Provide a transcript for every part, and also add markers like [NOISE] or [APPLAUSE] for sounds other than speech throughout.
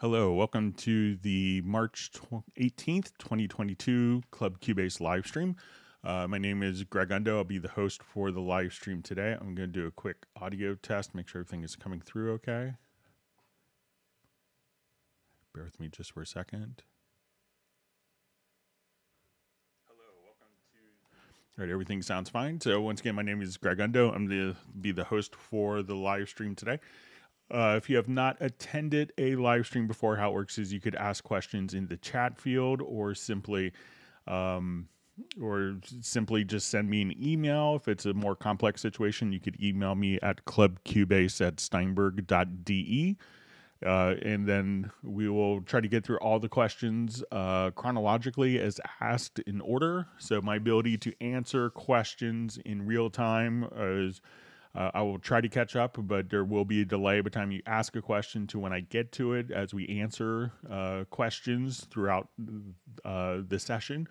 Hello, welcome to the March 18th, 2022 Club Cubase live stream. Uh, my name is Greg Ondo. I'll be the host for the live stream today. I'm going to do a quick audio test, make sure everything is coming through okay. Bear with me just for a second. All right, everything sounds fine. So once again, my name is Greg Ondo. I'm going to be the host for the live stream today. Uh, if you have not attended a live stream before, how it works is you could ask questions in the chat field or simply um, or simply just send me an email. If it's a more complex situation, you could email me at clubcubase at steinberg.de. Uh, and then we will try to get through all the questions uh, chronologically as asked in order. So my ability to answer questions in real time is uh, I will try to catch up, but there will be a delay by the time you ask a question to when I get to it as we answer uh, questions throughout uh, the session.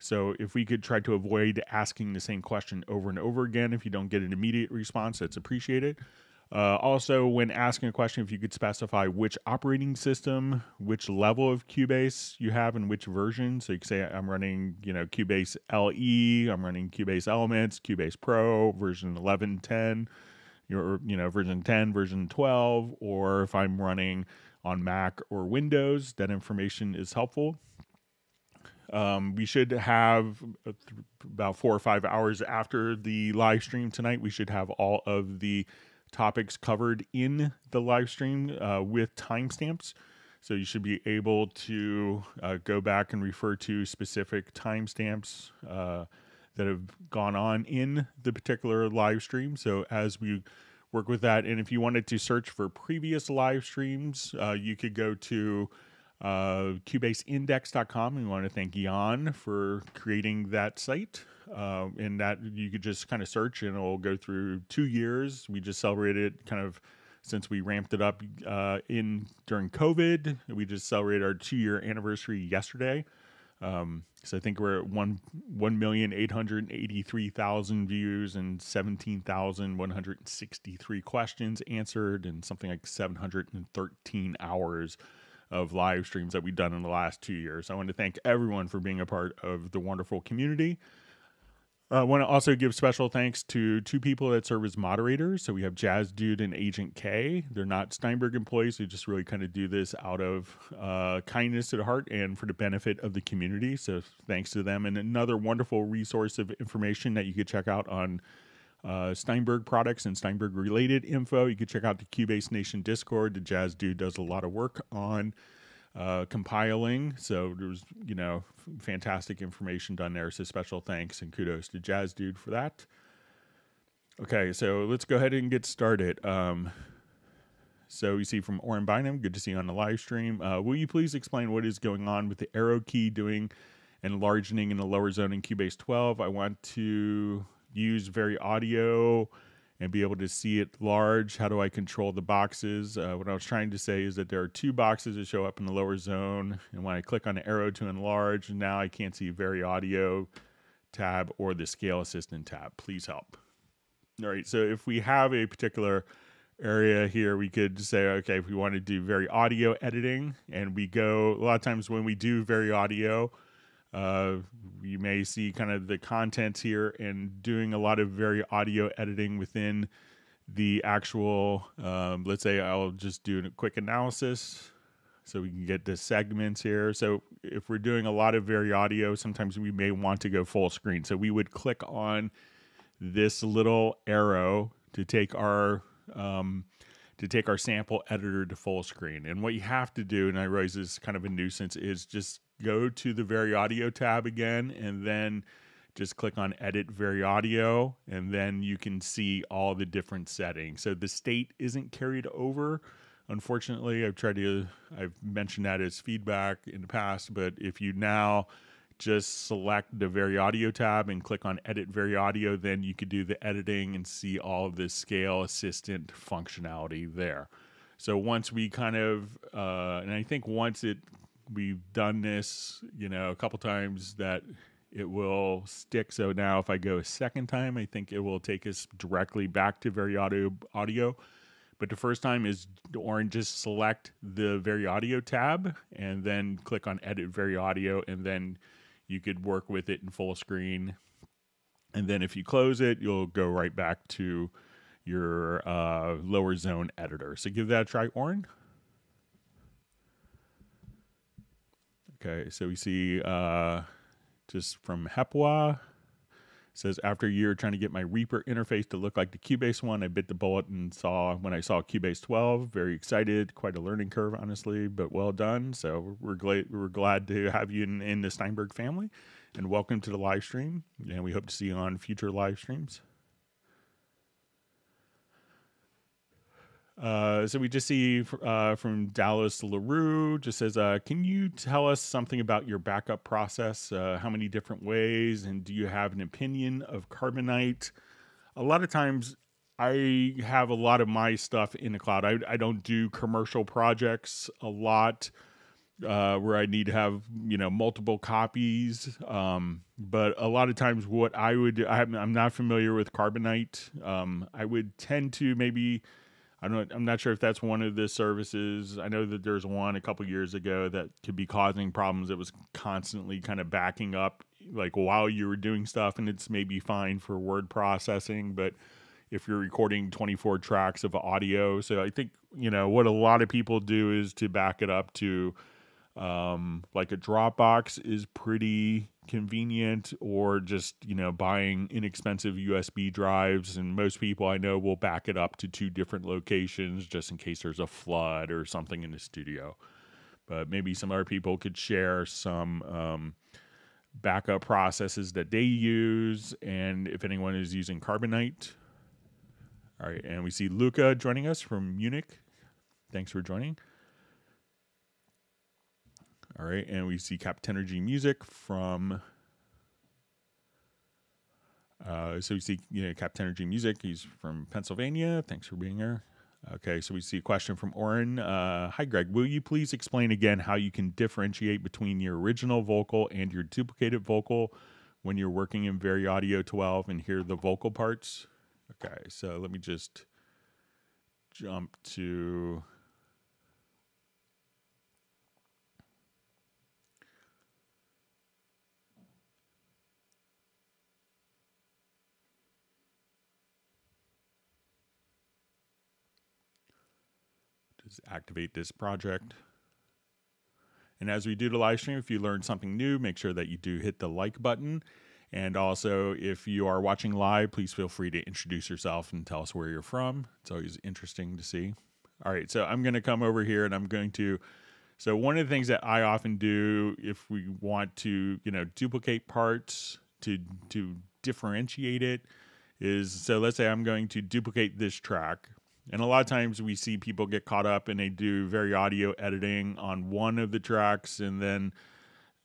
So if we could try to avoid asking the same question over and over again, if you don't get an immediate response, that's appreciated. Uh, also, when asking a question, if you could specify which operating system, which level of Cubase you have, and which version. So you could say, I'm running, you know, Cubase LE, I'm running Cubase Elements, Cubase Pro, version 11, 10, your, you know, version 10, version 12, or if I'm running on Mac or Windows, that information is helpful. Um, we should have uh, about four or five hours after the live stream tonight. We should have all of the topics covered in the live stream uh, with timestamps. So you should be able to uh, go back and refer to specific timestamps uh, that have gone on in the particular live stream. So as we work with that, and if you wanted to search for previous live streams, uh, you could go to uh, cubaseindex.com. We want to thank Jan for creating that site. Uh, and that you could just kind of search and it'll go through two years. We just celebrated kind of since we ramped it up uh, in during COVID. We just celebrated our two year anniversary yesterday. Um, so I think we're at one one million eight hundred eighty three thousand views and seventeen thousand one hundred sixty three questions answered, and something like seven hundred and thirteen hours of live streams that we've done in the last two years. I want to thank everyone for being a part of the wonderful community. I want to also give special thanks to two people that serve as moderators. So we have Jazz Dude and Agent K. They're not Steinberg employees. They just really kind of do this out of uh, kindness the heart and for the benefit of the community. So thanks to them. And another wonderful resource of information that you could check out on uh, Steinberg products and Steinberg related info. You can check out the Cubase Nation Discord. The Jazz Dude does a lot of work on uh, compiling. So there's, you know, fantastic information done there. So special thanks and kudos to Jazz Dude for that. Okay, so let's go ahead and get started. Um, so you see from Oren Bynum, good to see you on the live stream. Uh, will you please explain what is going on with the arrow key doing and enlarging in the lower zone in Cubase 12? I want to use VariAudio and be able to see it large. How do I control the boxes? Uh, what I was trying to say is that there are two boxes that show up in the lower zone. And when I click on the arrow to enlarge, now I can't see VariAudio tab or the scale assistant tab. Please help. All right, so if we have a particular area here, we could say, okay, if we want to do VariAudio editing and we go, a lot of times when we do VariAudio, uh, you may see kind of the content here and doing a lot of VariAudio editing within the actual, um, let's say I'll just do a quick analysis so we can get the segments here. So if we're doing a lot of VariAudio, sometimes we may want to go full screen. So we would click on this little arrow to take our um, to take our sample editor to full screen. And what you have to do, and I realize this is kind of a nuisance, is just go to the VariAudio tab again and then just click on edit VariAudio, and then you can see all the different settings. So the state isn't carried over. Unfortunately, I've tried to, I've mentioned that as feedback in the past, but if you now just select the VariAudio tab and click on edit VariAudio, then you could do the editing and see all of the scale assistant functionality there. So once we kind of, uh, and I think once it we've done this, you know, a couple times that it will stick. So now if I go a second time, I think it will take us directly back to VariAudio audio. But the first time is or just select the Vari Audio tab and then click on Edit Vari Audio, and then you could work with it in full screen. And then if you close it, you'll go right back to your uh, lower zone editor. So give that a try, Oren. Okay, so we see uh, just from Hepwa says after a year trying to get my Reaper interface to look like the Cubase one, I bit the bullet and saw when I saw Cubase 12. Very excited, quite a learning curve, honestly, but well done. So we're glad we're glad to have you in, in the Steinberg family, and welcome to the live stream. And we hope to see you on future live streams. Uh, so we just see uh, from Dallas LaRue just says, uh, Can you tell us something about your backup process? Uh, how many different ways? And do you have an opinion of Carbonite? A lot of times I have a lot of my stuff in the cloud. I, I don't do commercial projects a lot uh, where I need to have, you know, multiple copies. Um, but a lot of times what I would, I'm, I'm not familiar with Carbonite. Um, I would tend to maybe I don't. I'm not sure if that's one of the services. I know that there's one a couple years ago that could be causing problems. It was constantly kind of backing up, like while you were doing stuff, and it's maybe fine for word processing, but if you're recording 24 tracks of audio, so I think you know what a lot of people do is to back it up to um, like a Dropbox is pretty convenient, or just you know buying inexpensive USB drives. And most people I know will back it up to two different locations just in case there's a flood or something in the studio. But maybe some other people could share some um, backup processes that they use, and if anyone is using Carbonite. All right, and we see Luca joining us from Munich. Thanks for joining. All right, and we see Captenergy Music from. Uh, so we see you know Captenergy Music. He's from Pennsylvania. Thanks for being here. Okay, so we see a question from Oren. Uh, Hi, Greg. Will you please explain again how you can differentiate between your original vocal and your duplicated vocal when you're working in Vari Audio 12 and hear the vocal parts? Okay, so let me just jump to is activate this project. And as we do the live stream, if you learn something new, make sure that you do hit the like button. And also, if you are watching live, please feel free to introduce yourself and tell us where you're from. It's always interesting to see. All right, so I'm going to come over here and I'm going to. So one of the things that I often do, if we want to, you know, duplicate parts to to differentiate it, is so let's say I'm going to duplicate this track. And a lot of times we see people get caught up and they do VariAudio editing on one of the tracks and then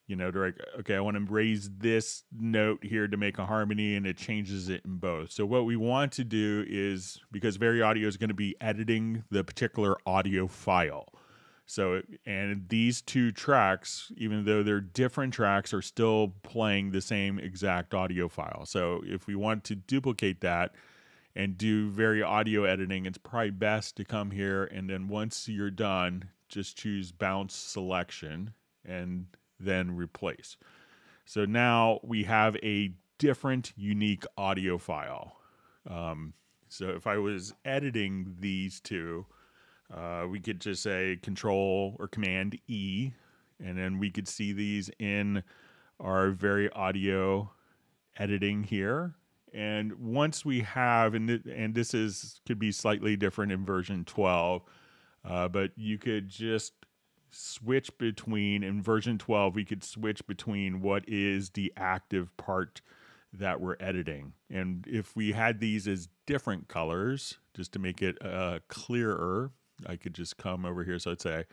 you know, they're like, okay, I want to raise this note here to make a harmony and it changes it in both. So what we want to do is because VariAudio is going to be editing the particular audio file. So and these two tracks, even though they're different tracks, are still playing the same exact audio file. So if we want to duplicate that, and do VariAudio editing, it's probably best to come here and then once you're done, just choose bounce selection and then replace. So now we have a different unique audio file. Um, so if I was editing these two, uh, we could just say control or command E, and then we could see these in our VariAudio editing here. And once we have, and, th- and this is could be slightly different in version 12, uh, but you could just switch between, in version 12, we could switch between what is the active part that we're editing. And if we had these as different colors, just to make it uh, clearer, I could just come over here. So I'd say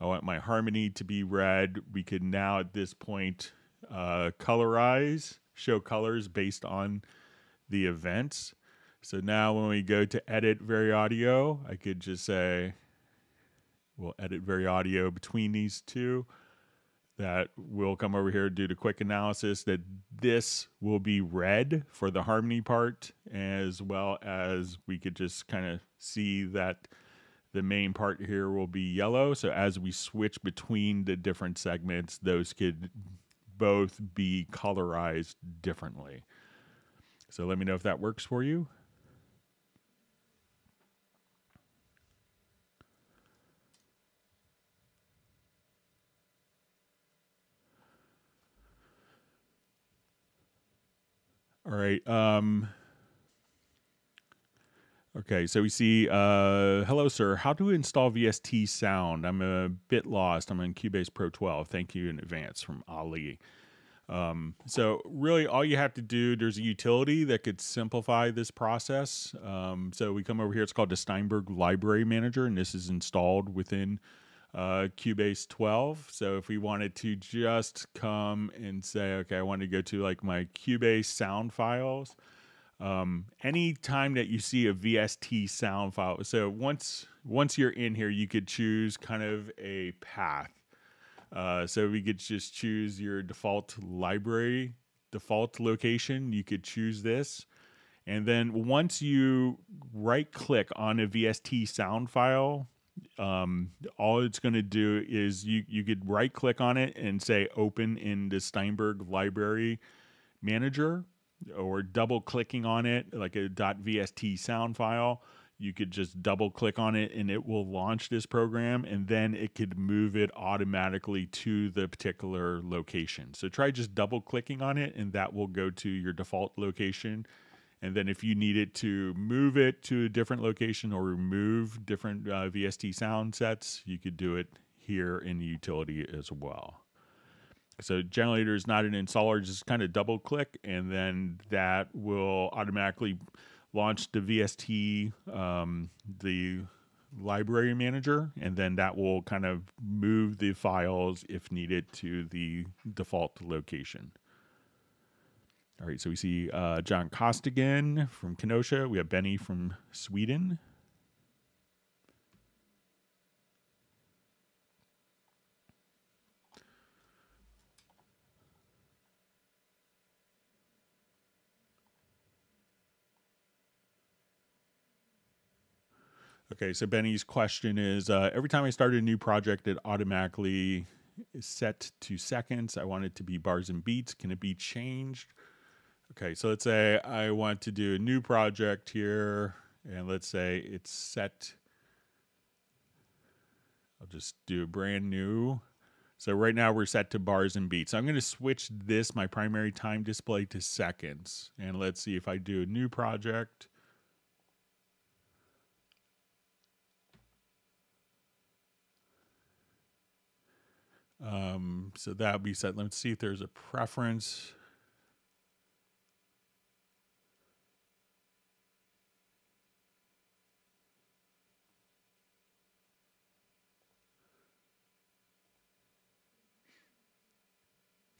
I want my harmony to be red. We could now at this point uh, colorize, show colors based on the events. So now when we go to edit Vari Audio, I could just say, we'll edit Vari Audio between these two. That will come over here, do the quick analysis that this will be red for the harmony part, as well as we could just kind of see that the main part here will be yellow. So as we switch between the different segments, those could both be colorized differently. So let me know if that works for you. All right. Um, okay, so we see, uh, hello, sir. How to install VST sound? I'm a bit lost. I'm on Cubase Pro 12. Thank you in advance from Ali. Um, so really all you have to do, there's a utility that could simplify this process. Um, so we come over here, it's called the Steinberg Library Manager, and this is installed within uh, Cubase 12. So if we wanted to just come and say, okay, I want to go to like my Cubase sound files. Um, anytime that you see a VST sound file, so once once you're in here, you could choose kind of a path. Uh, so we could just choose your default library, default location. You could choose this. And then once you right click on a VST sound file, um, all it's going to do is you, you could right click on it and say open in the Steinberg library manager or double clicking on it like a .vst sound file you could just double click on it and it will launch this program and then it could move it automatically to the particular location. So try just double clicking on it and that will go to your default location. And then if you needed to move it to a different location or remove different uh, VST sound sets, you could do it here in the utility as well. So generator is not an installer, just kind of double click and then that will automatically launch the VST, um, the library manager, and then that will kind of move the files if needed to the default location. All right, so we see uh, John Costigan from Kenosha. We have Benny from Sweden. Okay, so Benny's question is uh, every time I start a new project, it automatically is set to seconds. I want it to be bars and beats. Can it be changed? Okay, so let's say I want to do a new project here, and let's say it's set. I'll just do a brand new. So right now we're set to bars and beats. So I'm going to switch this, my primary time display, to seconds. And let's see if I do a new project. Um, so that'll be set. Let's see if there's a preference.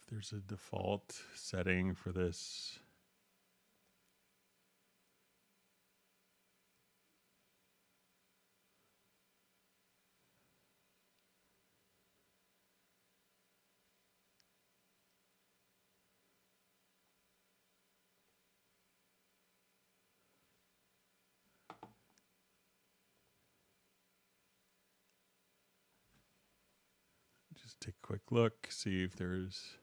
If there's a default setting for this. Just take a quick look, see if there's.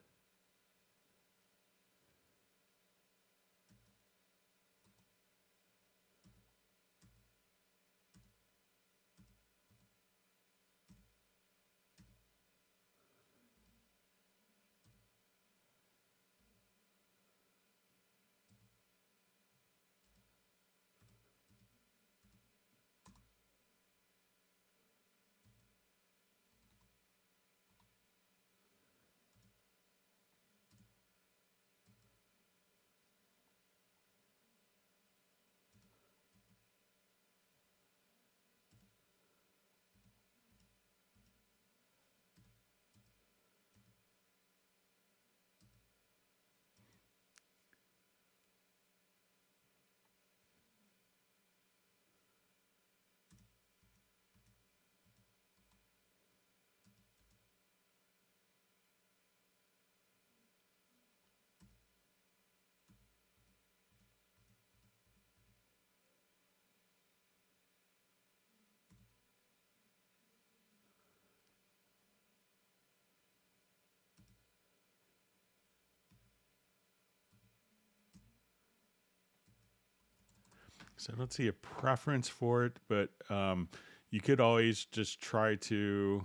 So I don't see a preference for it, but um, you could always just try to,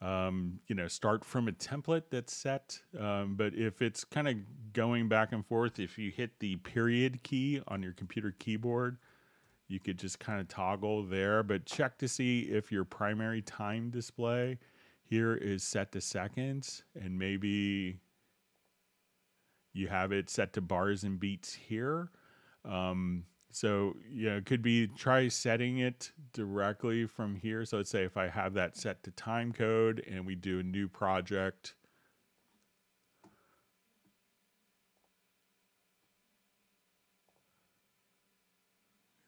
um, you know, start from a template that's set. Um, but if it's kind of going back and forth, if you hit the period key on your computer keyboard, you could just kind of toggle there, but check to see if your primary time display here is set to seconds and maybe you have it set to bars and beats here. Um, so yeah, it could be try setting it directly from here. So let's say if I have that set to time code and we do a new project,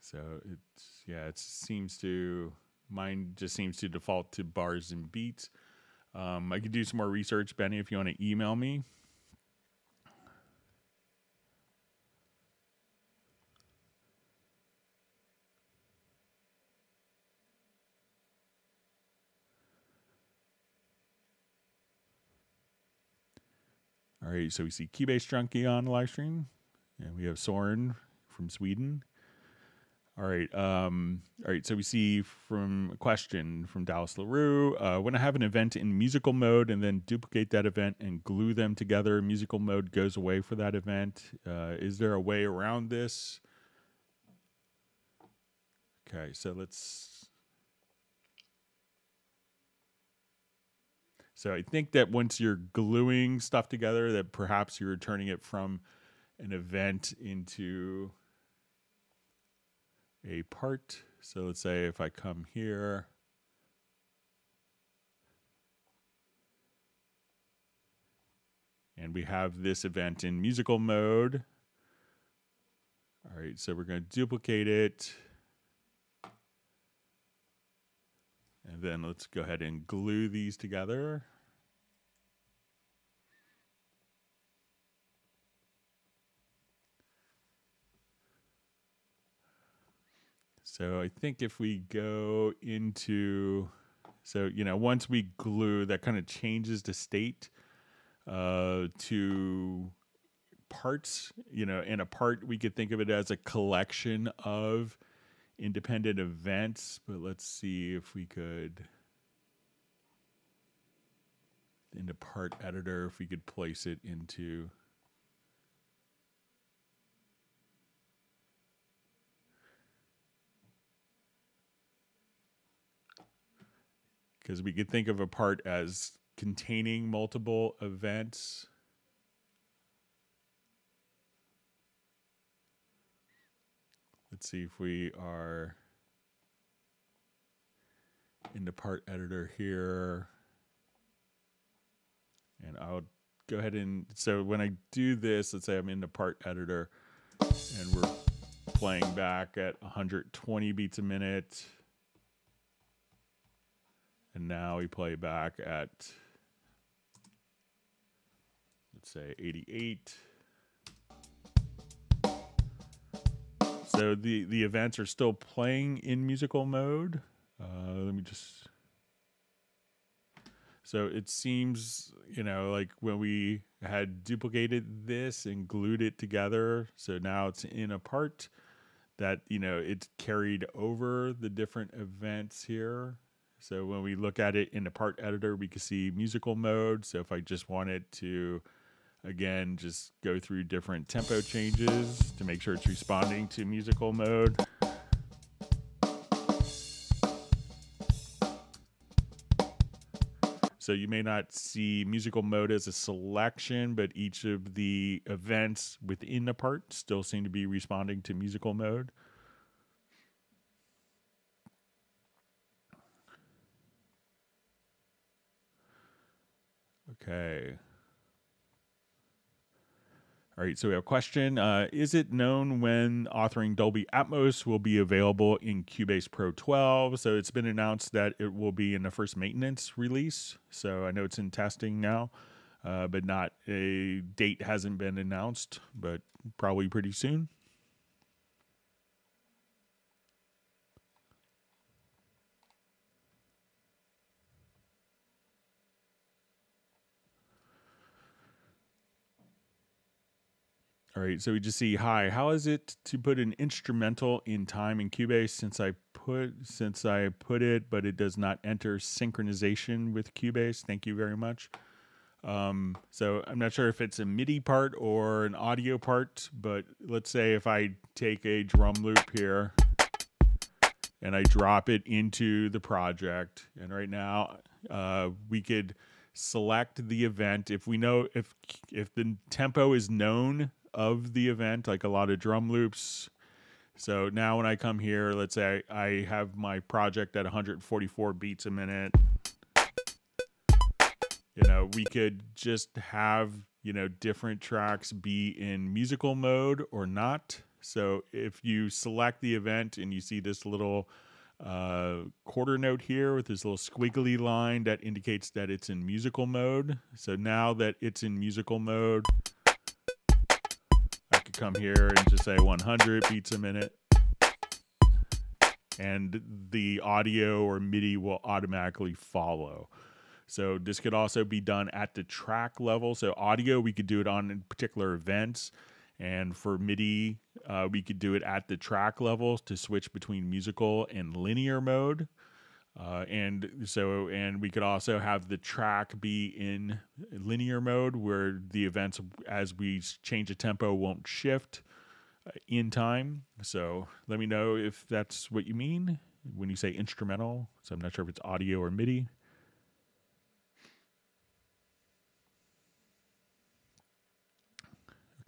So it's yeah, it seems to mine just seems to default to bars and beats. Um, I could do some more research, Benny, if you want to email me. All right, so we see Keybase Junkie on the live stream, and we have Soren from Sweden. All right. Um, all right. So we see from a question from Dallas LaRue. Uh, when I have an event in musical mode and then duplicate that event and glue them together, musical mode goes away for that event. Uh, is there a way around this? Okay. So let's. So I think that once you're gluing stuff together, that perhaps you're turning it from an event into a part. So let's say if I come here, and we have this event in musical mode. All right, so we're going to duplicate it. And then let's go ahead and glue these together. So I think if we go into, so, you know, once we glue, that kind of changes the state uh, to parts, you know, and a part, we could think of it as a collection of independent events. But let's see if we could, in the part editor, if we could place it into because we could think of a part as containing multiple events. Let's see if we are in the part editor here. And I'll go ahead and, so when I do this, let's say I'm in the part editor and we're playing back at 120 beats a minute. And now we play back at, let's say 88. So the, the events are still playing in musical mode. Uh, let me just. So it seems, you know, like when we had duplicated this and glued it together, so now it's in a part that, you know, it's carried over the different events here. So when we look at it in the part editor, we can see musical mode. So if I just wanted to, again, just go through different tempo changes to make sure it's responding to musical mode. So you may not see musical mode as a selection, but each of the events within the part still seem to be responding to musical mode. Okay. All right, so we have a question. Uh, is it known when authoring Dolby Atmos will be available in Cubase Pro 12? So it's been announced that it will be in the first maintenance release. So I know it's in testing now, uh, but not a date hasn't been announced, but probably pretty soon. All right, so we just see hi. How is it to put an instrumental in time in Cubase since I put since I put it, but it does not enter synchronization with Cubase? Thank you very much. Um, so I'm not sure if it's a MIDI part or an audio part, but let's say if I take a drum loop here and I drop it into the project, and right now uh, we could select the event if we know if if the tempo is known of the event, like a lot of drum loops. So now when I come here, let's say I, I have my project at 144 beats a minute. You know, we could just have, you know, different tracks be in musical mode or not. So if you select the event and you see this little uh, quarter note here with this little squiggly line that indicates that it's in musical mode. So now that it's in musical mode, come here and just say 100 beats a minute. And the audio or MIDI will automatically follow. So this could also be done at the track level. So audio, we could do it on particular events. And for MIDI, uh, we could do it at the track level to switch between musical and linear mode. Uh, and so, and we could also have the track be in linear mode where the events, as we change the tempo, won't shift uh, in time. So let me know if that's what you mean when you say instrumental. So I'm not sure if it's audio or MIDI.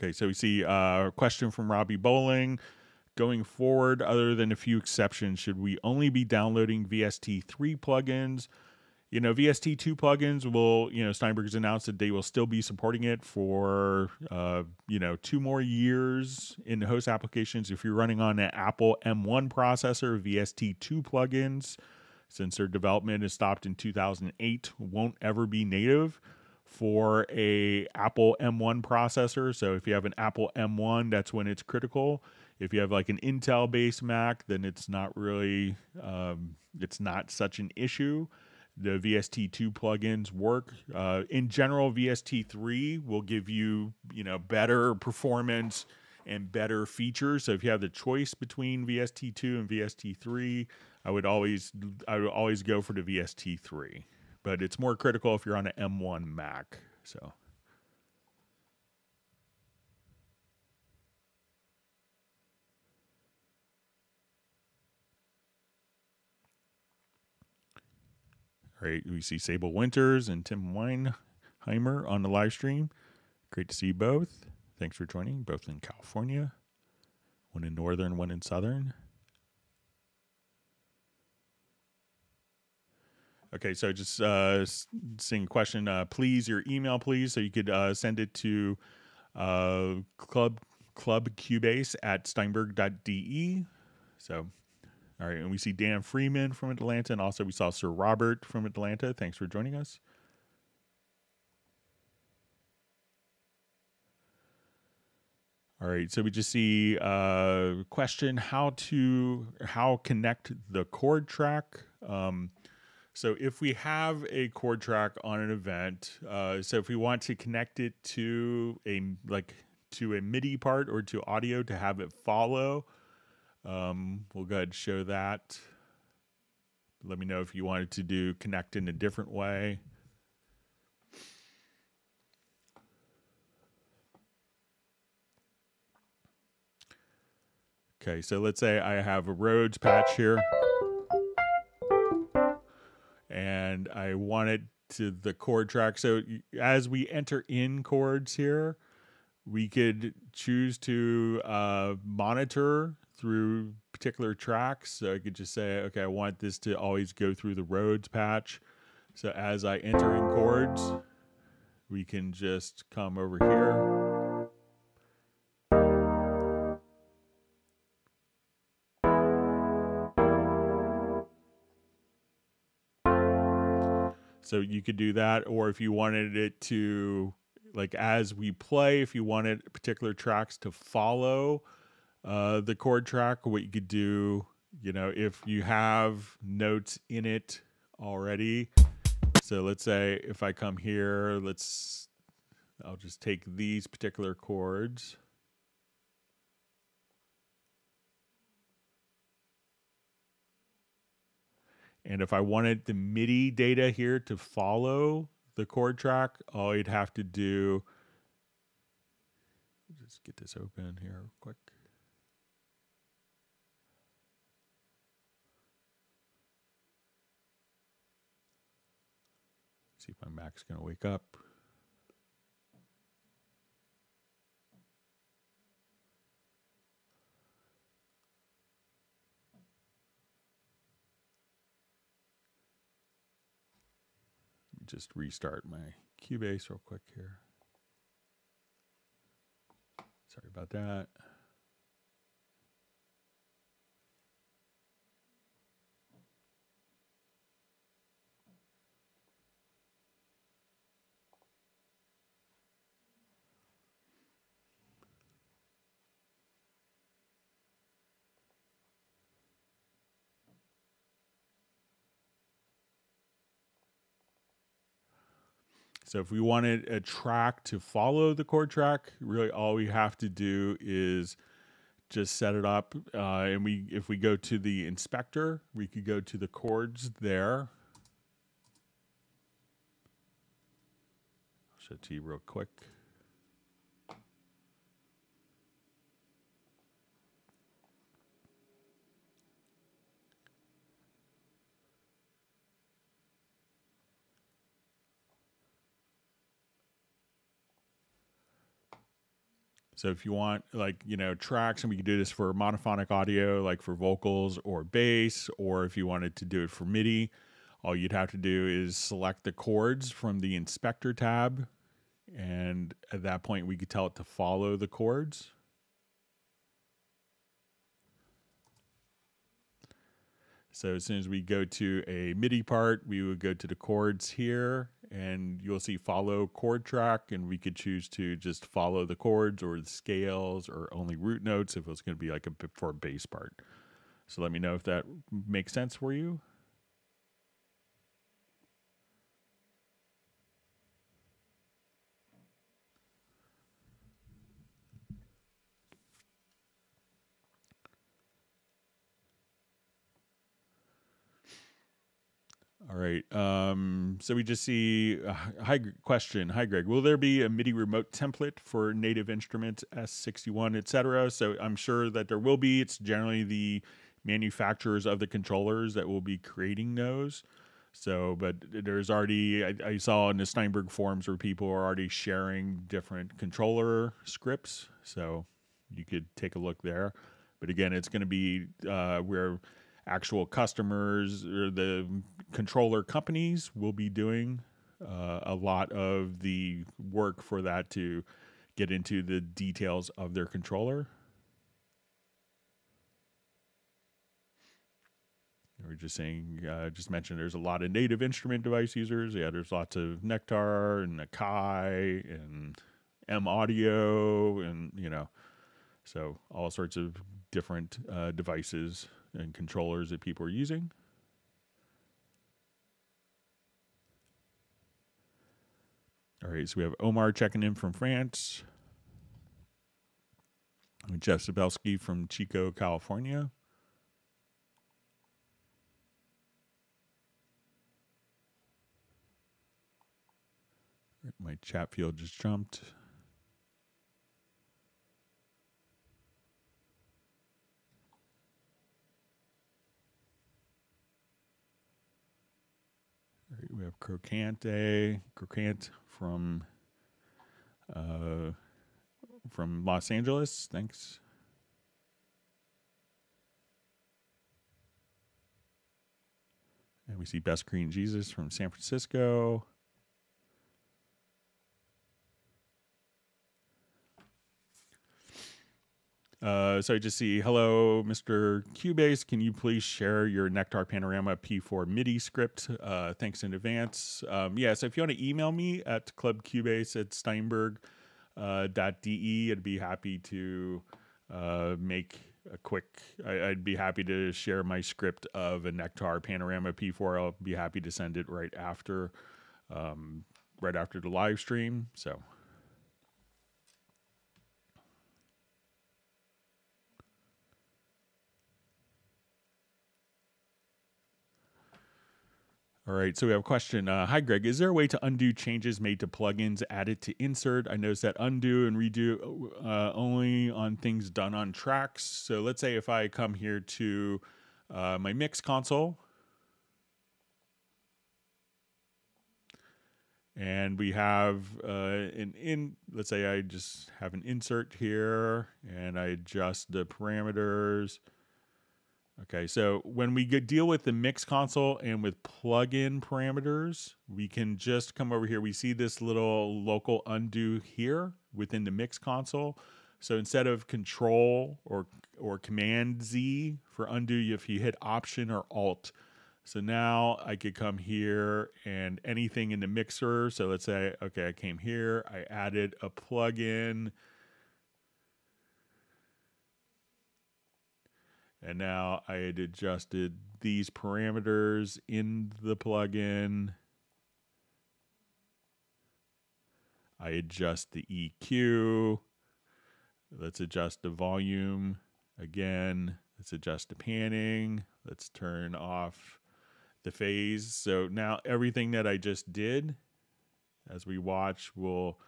Okay, so we see uh, a question from Robbie Bowling going forward, other than a few exceptions, should we only be downloading VST3 plugins? You know, VST2 plugins will, you know, Steinberg's announced that they will still be supporting it for, uh, you know, two more years in the host applications. If you're running on an Apple M1 processor, VST2 plugins, since their development is stopped in 2008, won't ever be native for a Apple M1 processor. So if you have an Apple M1, that's when it's critical. If you have like an Intel based Mac, then it's not really um, it's not such an issue. The VST2 plugins work. Uh, in general, VST3 will give you you know better performance and better features. So if you have the choice between VST2 and VST3, I would always I would always go for the VST3. But it's more critical if you're on an M1 Mac. So Right, we see Sable Winters and Tim Weinheimer on the live stream. Great to see you both. Thanks for joining, both in California, one in northern, one in southern. Okay, so just uh, seeing a question. Uh, please, your email, please, so you could uh, send it to uh, club clubcubase at steinberg.de. So all right, and we see Dan Freeman from Atlanta, and also we saw Sir Robert from Atlanta. Thanks for joining us. All right, so we just see a uh, question how to how connect the chord track. Um, so if we have a chord track on an event, uh, so if we want to connect it to a like to a MIDI part or to audio to have it follow, um, we'll go ahead and show that. Let me know if you wanted to do connect in a different way. Okay, so let's say I have a Rhodes patch here. And I want it to the chord track. So as we enter in chords here, we could choose to uh, monitor through particular tracks. So I could just say, okay, I want this to always go through the Rhodes patch. So as I enter in chords, we can just come over here. So you could do that, or if you wanted it to, like as we play, if you wanted particular tracks to follow uh, the chord track, what you could do, you know, if you have notes in it already. So let's say if I come here, let's, I'll just take these particular chords. And if I wanted the MIDI data here to follow the chord track, all you'd have to do, just get this open here quick. See if my Mac's going to wake up. just restart my Cubase real quick here. Sorry about that. So if we wanted a track to follow the chord track, really all we have to do is just set it up. Uh, and we, if we go to the inspector, we could go to the chords there. I'll show it to you real quick. So if you want like, you know, tracks and we can do this for monophonic audio, like for vocals or bass, or if you wanted to do it for MIDI, all you'd have to do is select the chords from the inspector tab. And at that point, we could tell it to follow the chords. So as soon as we go to a MIDI part, we would go to the chords here and you'll see follow chord track and we could choose to just follow the chords or the scales or only root notes if it's going to be like a for a bass part. So let me know if that makes sense for you. All right. Um, so we just see uh, hi question. Hi Greg. Will there be a MIDI remote template for native instruments S61, etc.? So I'm sure that there will be. It's generally the manufacturers of the controllers that will be creating those. So, but there's already I, I saw in the Steinberg forums where people are already sharing different controller scripts. So you could take a look there. But again, it's going to be uh, where actual customers or the controller companies will be doing uh, a lot of the work for that to get into the details of their controller. We're just saying, uh, just mentioned there's a lot of native instrument device users. Yeah, there's lots of Nektar and Akai and M Audio and, you know, so all sorts of different uh, devices and controllers that people are using. All right, so we have Omar checking in from France. Jeff Zabelski from Chico, California. My chat field just jumped. we have Crocante, Crocant from uh, from Los Angeles. Thanks. And we see Best Green Jesus from San Francisco. Uh, so I just see, hello, Mr. Cubase. Can you please share your Nektar Panorama P4 MIDI script? Uh, thanks in advance. Um, yeah, so if you want to email me at clubcubase at steinberg.de, uh, .de, I'd be happy to uh, make a quick, I, would be happy to share my script of a Nektar Panorama P4. I'll be happy to send it right after, um, right after the live stream. So All right, so we have a question. Uh, Hi, Greg. Is there a way to undo changes made to plugins added to insert? I noticed that undo and redo uh, only on things done on tracks. So let's say if I come here to uh, my mix console, and we have uh, an in. Let's say I just have an insert here, and I adjust the parameters. Okay, so when we deal with the mix console and with plugin parameters, we can just come over here. We see this little local undo here within the mix console. So instead of control or or command Z for undo, if you hit option or alt. So now I could come here and anything in the mixer. So let's say, okay, I came here, I added a plugin And now I had adjusted these parameters in the plugin. I adjust the EQ. Let's adjust the volume again. Let's adjust the panning. Let's turn off the phase. So now everything that I just did as we watch will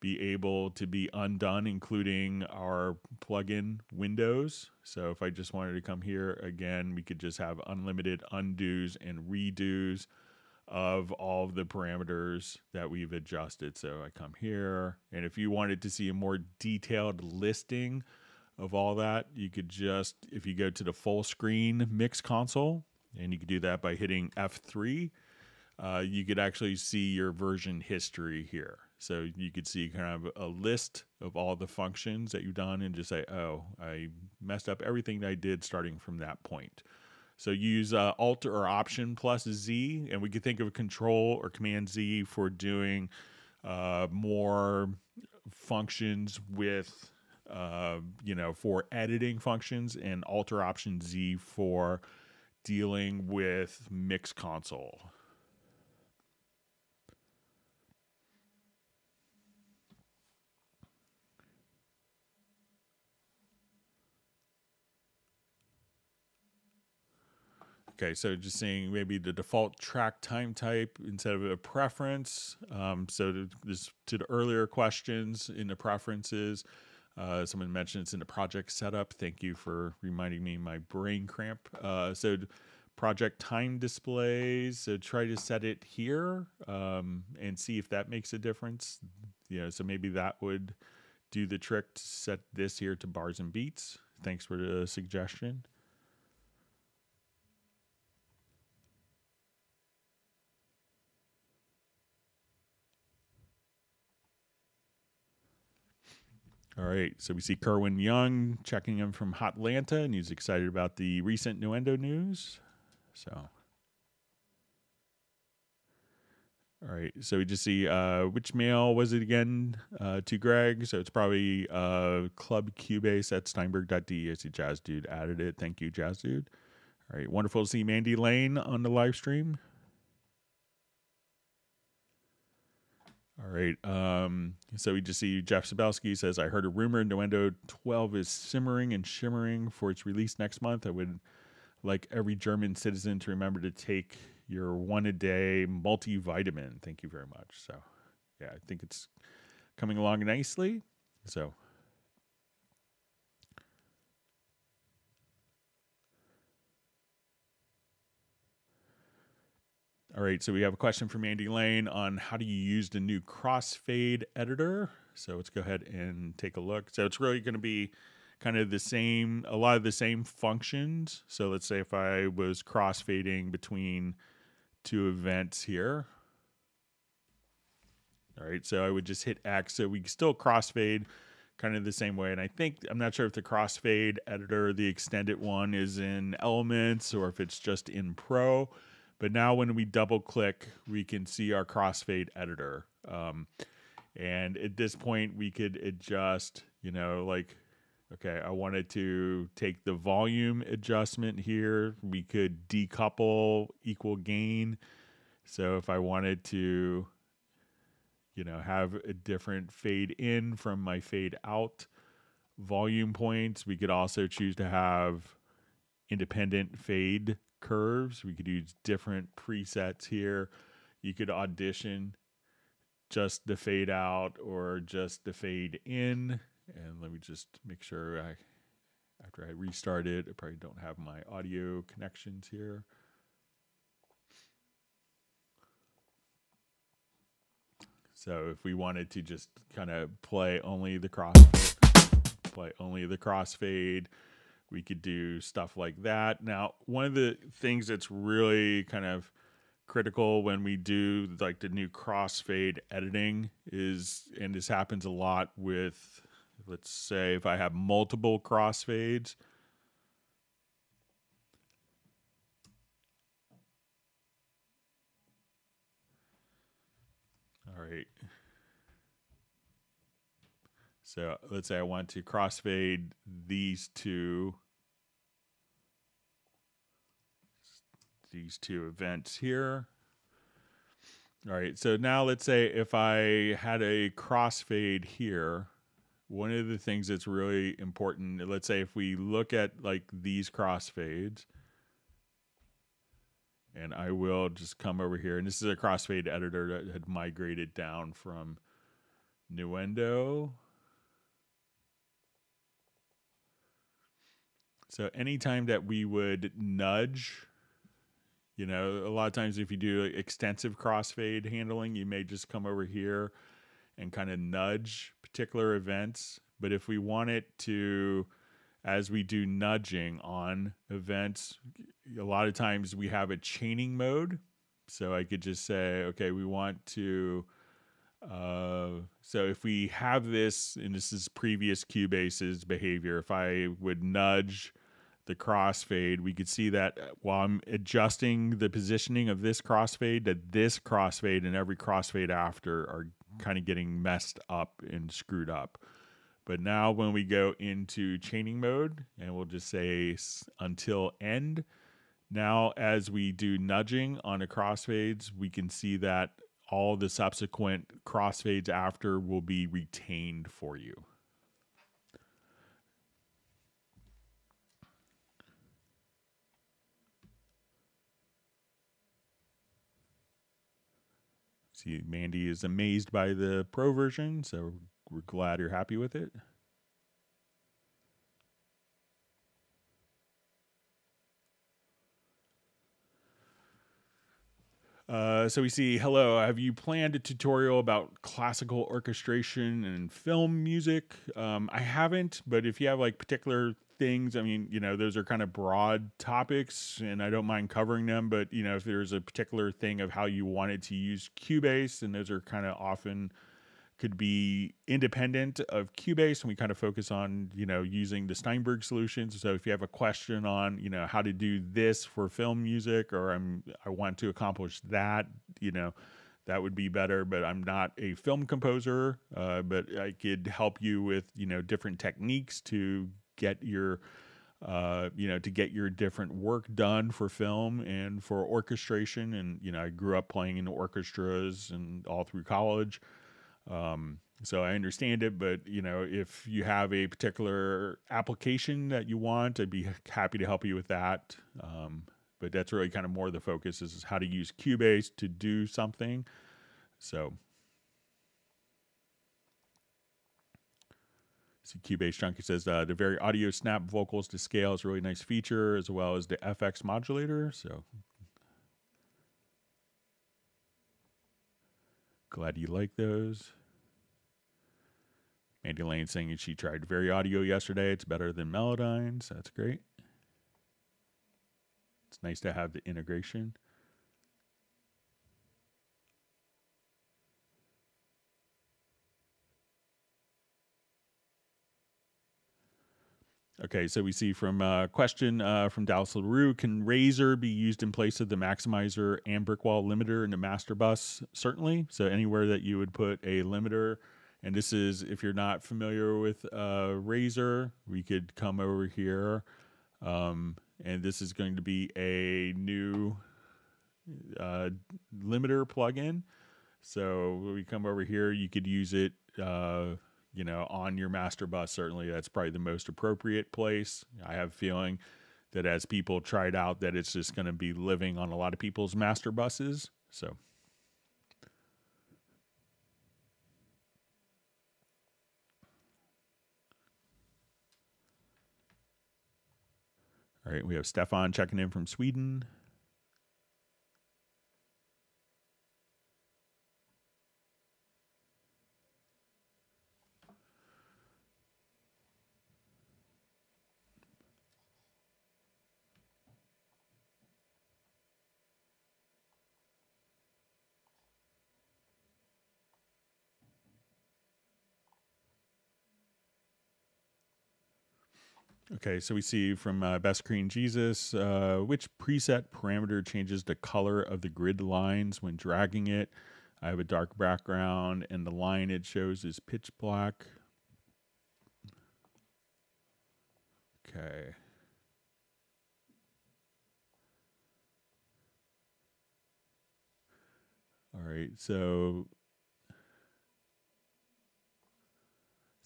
be able to be undone, including our plugin windows. So if I just wanted to come here again, we could just have unlimited undos and redos of all of the parameters that we've adjusted. So I come here, and if you wanted to see a more detailed listing of all that, you could just, if you go to the full screen mix console, and you could do that by hitting F3, uh, you could actually see your version history here. So you could see kind of a list of all the functions that you've done and just say, oh, I messed up everything I did starting from that point. So use uh, Alt or Option plus Z, and we could think of Control or Command Z for doing uh, more functions with, uh, you know, for editing functions, and Alt or Option Z for dealing with mix console. Okay, so just seeing maybe the default track time type instead of a preference. Um, so to, this, to the earlier questions in the preferences, uh, someone mentioned it's in the project setup. Thank you for reminding me my brain cramp. Uh, so project time displays, so try to set it here um, and see if that makes a difference. You know, so maybe that would do the trick to set this here to bars and beats. Thanks for the suggestion. All right, so we see Kerwin Young checking in from Hotlanta, and he's excited about the recent Nuendo news. So, all right, so we just see uh, which mail was it again uh, to Greg? So it's probably uh, Club Cubase at Steinberg.de. I see Jazz Dude added it. Thank you, Jazz Dude. All right, wonderful to see Mandy Lane on the live stream. All right. Um, so we just see Jeff Sabelski says, I heard a rumor Nuendo 12 is simmering and shimmering for its release next month. I would like every German citizen to remember to take your one a day multivitamin. Thank you very much. So, yeah, I think it's coming along nicely. So, All right, so we have a question from Andy Lane on how do you use the new crossfade editor. So let's go ahead and take a look. So it's really going to be kind of the same, a lot of the same functions. So let's say if I was crossfading between two events here. All right, so I would just hit X. So we still crossfade kind of the same way. And I think, I'm not sure if the crossfade editor, the extended one, is in Elements or if it's just in Pro. But now when we double click, we can see our crossfade editor. Um, and at this point, we could adjust, you know, like, okay, I wanted to take the volume adjustment here. We could decouple equal gain. So if I wanted to, you know, have a different fade in from my fade out volume points, we could also choose to have independent fade curves. We could use different presets here. You could audition just the fade out or just the fade in. And let me just make sure I, after I restart it, I probably don't have my audio connections here. So if we wanted to just kind of play only the cross, play only the crossfade, we could do stuff like that. Now, one of the things that's really kind of critical when we do like the new crossfade editing is, and this happens a lot with, let's say, if I have multiple crossfades. All right. So let's say I want to crossfade these two these two events here. All right, so now let's say if I had a crossfade here, one of the things that's really important, let's say if we look at like these crossfades, and I will just come over here, and this is a crossfade editor that had migrated down from Nuendo. So anytime that we would nudge you know, a lot of times if you do extensive crossfade handling, you may just come over here and kind of nudge particular events. But if we want it to, as we do nudging on events, a lot of times we have a chaining mode. So I could just say, okay, we want to. Uh, so if we have this, and this is previous Cubase's behavior, if I would nudge the crossfade, we could see that while I'm adjusting the positioning of this crossfade, that this crossfade and every crossfade after are kind of getting messed up and screwed up. But now when we go into chaining mode, and we'll just say until end, now as we do nudging on the crossfades, we can see that all the subsequent crossfades after will be retained for you. See, Mandy is amazed by the pro version, so we're glad you're happy with it. Uh, so we see, hello, have you planned a tutorial about classical orchestration and film music? Um, I haven't, but if you have like particular things. I mean, you know, those are kind of broad topics and I don't mind covering them, but you know, if there's a particular thing of how you wanted to use Cubase, and those are kind of often could be independent of Cubase and we kind of focus on, you know, using the Steinberg solutions. So if you have a question on, you know, how to do this for film music or I'm I want to accomplish that, you know, that would be better, but I'm not a film composer, uh, but I could help you with, you know, different techniques to get your uh, you know, to get your different work done for film and for orchestration. And, you know, I grew up playing in orchestras and all through college. Um, so I understand it, but, you know, if you have a particular application that you want, I'd be happy to help you with that. Um, but that's really kind of more the focus is how to use Cubase to do something. So See, Cubase Junkie says uh, the VariAudio snap vocals to scale is a really nice feature, as well as the FX modulator. So glad you like those. Mandy Lane saying she tried VariAudio yesterday. It's better than Melodyne, so that's great. It's nice to have the integration. Okay, so we see from a uh, question uh, from Dallas LaRue, can Raiser be used in place of the maximizer and brickwall limiter in the master bus? Certainly. So anywhere that you would put a limiter, and this is, if you're not familiar with uh, Raiser, we could come over here, um, and this is going to be a new uh, limiter plugin. So we come over here, you could use it uh, you know, on your master bus, certainly that's probably the most appropriate place. I have a feeling that as people tried out that it's just going to be living on a lot of people's master buses. So All right, we have Stefan checking in from Sweden. Okay, so we see from uh, Best Green Jesus, uh, which preset parameter changes the color of the grid lines when dragging it. I have a dark background and the line it shows is pitch black. Okay. All right, so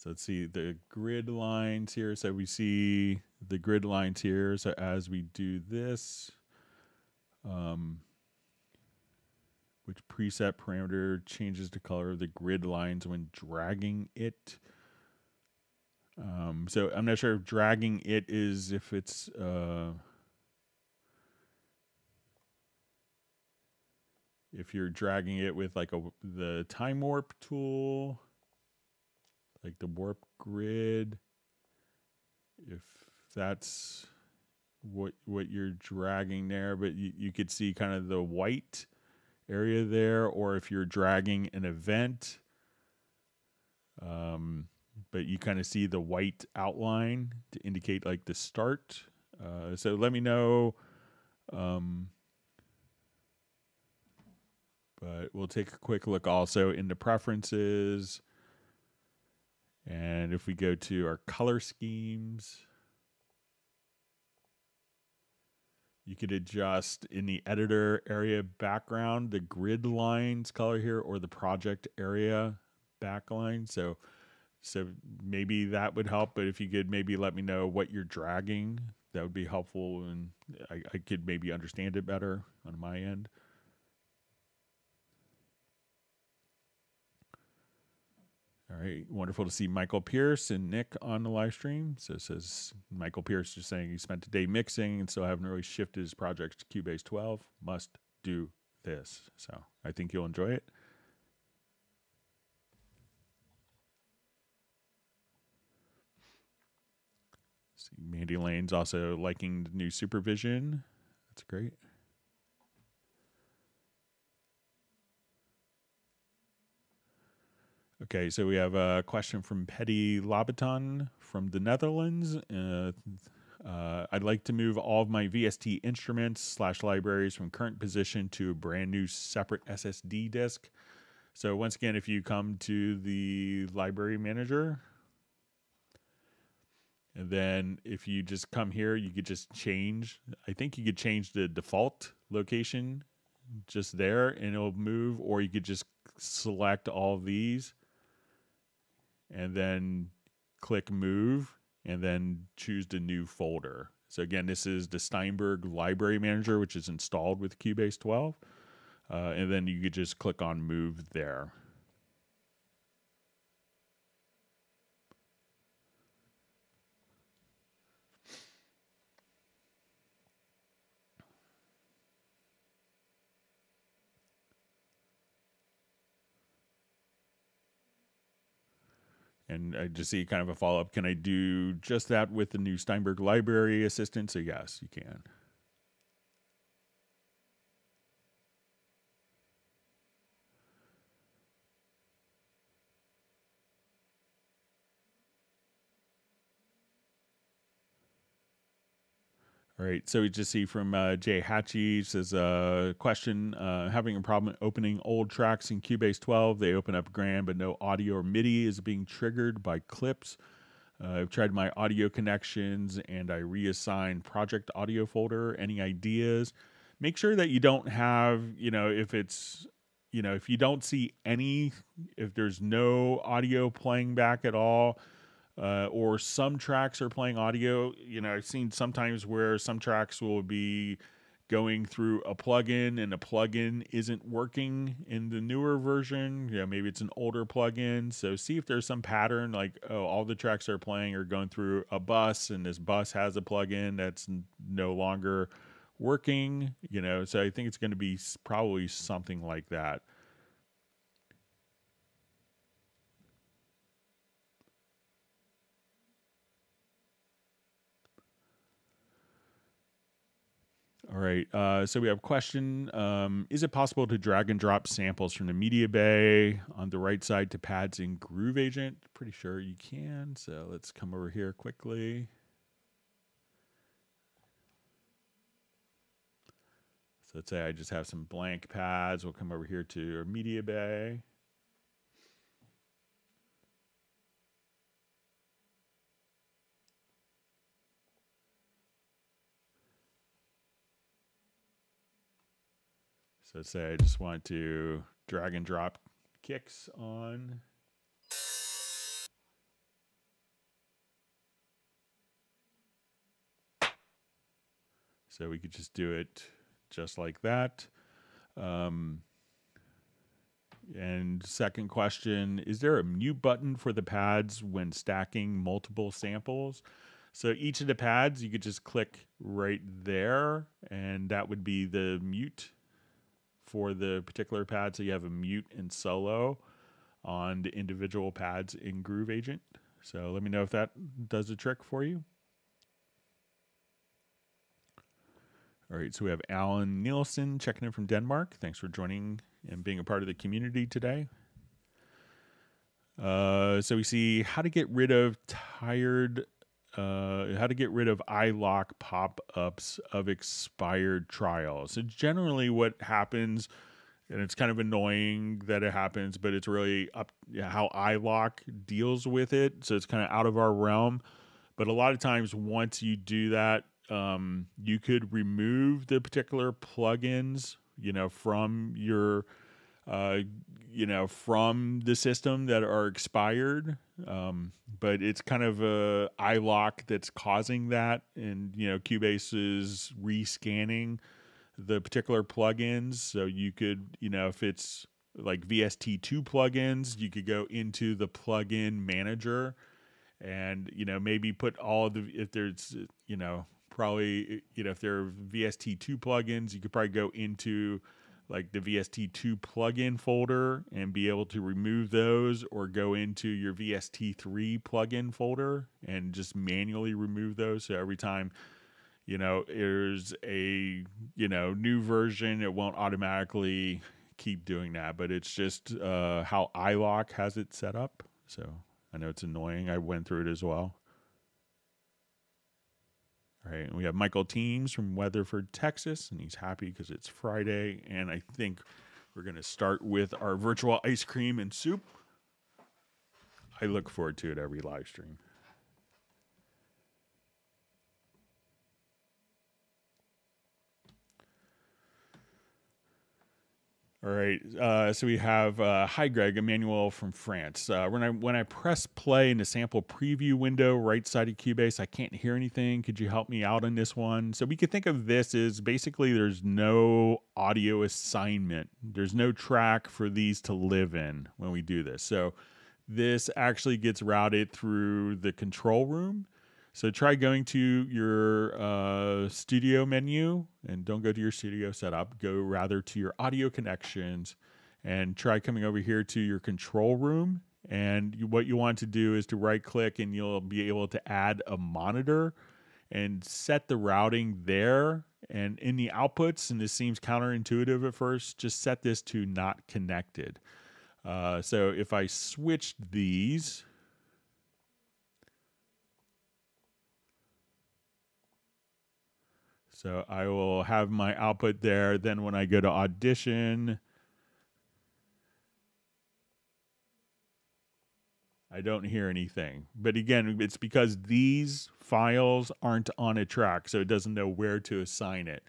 So let's see the grid lines here. So we see the grid lines here. So as we do this, um, which preset parameter changes the color of the grid lines when dragging it. Um, so I'm not sure if dragging it is if it's uh, if you're dragging it with like a the time warp tool like the warp grid if that's what what you're dragging there but you, you could see kind of the white area there or if you're dragging an event um, but you kind of see the white outline to indicate like the start. Uh, so let me know um, but we'll take a quick look also into preferences and if we go to our color schemes, you could adjust in the editor area background, the grid lines color here or the project area backline. So, so maybe that would help, but if you could maybe let me know what you're dragging, that would be helpful and I, I could maybe understand it better on my end. All right, wonderful to see Michael Pierce and Nick on the live stream. So it says Michael Pierce just saying he spent a day mixing and still haven't really shifted his project to Cubase 12. Must do this. So I think you'll enjoy it. See, Mandy Lane's also liking the new SuperVision. That's great. Okay, so we have a question from Petty Labaton from the Netherlands. Uh, uh, I'd like to move all of my VST instruments slash libraries from current position to a brand new separate SSD disk. So once again, if you come to the library manager, and then if you just come here, you could just change. I think you could change the default location just there and it'll move, or you could just select all these and then click move and then choose the new folder. So again, this is the Steinberg Library Manager, which is installed with Cubase 12. Uh, and then you could just click on move there. I uh, just see kind of a follow up. Can I do just that with the new Steinberg Library Assistant? So, yes, you can. Right, so we just see from uh, Jay Hatchie says a uh, question: uh, having a problem opening old tracks in Cubase 12. They open up grand, but no audio or MIDI is being triggered by clips. Uh, I've tried my audio connections and I reassign project audio folder. Any ideas? Make sure that you don't have, you know, if it's, you know, if you don't see any, if there's no audio playing back at all, uh, or some tracks are playing audio. You know, I've seen sometimes where some tracks will be going through a plugin and a plugin isn't working in the newer version. You know, maybe it's an older plugin. So see if there's some pattern like oh, all the tracks are playing are going through a bus and this bus has a plugin that's no longer working, you know. So I think it's going to be probably something like that. All right. Uh, so we have a question. Um, is it possible to drag and drop samples from the media bay on the right side to pads in Groove Agent? Pretty sure you can. So let's come over here quickly. So let's say I just have some blank pads. We'll come over here to our media bay. So say I just want to drag and drop kicks on. So we could just do it just like that. Um, and second question, is there a mute button for the pads when stacking multiple samples? So each of the pads, you could just click right there, and that would be the mute for the particular pad. So you have a mute and solo on the individual pads in Groove Agent. So let me know if that does a trick for you. All right, so we have Alan Nielsen checking in from Denmark. Thanks for joining and being a part of the community today. Uh, so we see how to get rid of tired uh, how to get rid of iLok pop-ups of expired trials. So generally, what happens, and it's kind of annoying that it happens, but it's really up how iLok deals with it. So it's kind of out of our realm. But a lot of times, once you do that, um, you could remove the particular plugins, you know, from your uh, you know, from the system that are expired. Um, but it's kind of a iLok that's causing that, and you know, Cubase is rescanning the particular plugins. So you could, you know, if it's like VST2 plugins, you could go into the plugin manager and you know maybe put all the if there's you know probably you know if there are VST2 plugins, you could probably go into like the VST2 plugin folder and be able to remove those or go into your VST3 plugin folder and just manually remove those. So every time, you know, there's a, you know, new version, it won't automatically keep doing that, but it's just uh, how iLok has it set up. So I know it's annoying. I went through it as well. All right, and we have Michael Teams from Weatherford, Texas, and he's happy because it's Friday. And I think we're going to start with our virtual ice cream and soup. I look forward to it every live stream. All right. Uh, so we have uh, hi Greg Emmanuel from France. Uh, when I when I press play in the sample preview window right side of Cubase, I can't hear anything. Could you help me out on this one? So we could think of this as basically there's no audio assignment. There's no track for these to live in when we do this. So this actually gets routed through the control room so try going to your uh, studio menu and don't go to your studio setup. Go rather to your audio connections and try coming over here to your control room. And you, what you want to do is to right click and you'll be able to add a monitor and set the routing there. And in the outputs, and this seems counterintuitive at first, just set this to not connected. Uh, so if I switched these, So I will have my output there. Then when I go to audition, I don't hear anything. But again, it's because these files aren't on a track, so it doesn't know where to assign it.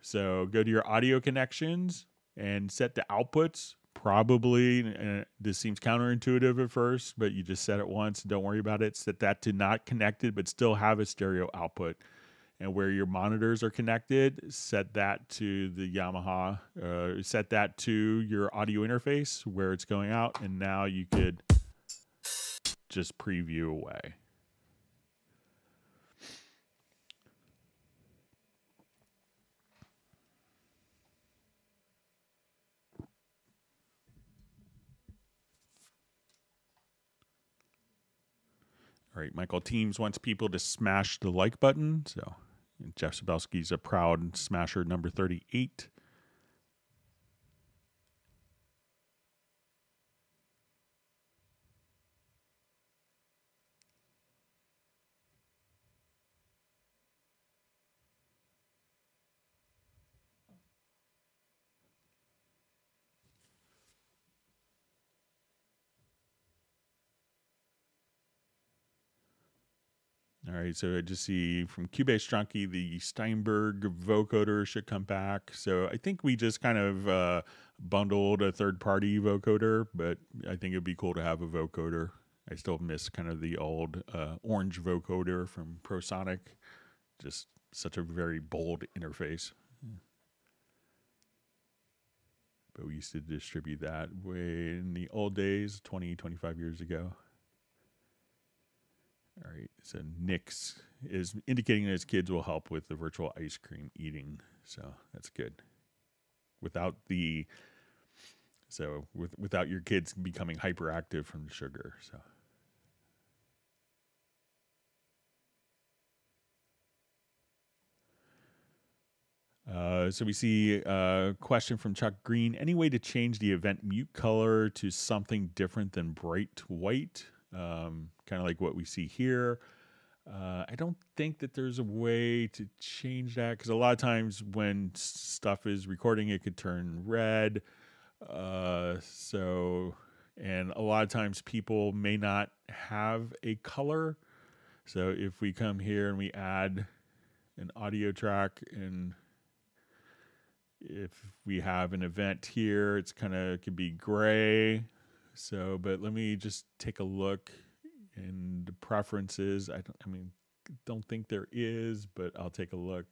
So go to your audio connections and set the outputs probably uh, this seems counterintuitive at first, but you just set it once. Don't worry about it. Set that to not connected, but still have a stereo output. And where your monitors are connected, set that to the Yamaha. Uh, set that to your audio interface where it's going out, and now you could just preview away. All right, Michael Teams wants people to smash the like button. So Jeff Sabelsky's a proud smasher number 38. Right, so I just see from Cubase Junkie the Steinberg vocoder should come back. So I think we just kind of uh, bundled a third party vocoder, but I think it'd be cool to have a vocoder. I still miss kind of the old uh, orange vocoder from Prosoniq. Just such a very bold interface. But we used to distribute that way in the old days, 20, 25 years ago. All right. So Nick's is indicating that his kids will help with the virtual ice cream eating. So that's good. Without the so with without your kids becoming hyperactive from sugar. So Uh, so we see a question from Chuck Green. Any way to change the event mute color to something different than bright white? Um, kind of like what we see here. Uh, I don't think that there's a way to change that because a lot of times when stuff is recording, it could turn red. Uh, so, and a lot of times people may not have a color. So if we come here and we add an audio track and if we have an event here, it's kind of it could be gray so, but let me just take a look and preferences. I don't, I mean, don't think there is, but I'll take a look.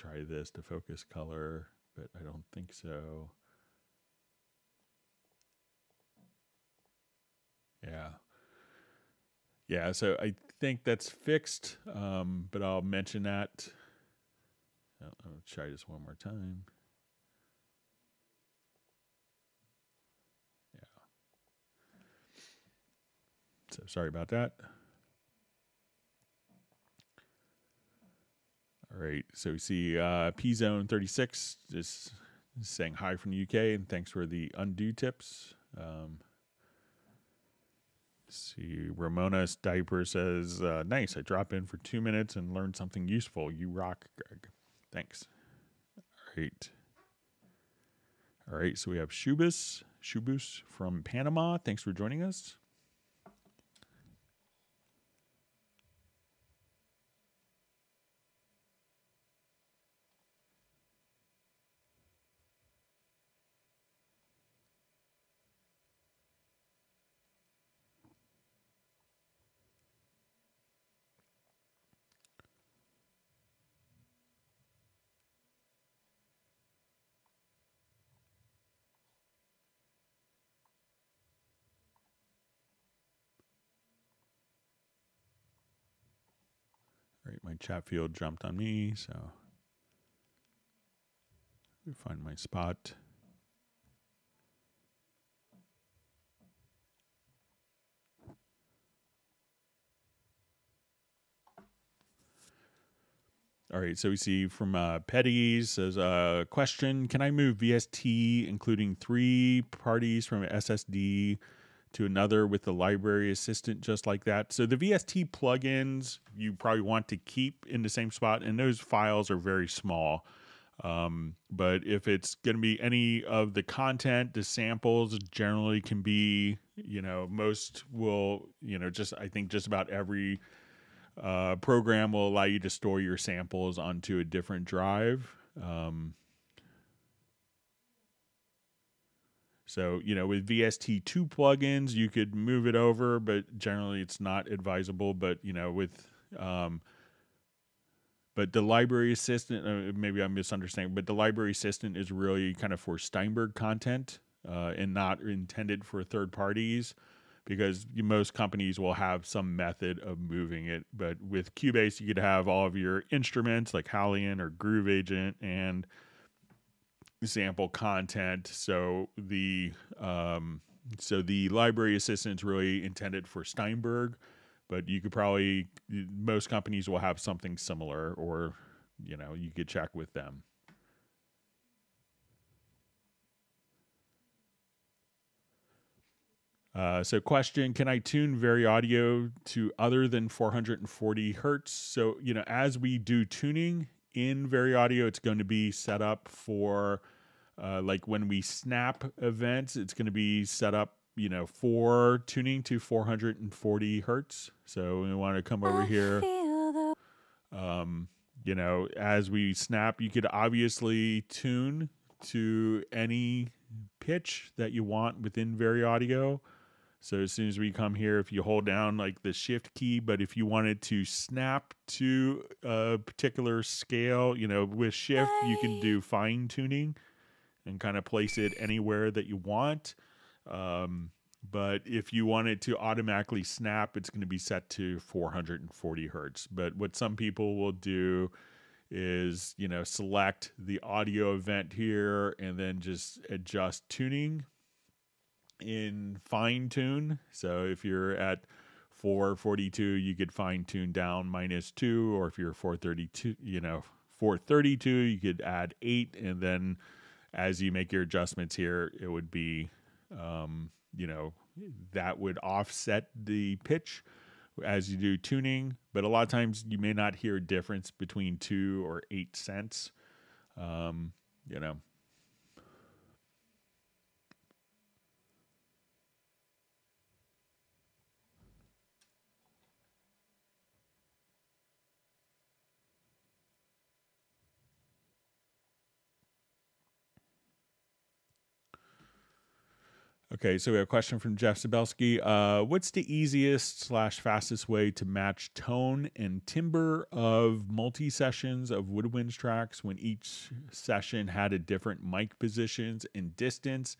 try this to focus color, but I don't think so. Yeah. Yeah, so I think that's fixed, um, but I'll mention that. I'll, I'll try this one more time. Yeah. So sorry about that. All right, so we see uh, P Zone 36 just saying hi from the UK and thanks for the undo tips. Um, see, Ramona's diaper says, uh, "Nice. I drop in for two minutes and learn something useful. You rock, Greg. Thanks." All right. All right. So we have Shubus, Shubus from Panama. Thanks for joining us. My chat field jumped on me, so let me find my spot. All right, so we see from uh, Petty says a uh, question: Can I move VST, including three parties from SSD to another with the library assistant just like that. So the VST plugins you probably want to keep in the same spot, and those files are very small. Um, but if it's going to be any of the content, the samples generally can be, you know, most will, you know, just I think just about every uh, program will allow you to store your samples onto a different drive. Um, so, you know, with VST2 plugins, you could move it over, but generally it's not advisable. But, you know, with, um, but the library assistant, uh, maybe I'm misunderstanding, but the library assistant is really kind of for Steinberg content uh, and not intended for third parties because most companies will have some method of moving it. But with Cubase, you could have all of your instruments like HALion or Groove Agent and sample content. So the um, so the library assistant is really intended for Steinberg, but you could probably most companies will have something similar, or you know you could check with them. Uh, so question, can I tune VariAudio to other than 440 hertz? So, you know, as we do tuning in VariAudio, it's going to be set up for uh, like when we snap events, it's going to be set up, you know, for tuning to 440 hertz. So we want to come over here. Um, you know, as we snap, you could obviously tune to any pitch that you want within VariAudio. So as soon as we come here, if you hold down like the shift key, but if you wanted to snap to a particular scale, you know, with shift, you can do fine tuning and kind of place it anywhere that you want. Um, but if you wanted to automatically snap, it's going to be set to 440 hertz. But what some people will do is, you know, select the audio event here and then just adjust tuning in fine tune. So if you're at 442, you could fine tune down minus two, or if you're 432, you know, 432, you could add eight, and then as you make your adjustments here, it would be, um, you know, that would offset the pitch as you do tuning. But a lot of times you may not hear a difference between two or eight cents. Um, you know, Okay, so we have a question from Jeff Zabelski. Uh, what's the easiest slash fastest way to match tone and timbre of multi sessions of Woodwinds tracks when each session had a different mic positions and distance?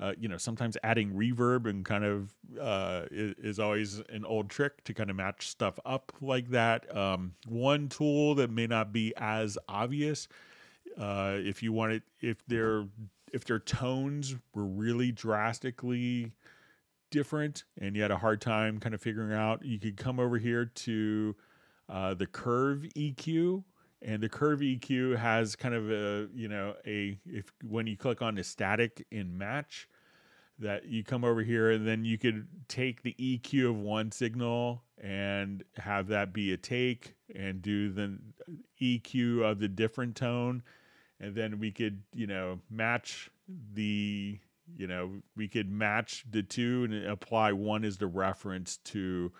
Uh, you know, sometimes adding reverb and kind of uh, is, is, always an old trick to kind of match stuff up like that. Um, one tool that may not be as obvious uh, if you want it, if they're if their tones were really drastically different and you had a hard time kind of figuring out, you could come over here to uh, the curve EQ. And the curve EQ has kind of a, you know, a, if when you click on the static in match, that you come over here and then you could take the EQ of one signal and have that be a take and do the EQ of the different tone and then we could you know match the you know we could match the two and apply one as the reference to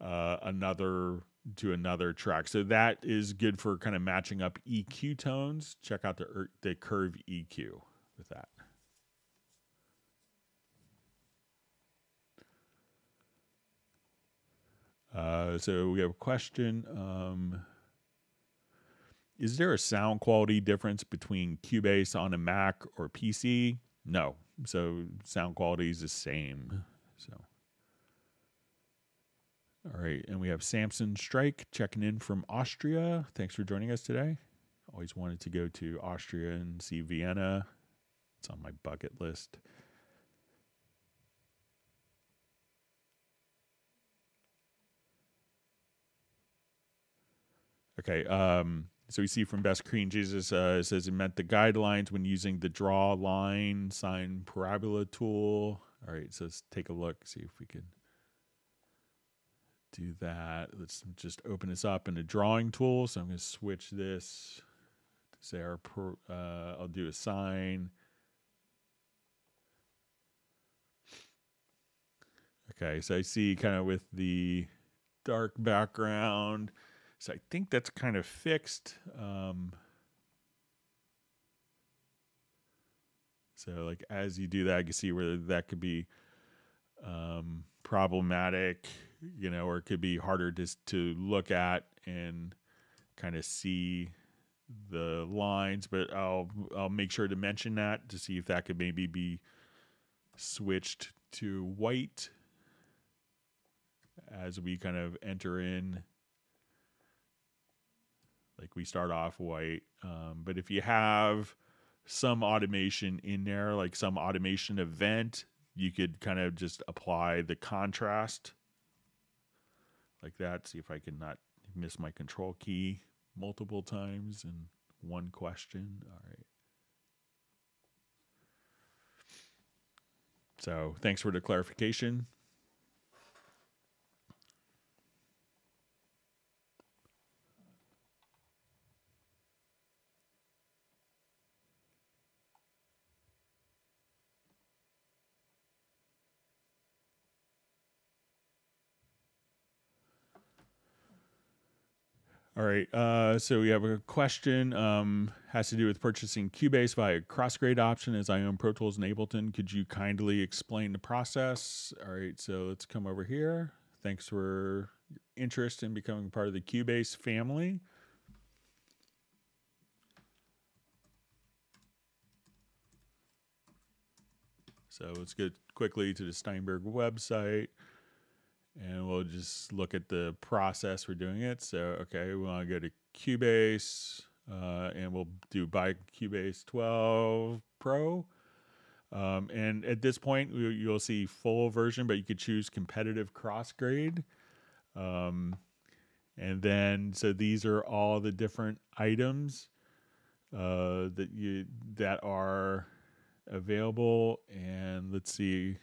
uh, another to another track. So that is good for kind of matching up eq tones. Check out the er, the curve eq with that. Uh, so we have a question um, is there a sound quality difference between Cubase on a Mac or PC? No. So sound quality is the same. So all right, and we have Samson Strike checking in from Austria. Thanks for joining us today. Always wanted to go to Austria and see Vienna. It's on my bucket list. Okay, um, so we see from Best Cream Jesus uh, says it meant the guidelines when using the draw line sine parabola tool. All right, so let's take a look, see if we can do that. Let's just open this up in a drawing tool. So I'm going to switch this to say our pro, uh, I'll do assign. Okay, so I see kind of with the dark background. So I think that's kind of fixed. Um, so like as you do that, you see where that could be um, problematic, you know, or it could be harder just to look at and kind of see the lines. But I'll I'll make sure to mention that to see if that could maybe be switched to white as we kind of enter in like we start off white um, but if you have some automation in there like some automation event you could kind of just apply the contrast like that see if i can not miss my control key multiple times in one question all right so thanks for the clarification All right. Uh, so we have a question. Um, has to do with purchasing Cubase via Crossgrade option as I own Pro Tools in Ableton. Could you kindly explain the process? All right. So let's come over here. Thanks for your interest in becoming part of the Cubase family. So let's get quickly to the Steinberg website and we'll just look at the process for doing it. So, okay, we want to go to Cubase, uh, and we'll do buy Cubase 12 Pro. Um, and at this point, you'll see full version, but you could choose competitive cross grade. Um, and then, so these are all the different items uh, that you that are available. And let's see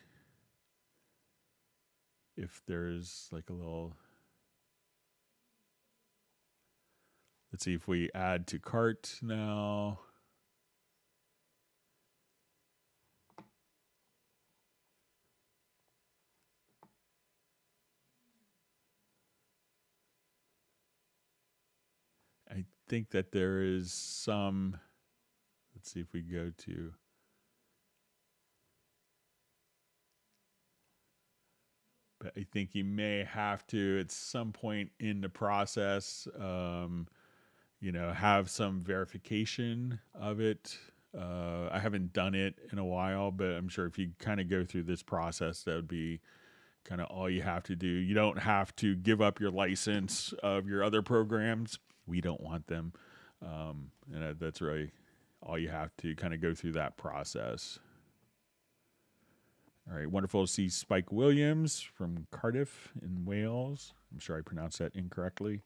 if there's like a little let's see if we add to cart now. I think that there is some let's see if we go to but I think you may have to at some point in the process, um, you know, have some verification of it. Uh, I haven't done it in a while, but I'm sure if you kind of go through this process, that would be kind of all you have to do. You don't have to give up your license of your other programs. We don't want them. Um, and that's really all you have to kind of go through that process. All right, wonderful to see Spike Williams from Cardiff in Wales. I'm sure I pronounced that incorrectly.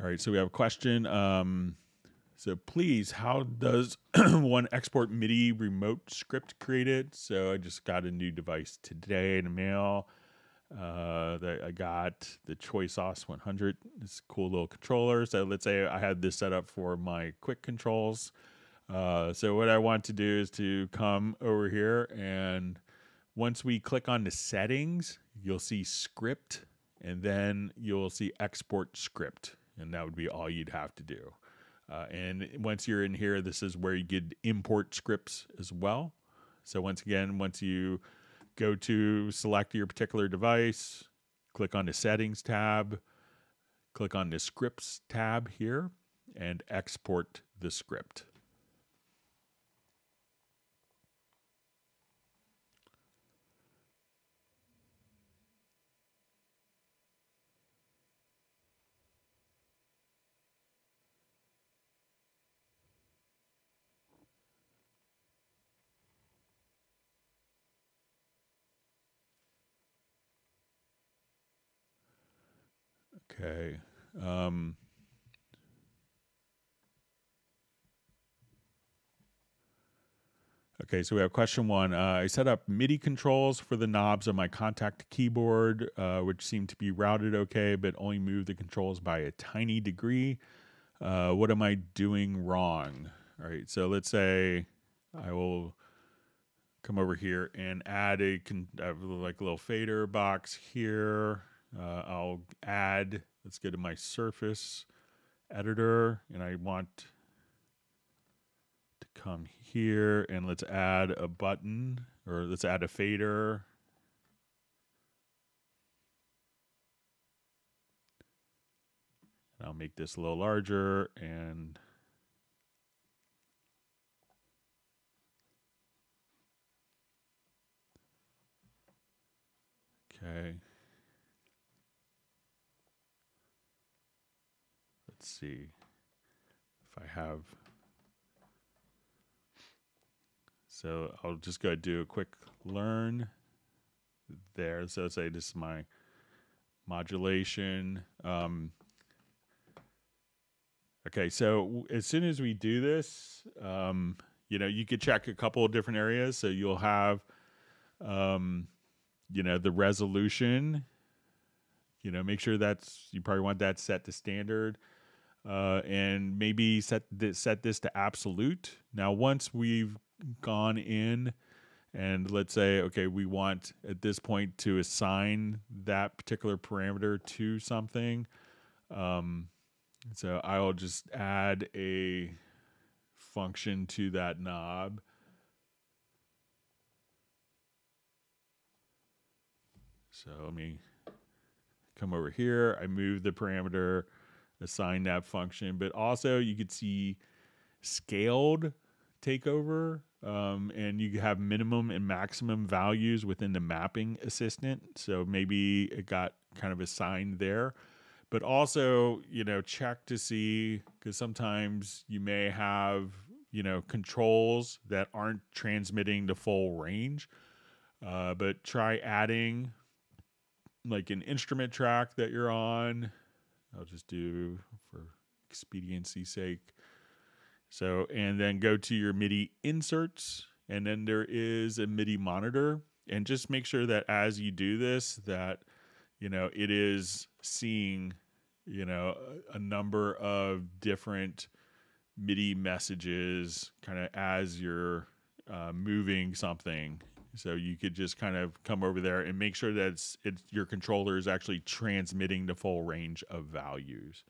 All right, so we have a question. Um, so please, how does [CLEARS THROAT] one export MIDI remote script created? So I just got a new device today in the mail. Uh, that I got the Choiceos 100. This cool little controller. So let's say I had this set up for my quick controls. Uh, so what I want to do is to come over here and once we click on the settings, you'll see script and then you'll see export script. And that would be all you'd have to do. Uh, and once you're in here, this is where you get import scripts as well. So once again, once you go to select your particular device, click on the settings tab, click on the scripts tab here, and export the script. Okay. Um, Okay, so we have question one. Uh, I set up MIDI controls for the knobs on my contact keyboard, uh, which seem to be routed okay, but only move the controls by a tiny degree. Uh, what am I doing wrong? All right, so let's say I will come over here and add a like a little fader box here. Uh, I'll add, let's go to my surface editor, and I want to come here and let's add a button or let's add a fader. I'll make this a little larger and okay. Let's see if I have So I'll just go do a quick learn there. So say this is my modulation. Um, okay, so as soon as we do this, um, you know, you could check a couple of different areas. So you'll have, um, you know, the resolution. You know, make sure that's you probably want that set to standard. Uh, and maybe set this, set this to absolute. Now, once we've gone in and let's say okay we want at this point to assign that particular parameter to something um, so i'll just add a function to that knob. So let me come over here. I move the parameter assign that function but also you could see scaled takeover um, and you have minimum and maximum values within the mapping assistant. So maybe it got kind of assigned there. But also, you know, check to see because sometimes you may have, you know, controls that aren't transmitting the full range. Uh, but try adding like an instrument track that you're on. I'll just do for expediency's sake so, and then go to your MIDI inserts, and then there is a MIDI monitor. And just make sure that as you do this, that, you know, it is seeing, you know, a, a number of different MIDI messages kind of as you're uh, moving something. So you could just kind of come over there and make sure that it's, it's your controller is actually transmitting the full range of values.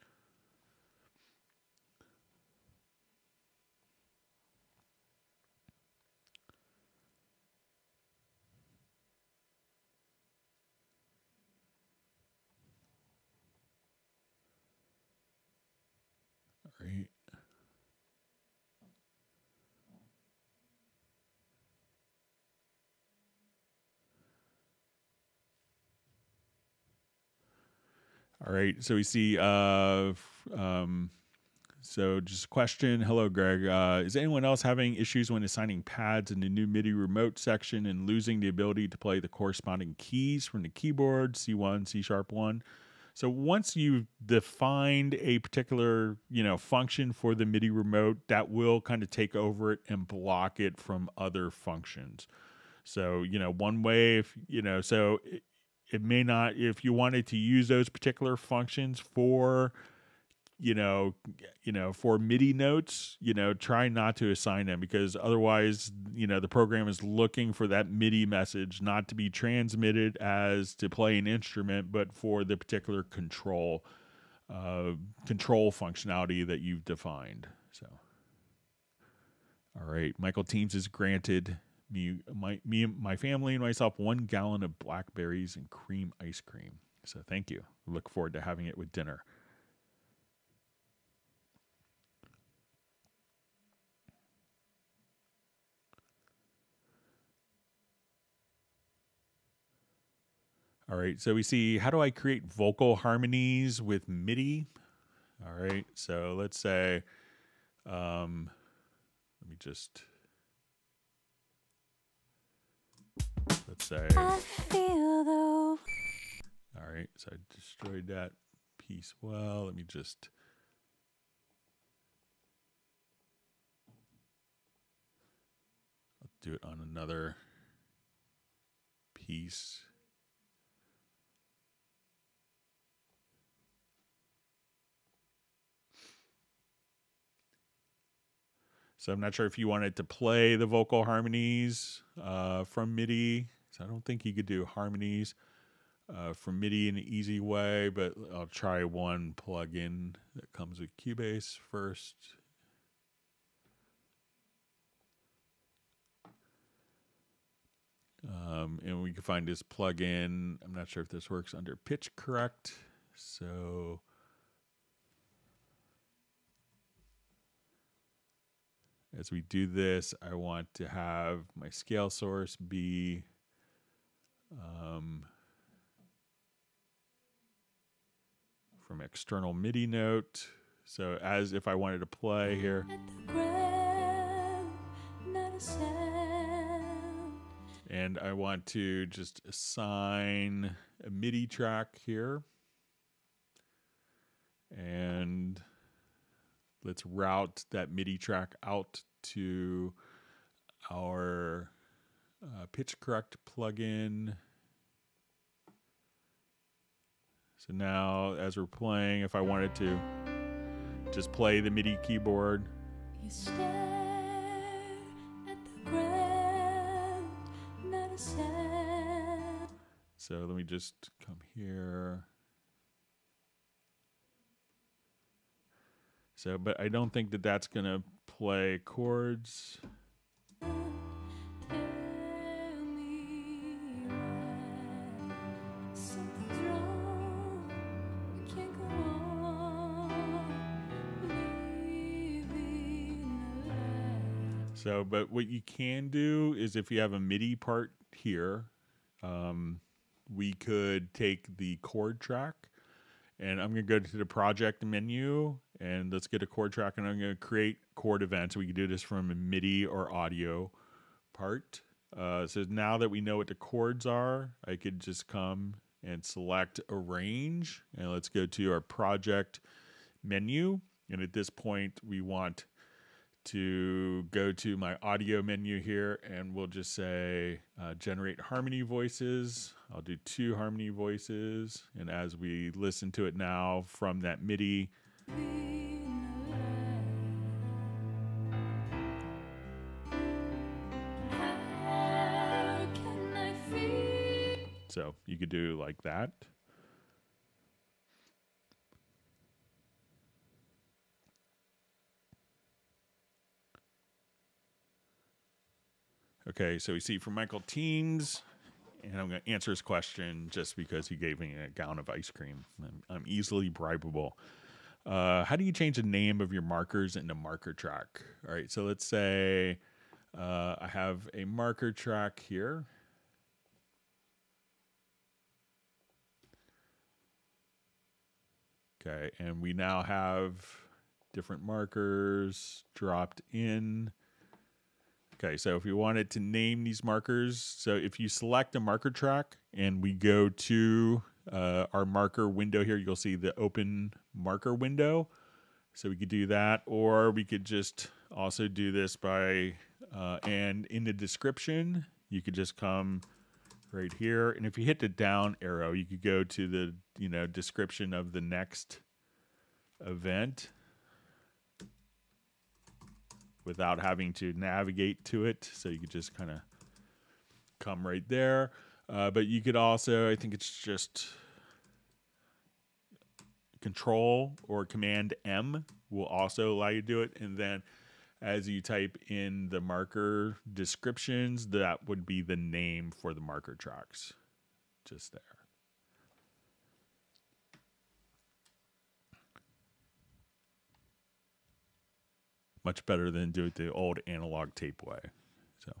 All right. So we see. Uh, um, so just a question. Hello, Greg. Uh, is anyone else having issues when assigning pads in the new MIDI remote section and losing the ability to play the corresponding keys from the keyboard, C1, C sharp one? So once you've defined a particular, you know, function for the MIDI remote, that will kind of take over it and block it from other functions. So, you know, one way if, you know, so it may not if you wanted to use those particular functions for you know you know for midi notes you know try not to assign them because otherwise you know the program is looking for that midi message not to be transmitted as to play an instrument but for the particular control uh, control functionality that you've defined. So all right michael teams is granted me my me my family and myself one gallon of blackberries and cream ice cream. So thank you. Look forward to having it with dinner. All right, so we see how do I create vocal harmonies with MIDI? All right, so let's say, um, let me just let's say. I feel though. All right, so I destroyed that piece. Well, let me just. I'll do it on another piece. So I'm not sure if you wanted to play the vocal harmonies uh, from MIDI. So I don't think you could do harmonies uh, from MIDI in an easy way, but I'll try one plugin that comes with Cubase first. Um, and we can find this plugin. I'm not sure if this works under pitch correct. So as we do this, I want to have my scale source be um, from external MIDI note. So as if I wanted to play here. And I want to just assign a MIDI track here. And let's route that MIDI track out to our uh, pitch correct plugin. So now as we're playing, if I wanted to just play the MIDI keyboard. So let me just come here. So, but I don't think that that's going to play chords. So, but what you can do is if you have a MIDI part here, um, we could take the chord track and I'm going to go to the project menu and let's get a chord track and I'm going to create chord events. We can do this from a MIDI or audio part. Uh, so now that we know what the chords are, I could just come and select arrange and let's go to our project menu. And at this point, we want to go to my audio menu here and we'll just say uh, generate harmony voices. I'll do two harmony voices. And as we listen to it now from that MIDI, so you could do like that. Okay, so we see from Michael Teens, and I'm going to answer his question just because he gave me a gallon of ice cream. I'm, I'm easily bribable. Uh, how do you change the name of your markers into marker track? All right, so let's say uh, I have a marker track here. Okay, and we now have different markers dropped in. Okay, so if we wanted to name these markers, so if you select a marker track and we go to uh, our marker window here, you'll see the open marker window. So we could do that, or we could just also do this by, uh, and in the description, you could just come right here. And if you hit the down arrow, you could go to the, you know, description of the next event without having to navigate to it. So you could just kind of come right there. Uh, but you could also, I think it's just Control or Command M will also allow you to do it. And then as you type in the marker descriptions, that would be the name for the marker tracks just there. Much better than do it the old analog tape way. So.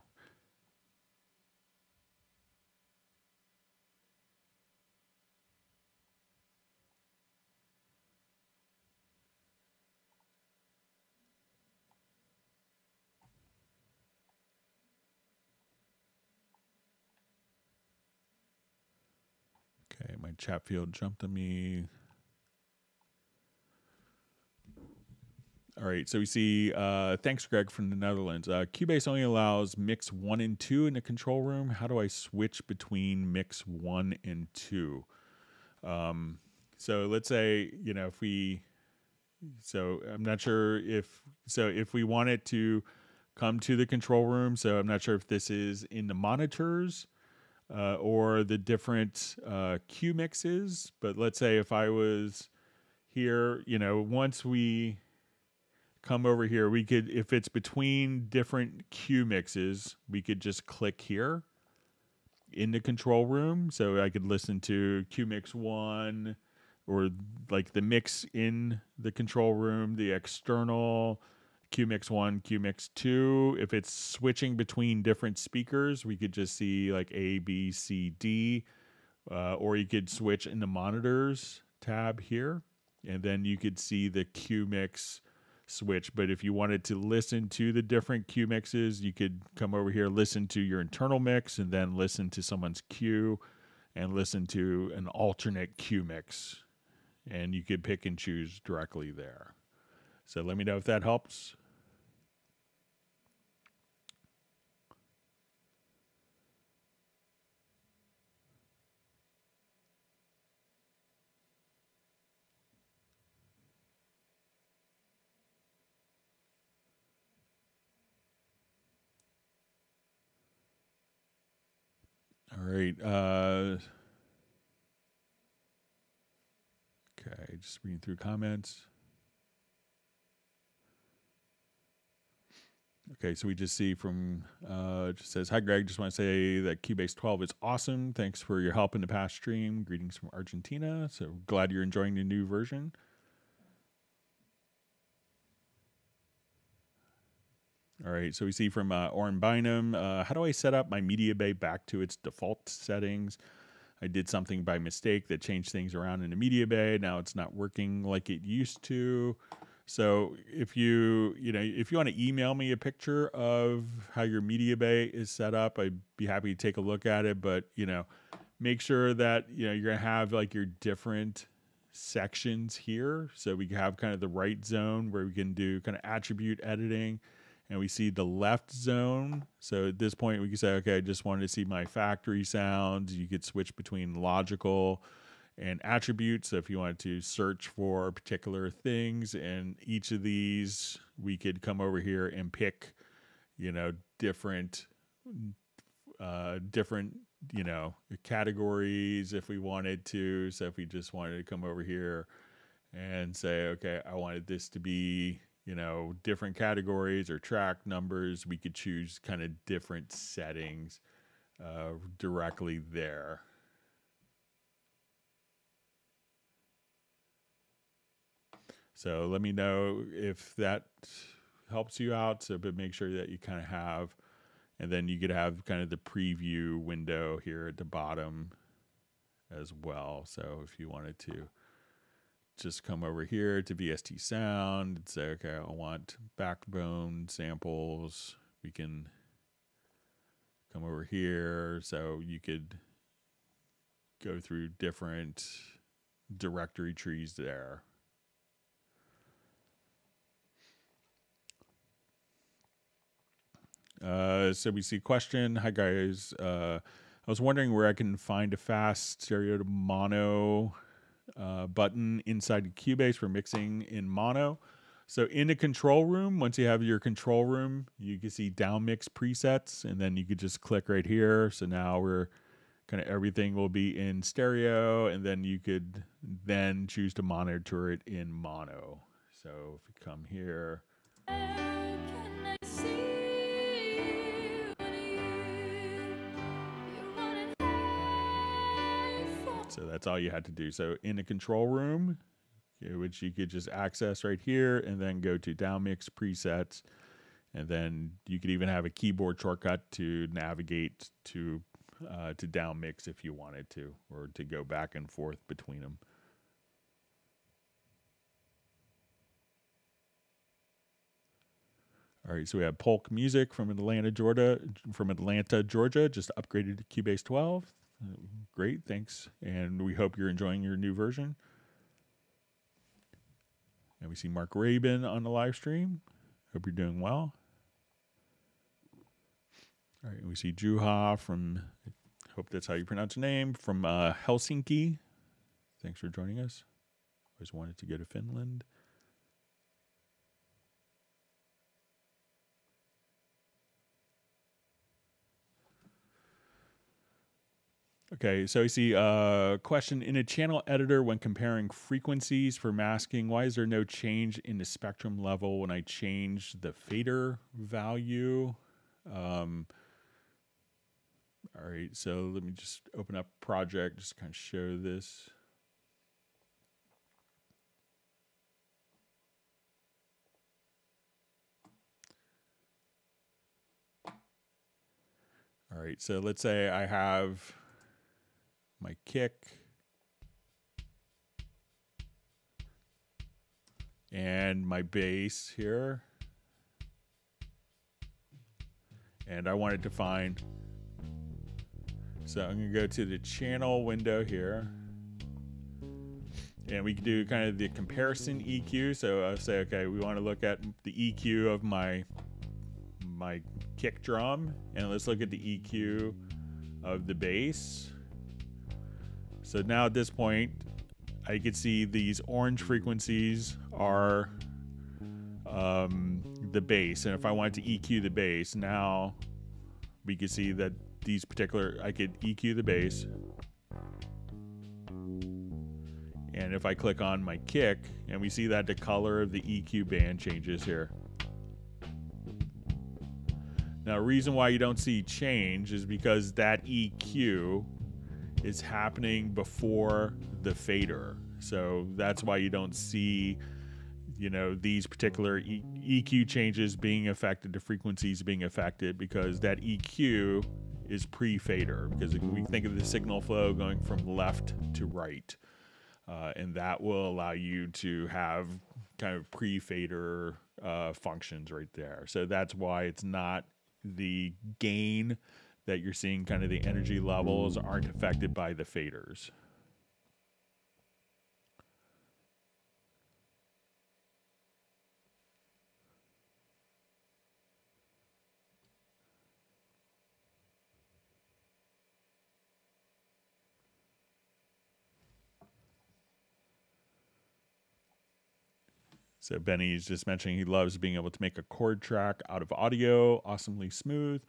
Okay, my Chatfield jumped on me. All right, so we see. Uh, thanks, Greg, from the Netherlands. Uh, Cubase only allows mix one and two in the control room. How do I switch between mix one and two? Um, so let's say you know if we. So I'm not sure if so if we want it to come to the control room. So I'm not sure if this is in the monitors uh, or the different uh, cue mixes. But let's say if I was here, you know, once we come over here, we could, if it's between different cue mixes, we could just click here in the control room. So I could listen to cue mix one or like the mix in the control room, the external Q Mix 1, Q Mix 2. If it's switching between different speakers, we could just see like A, B, C, D. Uh, or you could switch in the monitors tab here, and then you could see the QMix switch. But if you wanted to listen to the different Q mixes, you could come over here, listen to your internal mix, and then listen to someone's cue and listen to an alternate Q mix. And you could pick and choose directly there. So let me know if that helps. All right. Uh, okay, just reading through comments. Okay, so we just see from uh, just says hi Greg. Just want to say that Cubase 12 is awesome. Thanks for your help in the past stream. Greetings from Argentina. So glad you're enjoying the new version. All right, so we see from uh, Oren Bynum, uh, how do I set up my media bay back to its default settings? I did something by mistake that changed things around in the media bay. Now it's not working like it used to. So if you you know if you want to email me a picture of how your media bay is set up, I'd be happy to take a look at it. But you know, make sure that you know you're gonna have like your different sections here, so we have kind of the right zone where we can do kind of attribute editing, and we see the left zone. So at this point, we can say, okay, I just wanted to see my factory sounds. You could switch between logical and attributes. So if you wanted to search for particular things and each of these, we could come over here and pick, you know, different, uh, different, you know, categories if we wanted to. So if we just wanted to come over here and say, okay, I wanted this to be, you know, different categories or track numbers, we could choose kind of different settings uh, directly there. So let me know if that helps you out. So, but make sure that you kind of have, and then you could have kind of the preview window here at the bottom as well. So if you wanted to just come over here to VST Sound and say, okay, I want backbone samples. We can come over here. So you could go through different directory trees there. Uh, so we see question. Hi guys. Uh, I was wondering where I can find a fast stereo to mono uh, button inside Cubase for mixing in mono. So in the control room, once you have your control room, you can see down mix presets, and then you could just click right here. So now we're kind of everything will be in stereo, and then you could then choose to monitor it in mono. So if you come here. So that's all you had to do. So in the control room, which you could just access right here and then go to downmix presets. And then you could even have a keyboard shortcut to navigate to uh, to downmix if you wanted to, or to go back and forth between them. All right, so we have Polk Music from Atlanta, Georgia, from Atlanta, Georgia, just upgraded to Cubase 12. Great, thanks. And we hope you're enjoying your new version. And we see Mark Rabin on the live stream. Hope you're doing well. All right, we see Juha from, I hope that's how you pronounce your name, from uh, Helsinki. Thanks for joining us. Always wanted to go to Finland. Okay, so I see a uh, question in a channel editor when comparing frequencies for masking. Why is there no change in the spectrum level when I change the fader value? Um, all right, so let me just open up project, just kind of show this. All right, so let's say I have my kick. And my bass here. And I wanted to find, so I'm gonna go to the channel window here. And we can do kind of the comparison EQ. So I'll say, okay, we wanna look at the EQ of my my kick drum and let's look at the EQ of the bass. So now at this point, I can see these orange frequencies are um, the bass. And if I wanted to EQ the bass, now we can see that these particular, I could EQ the bass. And if I click on my kick, and we see that the color of the EQ band changes here. Now, reason why you don't see change is because that EQ is happening before the fader. So that's why you don't see, you know, these particular e- EQ changes being affected, the frequencies being affected, because that EQ is pre fader. Because if we think of the signal flow going from left to right. Uh, and that will allow you to have kind of pre fader uh, functions right there. So that's why it's not the gain that you're seeing kind of the energy levels aren't affected by the faders. So Benny's just mentioning he loves being able to make a chord track out of audio, awesomely smooth.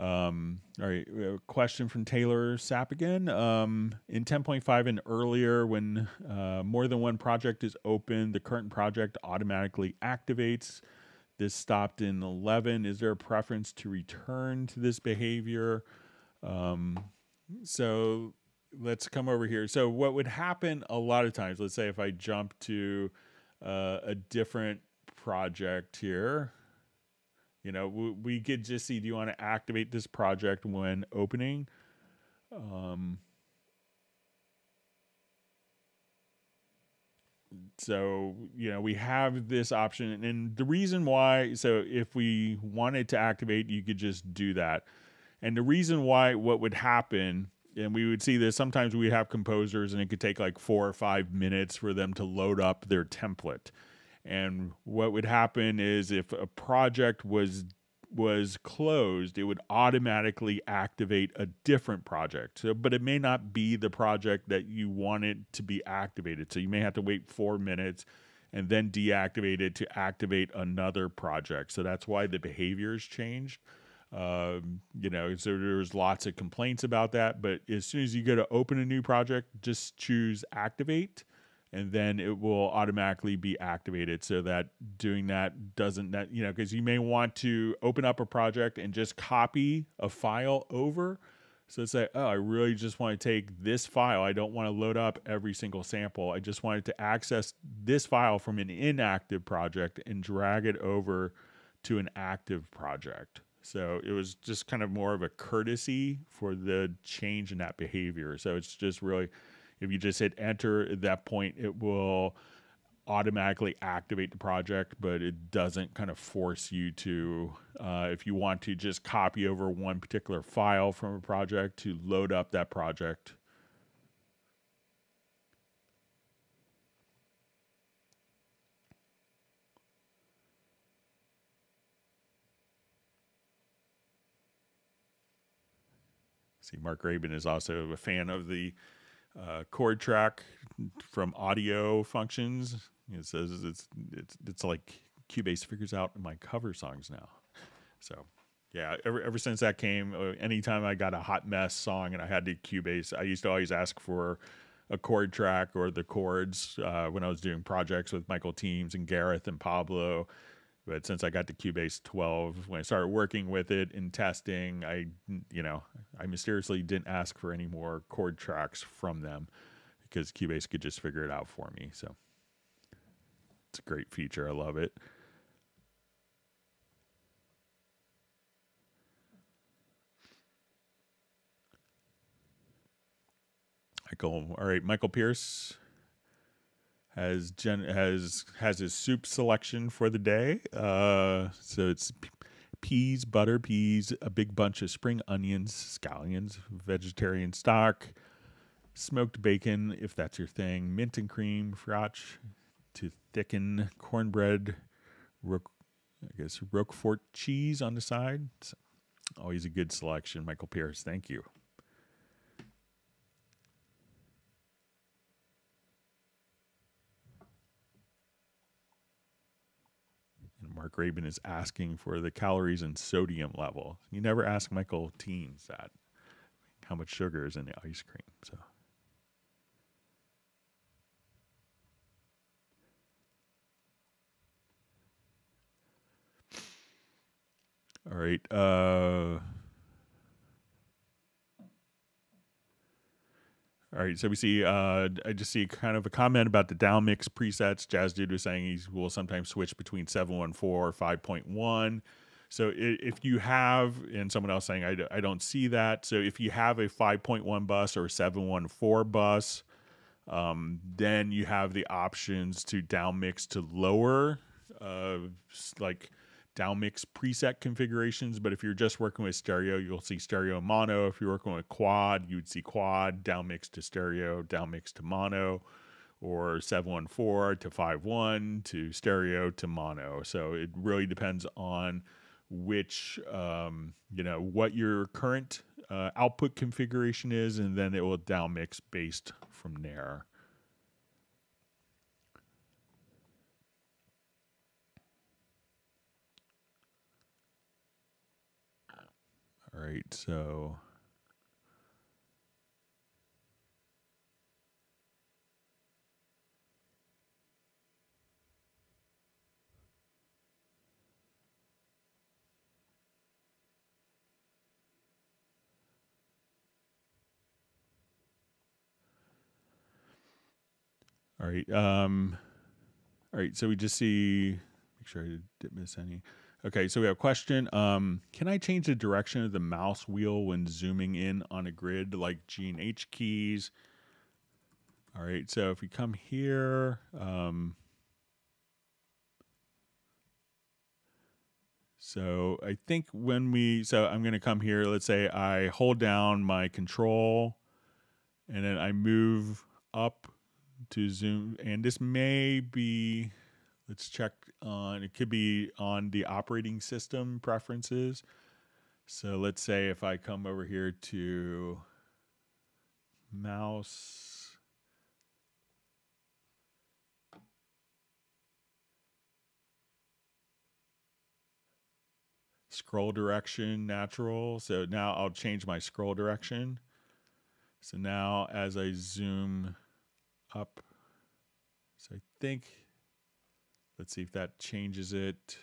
Um, all right, question from Taylor Sapp again. Um, in 10.5 and earlier, when uh, more than one project is open, the current project automatically activates. This stopped in 11. Is there a preference to return to this behavior? Um, so let's come over here. So what would happen a lot of times, let's say if I jump to uh, a different project here, you know, we, we could just see, do you want to activate this project when opening? Um, so, you know, we have this option. And the reason why, so if we wanted to activate, you could just do that. And the reason why, what would happen, and we would see this sometimes we have composers and it could take like four or five minutes for them to load up their template. And what would happen is if a project was was closed, it would automatically activate a different project. So, but it may not be the project that you wanted to be activated. So you may have to wait four minutes and then deactivate it to activate another project. So that's why the behaviors changed. Um, you know, so there's lots of complaints about that. But as soon as you go to open a new project, just choose activate and then it will automatically be activated so that doing that doesn't that you know because you may want to open up a project and just copy a file over. So say oh i really just want to take this file. I don't want to load up every single sample. I just wanted to access this file from an inactive project and drag it over to an active project. So it was just kind of more of a courtesy for the change in that behavior. So it's just really if you just hit enter at that point, it will automatically activate the project, but it doesn't kind of force you to, uh, if you want to just copy over one particular file from a project to load up that project. See, Mark Rabin is also a fan of the uh, chord track from audio functions. It says it's it's it's like Cubase figures out my cover songs now. So yeah, ever ever since that came, uh, anytime I got a hot mess song and I had to Cubase, I used to always ask for a chord track or the chords uh, when I was doing projects with Michael Teams and Gareth and Pablo. But since I got to Cubase 12, when I started working with it and testing, I, you know, I mysteriously didn't ask for any more chord tracks from them because Cubase could just figure it out for me. So it's a great feature. I love it. Michael, all right, Michael Pierce has gen, has has his soup selection for the day. Uh, so it's peas, butter peas, a big bunch of spring onions, scallions, vegetarian stock, smoked bacon if that's your thing, mint and cream, frotch to thicken, cornbread, rook, I guess Roquefort cheese on the side. So always a good selection, Michael Pierce. Thank you. Mark Rabin is asking for the calories and sodium level. You never ask Michael Teens that, how much sugar is in the ice cream. So. All right. Uh, All right, so we see. Uh, I just see kind of a comment about the down mix presets. Jazz Dude was saying he will sometimes switch between 714 or 5.1. So if you have, and someone else saying I, I don't see that. So if you have a 5.1 bus or 714 bus, um, then you have the options to down mix to lower, uh, like downmix preset configurations. But if you're just working with stereo, you'll see stereo mono. If you're working with quad, you would see quad, downmix to stereo, downmix to mono, or 714 to 51 to stereo to mono. So it really depends on which, um, you know, what your current uh, output configuration is, and then it will downmix based from there. Right, so All right. Um, all right. So we just see, make sure I didn't miss any. Okay, so we have a question. Um, can I change the direction of the mouse wheel when zooming in on a grid like G and H keys? All right, so if we come here, um, so I think when we, so I'm going to come here, let's say I hold down my control and then I move up to zoom, and this may be Let's check on, it could be on the operating system preferences. So let's say if I come over here to mouse, scroll direction natural. So now I'll change my scroll direction. So now as I zoom up, so I think Let's see if that changes it.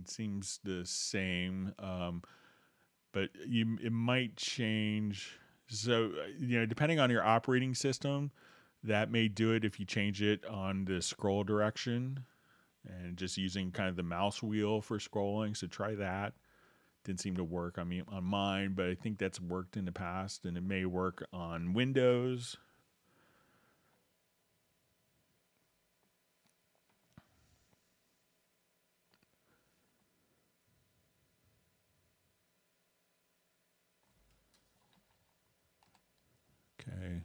It seems the same, um, but you it might change. So you know, depending on your operating system, that may do it if you change it on the scroll direction and just using kind of the mouse wheel for scrolling. So try that. Didn't seem to work on me on mine, but I think that's worked in the past and it may work on Windows. Okay.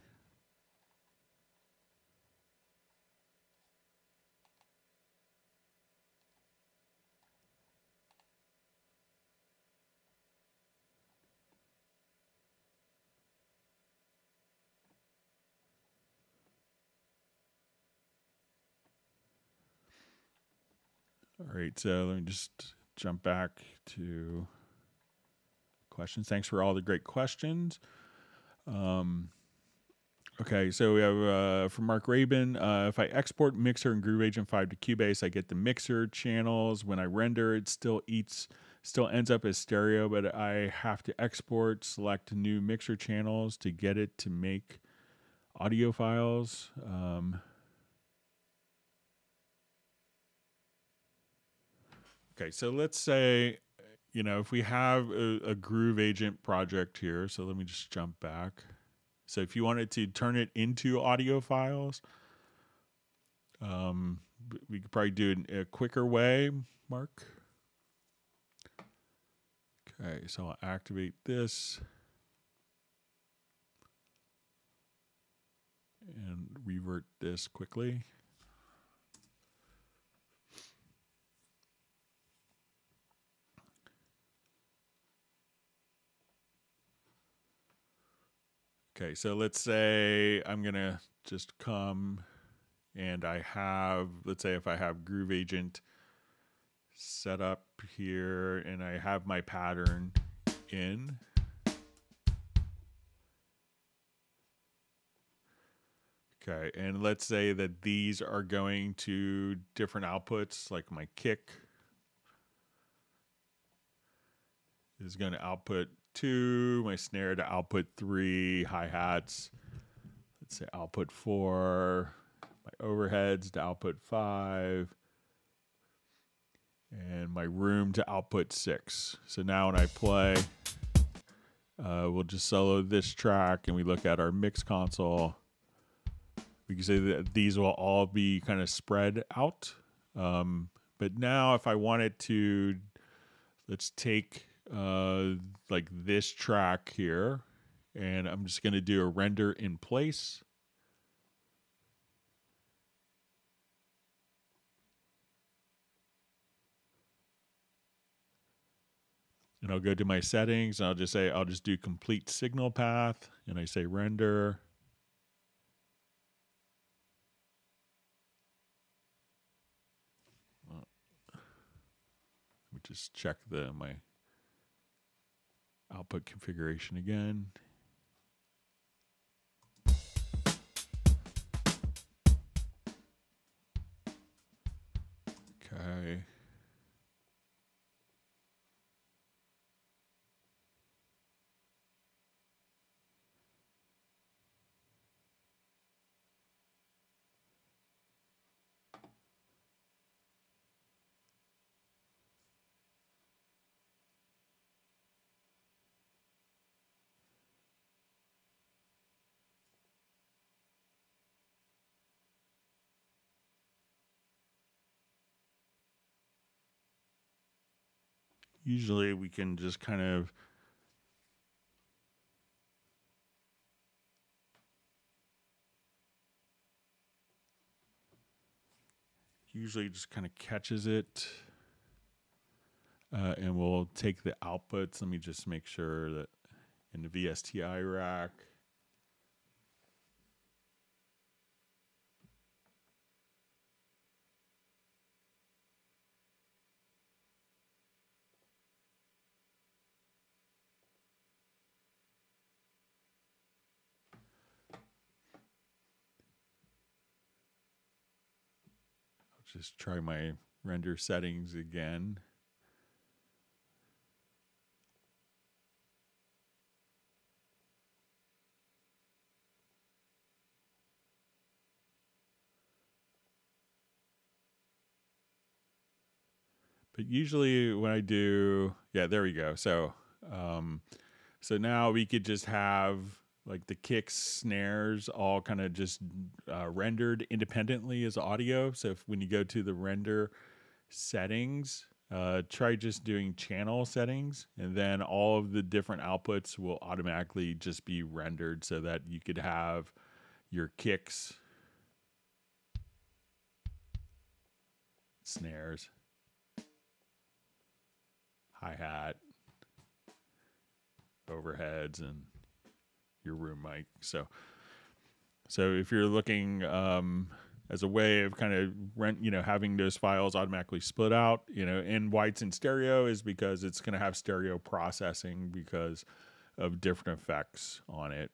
Right, so let me just jump back to questions. Thanks for all the great questions. Um, okay, so we have uh, from Mark Rabin. Uh, if I export Mixer and Groove Agent 5 to Cubase, I get the Mixer channels. When I render, it still eats, still ends up as stereo, but I have to export, select new Mixer channels to get it to make audio files. Um, Okay, so let's say, you know, if we have a, a, Groove Agent project here, so let me just jump back. So if you wanted to turn it into audio files, um, we could probably do it a quicker way, Mark. Okay, so I'll activate this. And revert this quickly. Okay, so let's say I'm going to just come and I have, let's say if I have Groove Agent set up here and I have my pattern in. Okay, and let's say that these are going to different outputs, like my kick is going to output two, my snare to output three, hi hats, let's say output four, my overheads to output five, and my room to output six. So now when I play, uh, we'll just solo this track and we look at our mix console. We can say that these will all be kind of spread out. Um, but now if I wanted to, let's take uh, like this track here, and I'm just going to do a render in place. And I'll go to my settings and I'll just say, I'll just do complete signal path and I say render. Let me just check the my output configuration again. Okay. Usually we can just kind of usually just kind of catches it uh, and we'll take the outputs. Let me just make sure that in the VSTI rack just try my render settings again. But usually when I do, yeah, there we go. So, um, so now we could just have like the kicks, snares, all kind of just uh, rendered independently as audio. So if when you go to the render settings, uh, try just doing channel settings, and then all of the different outputs will automatically just be rendered so that you could have your kicks, snares, hi hat, overheads, and your room mic. So, so if you're looking, um, as a way of kind of rent, you know, having those files automatically split out, you know, and why it's in stereo is because it's going to have stereo processing because of different effects on it.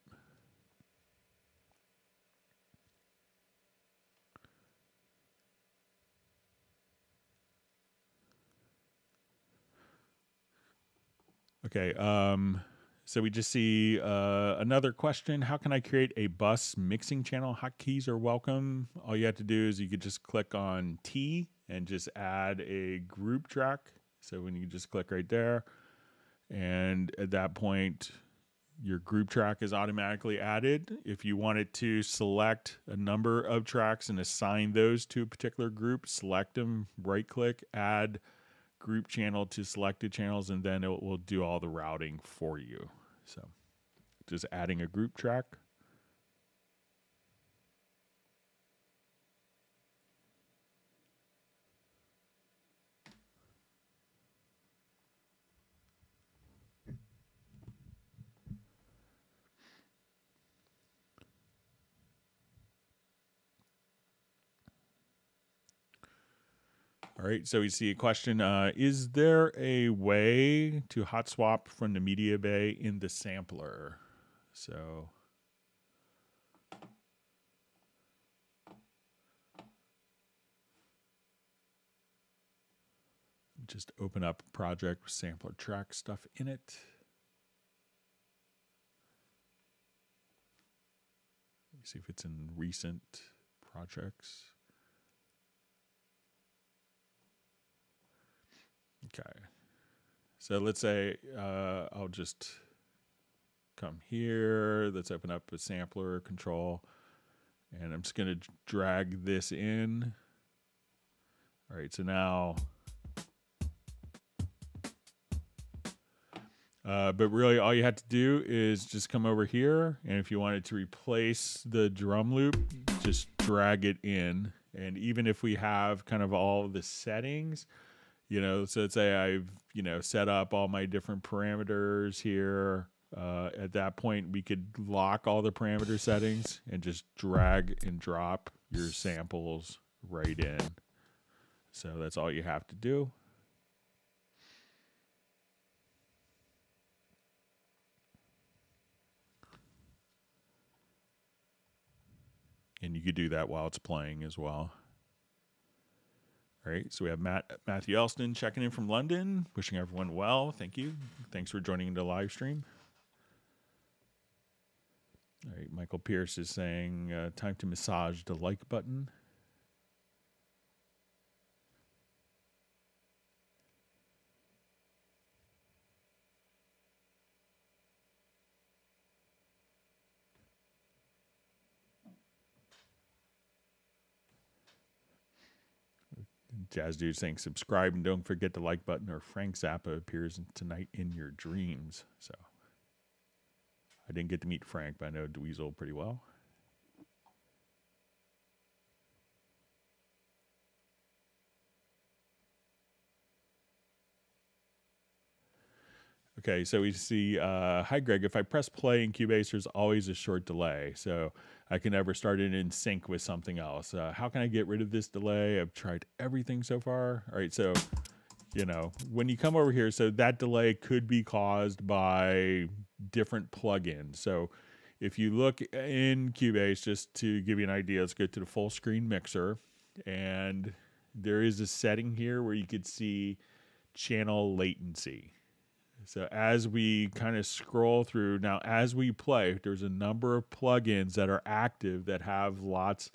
Okay. Um, so we just see uh, another question. How can I create a bus mixing channel? Hotkeys are welcome. All you have to do is you could just click on T and just add a group track. So when you just click right there, and at that point, your group track is automatically added. If you wanted to select a number of tracks and assign those to a particular group, select them, right click, add group channel to selected channels, and then it will do all the routing for you. So just adding a group track. All right, so we see a question. Uh, is there a way to hot swap from the media bay in the sampler? So just open up project with sampler track stuff in it. See if it's in recent projects. Okay. So let's say uh, I'll just come here. Let's open up a sampler control. And I'm just going to drag this in. All right, so now, uh, but really all you have to do is just come over here. And if you wanted to replace the drum loop, just drag it in. And even if we have kind of all the settings, you know so let's say i've you know set up all my different parameters here uh, at that point we could lock all the parameter [LAUGHS] settings and just drag and drop your samples right in. So that's all you have to do. And you could do that while it's playing as well right, so we have Matt Matthew Elston checking in from London, wishing everyone well. Thank you. Thanks for joining the live stream. All right, Michael Pierce is saying, uh, time to massage the like button. Jazz Dude saying subscribe and don't forget the like button or Frank Zappa appears tonight in your dreams. So I didn't get to meet Frank, but I know Dweezil pretty well. Okay, so we see, uh, hi Greg, if I press play in Cubase, there's always a short delay. So I can never start it in sync with something else. Uh, how can I get rid of this delay? I've tried everything so far. All right, so, you know, when you come over here, so that delay could be caused by different plugins. So if you look in Cubase, just to give you an idea, let's go to the full screen mixer. And there is a setting here where you could see channel latency. So as we kind of scroll through now, as we play, there's a number of plugins that are active that have lots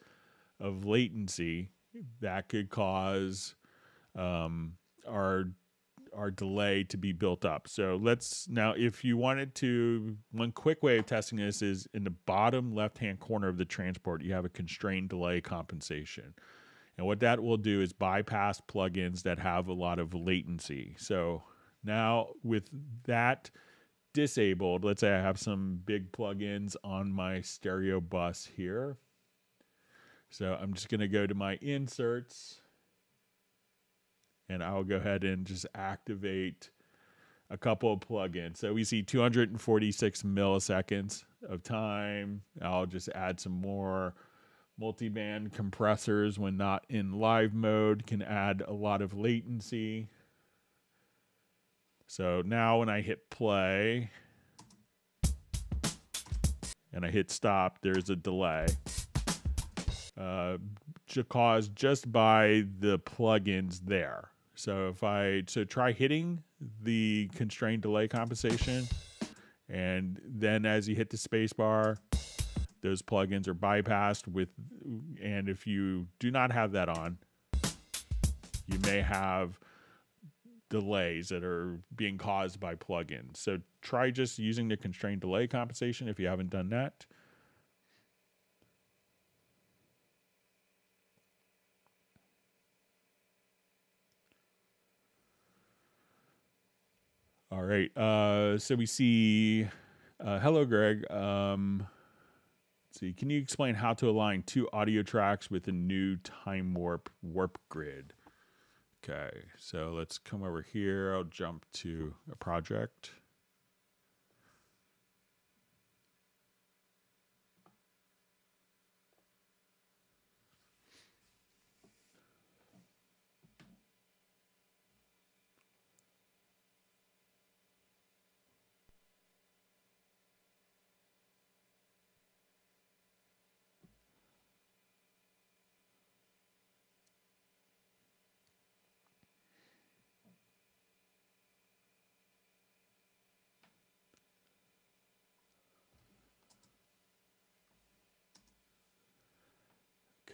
of latency that could cause um, our our delay to be built up. So let's now, if you wanted to, one quick way of testing this is in the bottom left hand corner of the transport, you have a constrained delay compensation. And what that will do is bypass plugins that have a lot of latency. So now, with that disabled, let's say I have some big plugins on my stereo bus here. So I'm just going to go to my inserts and I'll go ahead and just activate a couple of plugins. So we see 246 milliseconds of time. I'll just add some more multi-band compressors when not in live mode can add a lot of latency. So now when I hit play and I hit stop, there's a delay. Uh, caused just by the plugins there. So if I so try hitting the constrained delay compensation, and then as you hit the spacebar, those plugins are bypassed with and if you do not have that on you may have delays that are being caused by plugins so try just using the constrained delay compensation if you haven't done that all right uh, so we see uh, hello greg um, Let's see, can you explain how to align two audio tracks with a new time warp warp grid? Okay, so let's come over here. I'll jump to a project.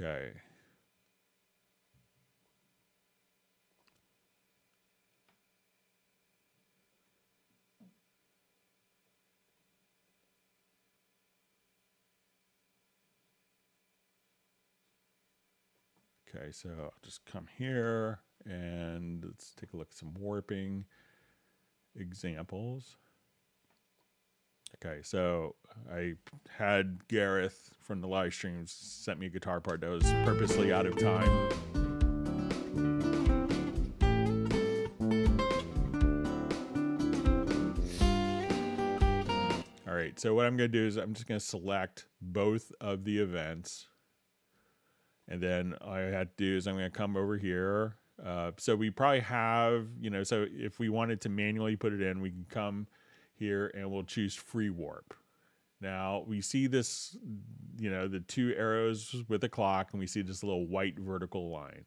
Okay. Okay, so I'll just come here and let's take a look at some warping examples. Okay, so I had Gareth from the live streams sent me a guitar part that was purposely out of time. All right, so what I'm going to do is I'm just going to select both of the events. And then all I had to do is I'm going to come over here. Uh, so we probably have, you know, so if we wanted to manually put it in, we can come here and we'll choose free warp. Now we see this, you know, the two arrows with the clock and we see this little white vertical line.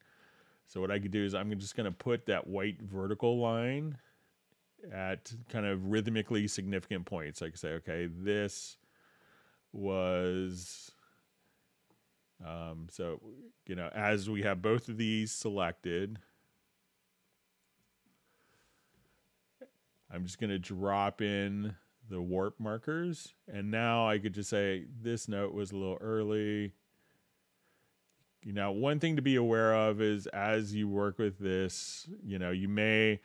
So what I could do is I'm just going to put that white vertical line at kind of rhythmically significant points. I could say, okay, this was, um, so, you know, as we have both of these selected, I'm just going to drop in the warp markers. And now I could just say this note was a little early. You know, one thing to be aware of is as you work with this, you know, you may,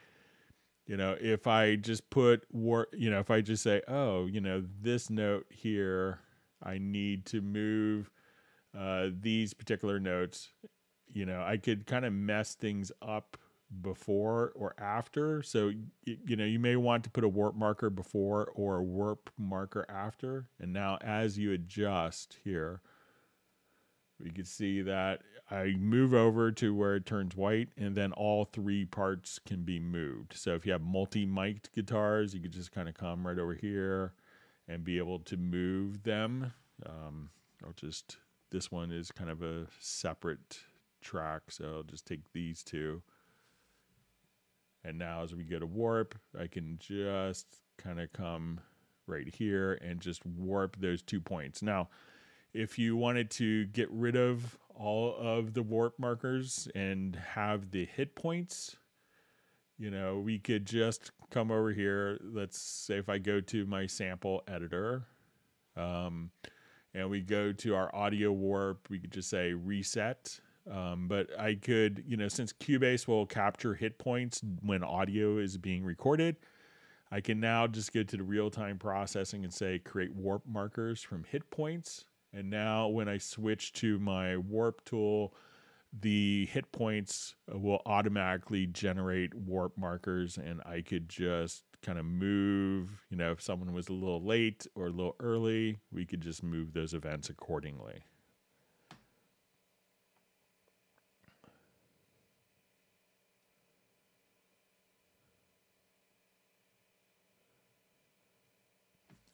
you know, if I just put warp, you know, if I just say, oh, you know, this note here, I need to move uh, these particular notes, you know, I could kind of mess things up before or after. So, you know, you may want to put a warp marker before or a warp marker after. And now as you adjust here, we can see that I move over to where it turns white and then all three parts can be moved. So if you have multi-mic'd guitars, you could just kind of come right over here and be able to move them. Um, I'll just, this one is kind of a separate track. So I'll just take these two and now as we go to warp, I can just kind of come right here and just warp those two points. Now, if you wanted to get rid of all of the warp markers and have the hit points, you know, we could just come over here. Let's say if I go to my sample editor, um, and we go to our audio warp, we could just say reset um, but I could, you know, since Cubase will capture hit points when audio is being recorded, I can now just go to the real time processing and say create warp markers from hit points. And now when I switch to my warp tool, the hit points will automatically generate warp markers and I could just kind of move, you know, if someone was a little late or a little early, we could just move those events accordingly.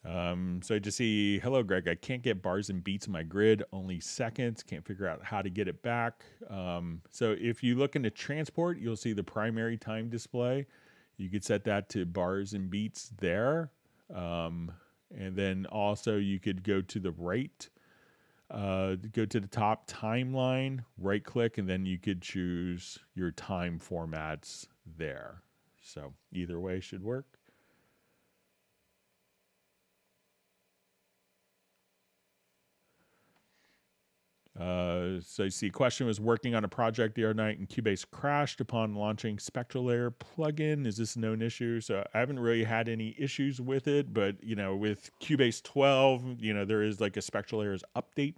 Um, so I just see, hello, Greg. I can't get bars and beats in my grid, only seconds. Can't figure out how to get it back. Um, so if you look into transport, you'll see the primary time display. You could set that to bars and beats there. Um, and then also you could go to the right, uh, go to the top timeline, right click, and then you could choose your time formats there. So either way should work. Uh, so you see, question was working on a project the other night and Cubase crashed upon launching SpectraLayer plugin. Is this a known issue? So I haven't really had any issues with it, but you know, with Cubase 12, you know, there is like a SpectraLayers update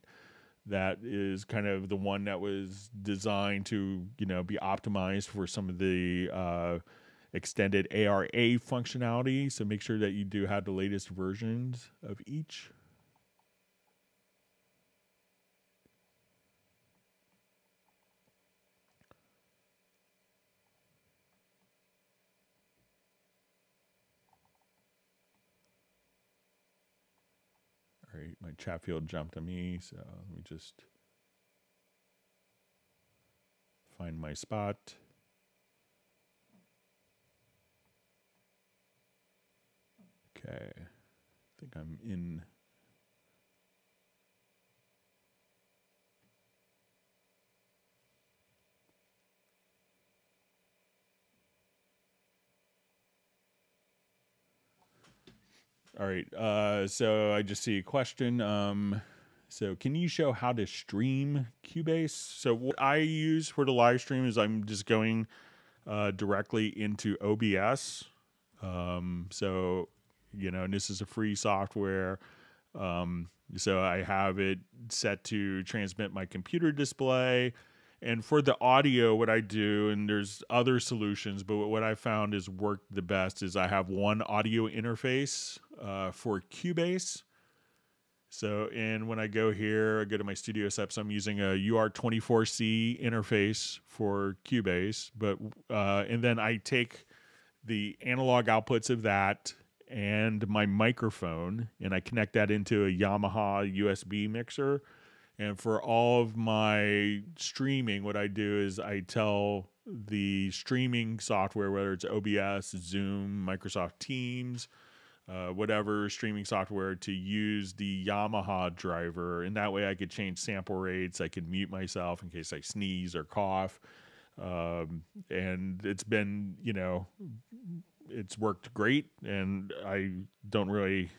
that is kind of the one that was designed to, you know, be optimized for some of the uh, extended ARA functionality. So make sure that you do have the latest versions of each. All right, my Chatfield jumped on me, so let me just find my spot. Okay, I think I'm in. All right. Uh, so I just see a question. Um, so can you show how to stream Cubase? So what I use for the live stream is I'm just going uh, directly into OBS. Um, so you know, this is a free software. Um, so I have it set to transmit my computer display. And for the audio, what I do, and there's other solutions, but what I found is worked the best is I have one audio interface uh, for Cubase. So, and when I go here, I go to my studio setups, I'm using a UR24C interface for Cubase, but, uh, and then I take the analog outputs of that and my microphone and I connect that into a Yamaha USB mixer. And for all of my streaming, what I do is I tell the streaming software, whether it's OBS, Zoom, Microsoft Teams, uh, whatever streaming software, to use the Yamaha driver. And that way I could change sample rates. I could mute myself in case I sneeze or cough. Um, and it's been, you know, it's worked great. And I don't really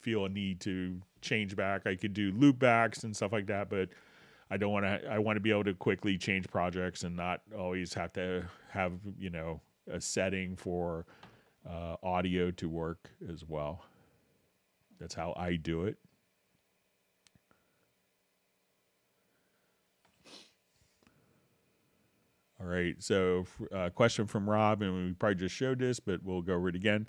feel a need to change back. I could do loop backs and stuff like that, but I don't want to. I want to be able to quickly change projects and not always have to have you know a setting for uh, audio to work as well. That's how I do it. All right. So, uh, question from Rob, and we probably just showed this, but we'll go over it again.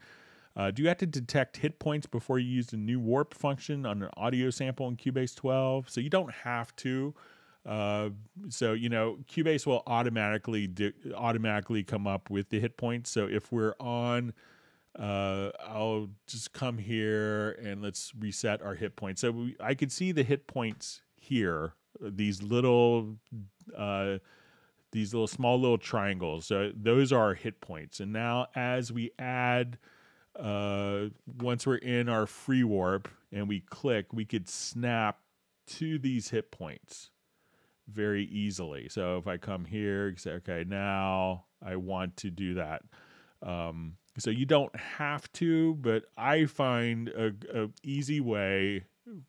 Uh, do you have to detect hit points before you use the new warp function on an audio sample in Cubase 12? So you don't have to. Uh, so you know, Cubase will automatically automatically come up with the hit points. So if we're on, uh, I'll just come here and let's reset our hit points. So we, I could see the hit points here. These little, uh, these little small little triangles. So those are our hit points. And now as we add uh, once we're in our free warp and we click, we could snap to these hit points very easily. So if I come here, say, okay, now I want to do that. Um, so you don't have to, but I find a, a easy way,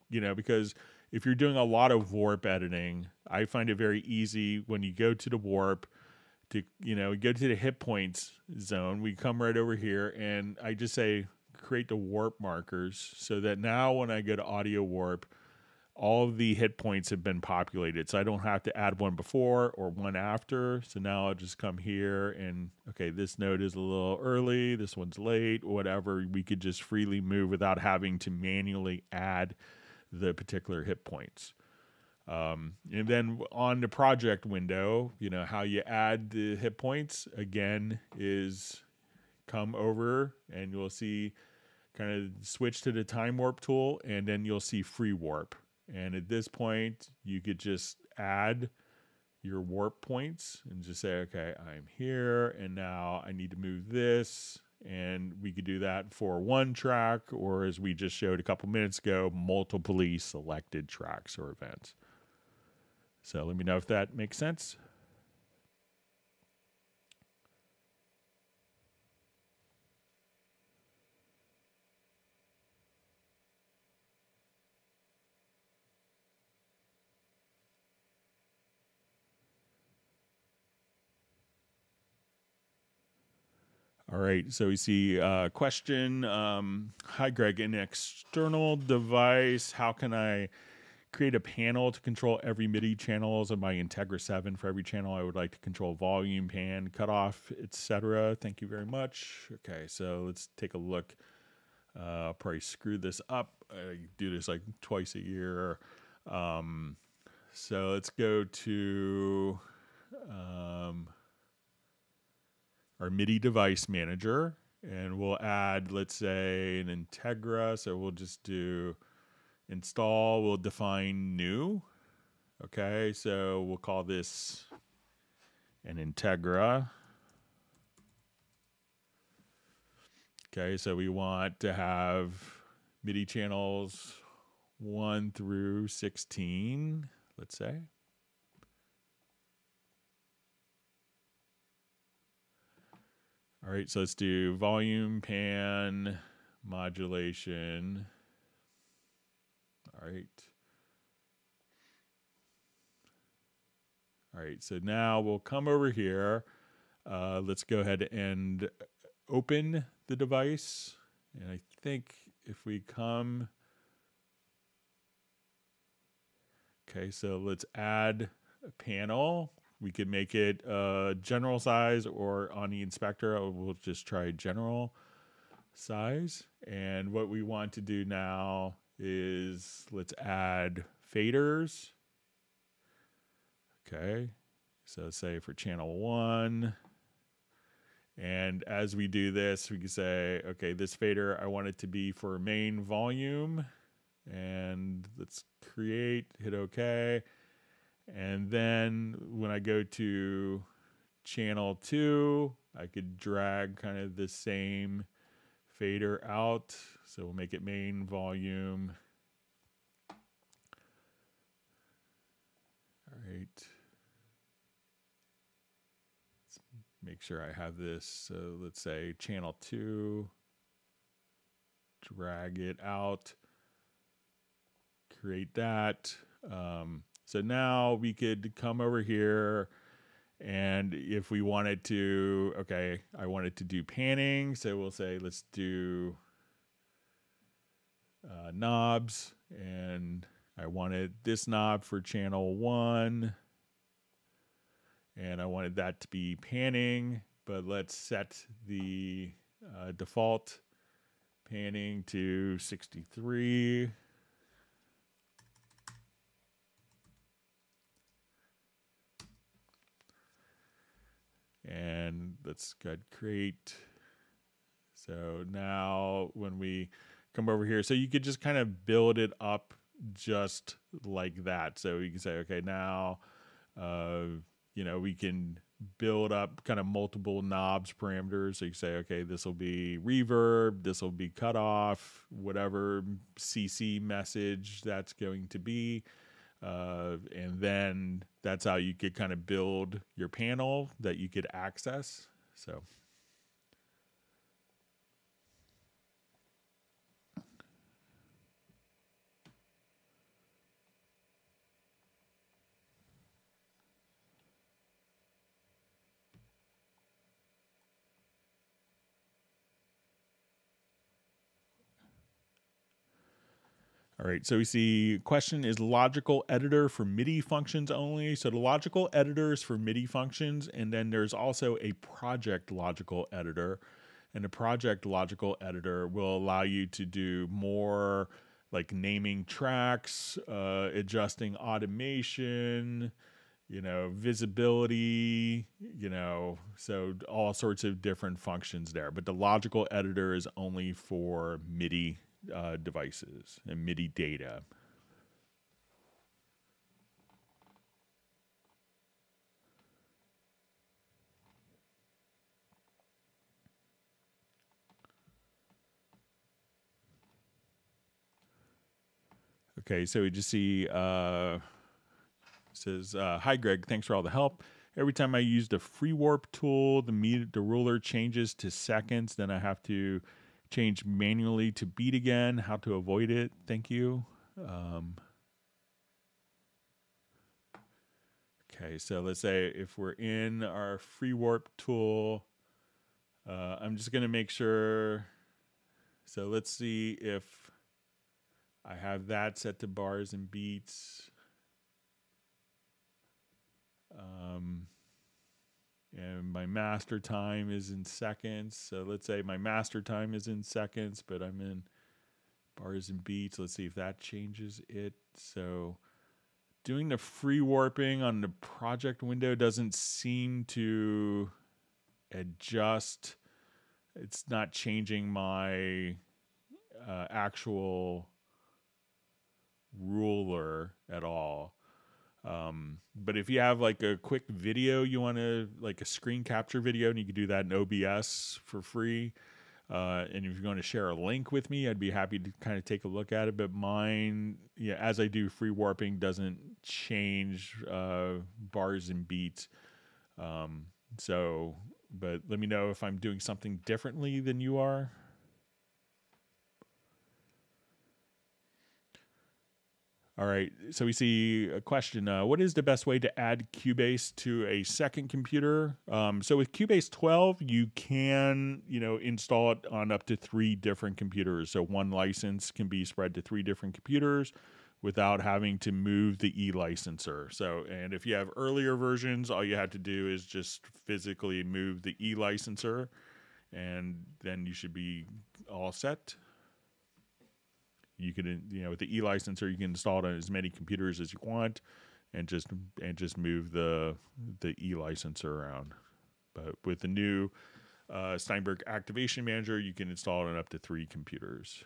you know, because if you're doing a lot of warp editing, I find it very easy when you go to the warp to you know go to the hit points zone. We come right over here and i just say create the warp markers so that now when i go to audio warp all of the hit points have been populated. So i don't have to add one before or one after. So now i'll just come here and okay this note is a little early this one's late whatever. We could just freely move without having to manually add the particular hit points um, and then on the project window, you know, how you add the hit points again is come over and you'll see kind of switch to the time warp tool, and then you'll see free warp. And at this point, you could just add your warp points and just say, okay, I'm here, and now I need to move this. And we could do that for one track, or as we just showed a couple minutes ago, multiply selected tracks or events. So let me know if that makes sense. All right, so we see uh, question. Um, Hi, Greg. An external device, how can I create a panel to control every MIDI channels of my Integra 7 for every channel I would like to control volume, pan, cutoff, etc. Thank you very much. Okay, so let's take a look. Uh, I'll probably screw this up. I do this like twice a year. Um, so let's go to um, our MIDI device manager and we'll add, let's say, an Integra. So we'll just do install, we'll define new. Okay, so we'll call this an Integra. Okay, so we want to have MIDI channels 1 through 16, let's say. All right, so let's do volume, pan, modulation. All right. All right, so now we'll come over here. Uh, let's go ahead and open the device. And I think if we come, okay, so let's add a panel we could make it uh, general size or on the inspector, we'll just try general size. And what we want to do now is let's add faders. Okay, so say for channel one. And as we do this, we can say, okay, this fader, I want it to be for main volume. And let's create, hit OK. And then when I go to channel two, I could drag kind of the same fader out. So we'll make it main volume. All right. Let's make sure I have this. So let's say channel two, drag it out, create that. Um, so now we could come over here and if we wanted to, okay, I wanted to do panning. So we'll say, let's do uh, knobs. And I wanted this knob for channel one. And I wanted that to be panning, but let's set the uh, default panning to 63. And let's go create. So now when we come over here, so you could just kind of build it up just like that. So you can say, okay, now, uh, you know, we can build up kind of multiple knobs parameters. So you say, okay, this will be reverb, this will be cutoff, whatever CC message that's going to be. Uh, and then that's how you could kind of build your panel that you could access. So. Right, so we see question is logical editor for MIDI functions only. So the logical editor is for MIDI functions, and then there's also a project logical editor. And the project logical editor will allow you to do more like naming tracks, uh, adjusting automation, you know, visibility, you know, so all sorts of different functions there. But the logical editor is only for MIDI uh, devices and MIDI data. Okay, so we just see uh, says, uh, "Hi Greg, thanks for all the help. Every time I use the free warp tool, the meter, the ruler changes to seconds. Then I have to change manually to beat again. How to avoid it? Thank you." Um, okay, so let's say if we're in our free warp tool, uh, I'm just going to make sure. So let's see if I have that set to bars and beats. Um, and my master time is in seconds. So let's say my master time is in seconds, but I'm in bars and beats. Let's see if that changes it. So doing the free warping on the project window doesn't seem to adjust. It's not changing my uh, actual ruler at all. Um, but if you have like a quick video you want to like a screen capture video and you can do that in OBS for free. Uh, and if you're going to share a link with me, I'd be happy to kind of take a look at it. But mine, yeah, as I do free warping, doesn't change uh, bars and beats. Um, so, but let me know if I'm doing something differently than you are. All right, so we see a question. Uh, what is the best way to add Cubase to a second computer? Um, so with Cubase 12, you can, you know, install it on up to three different computers. So one license can be spread to three different computers without having to move the e-licenser. So, and if you have earlier versions, all you have to do is just physically move the e-licenser and then you should be all set. You can, you know, with the e-licenser, you can install it on as many computers as you want, and just and just move the the e-licenser around. But with the new uh, Steinberg Activation Manager, you can install it on up to three computers.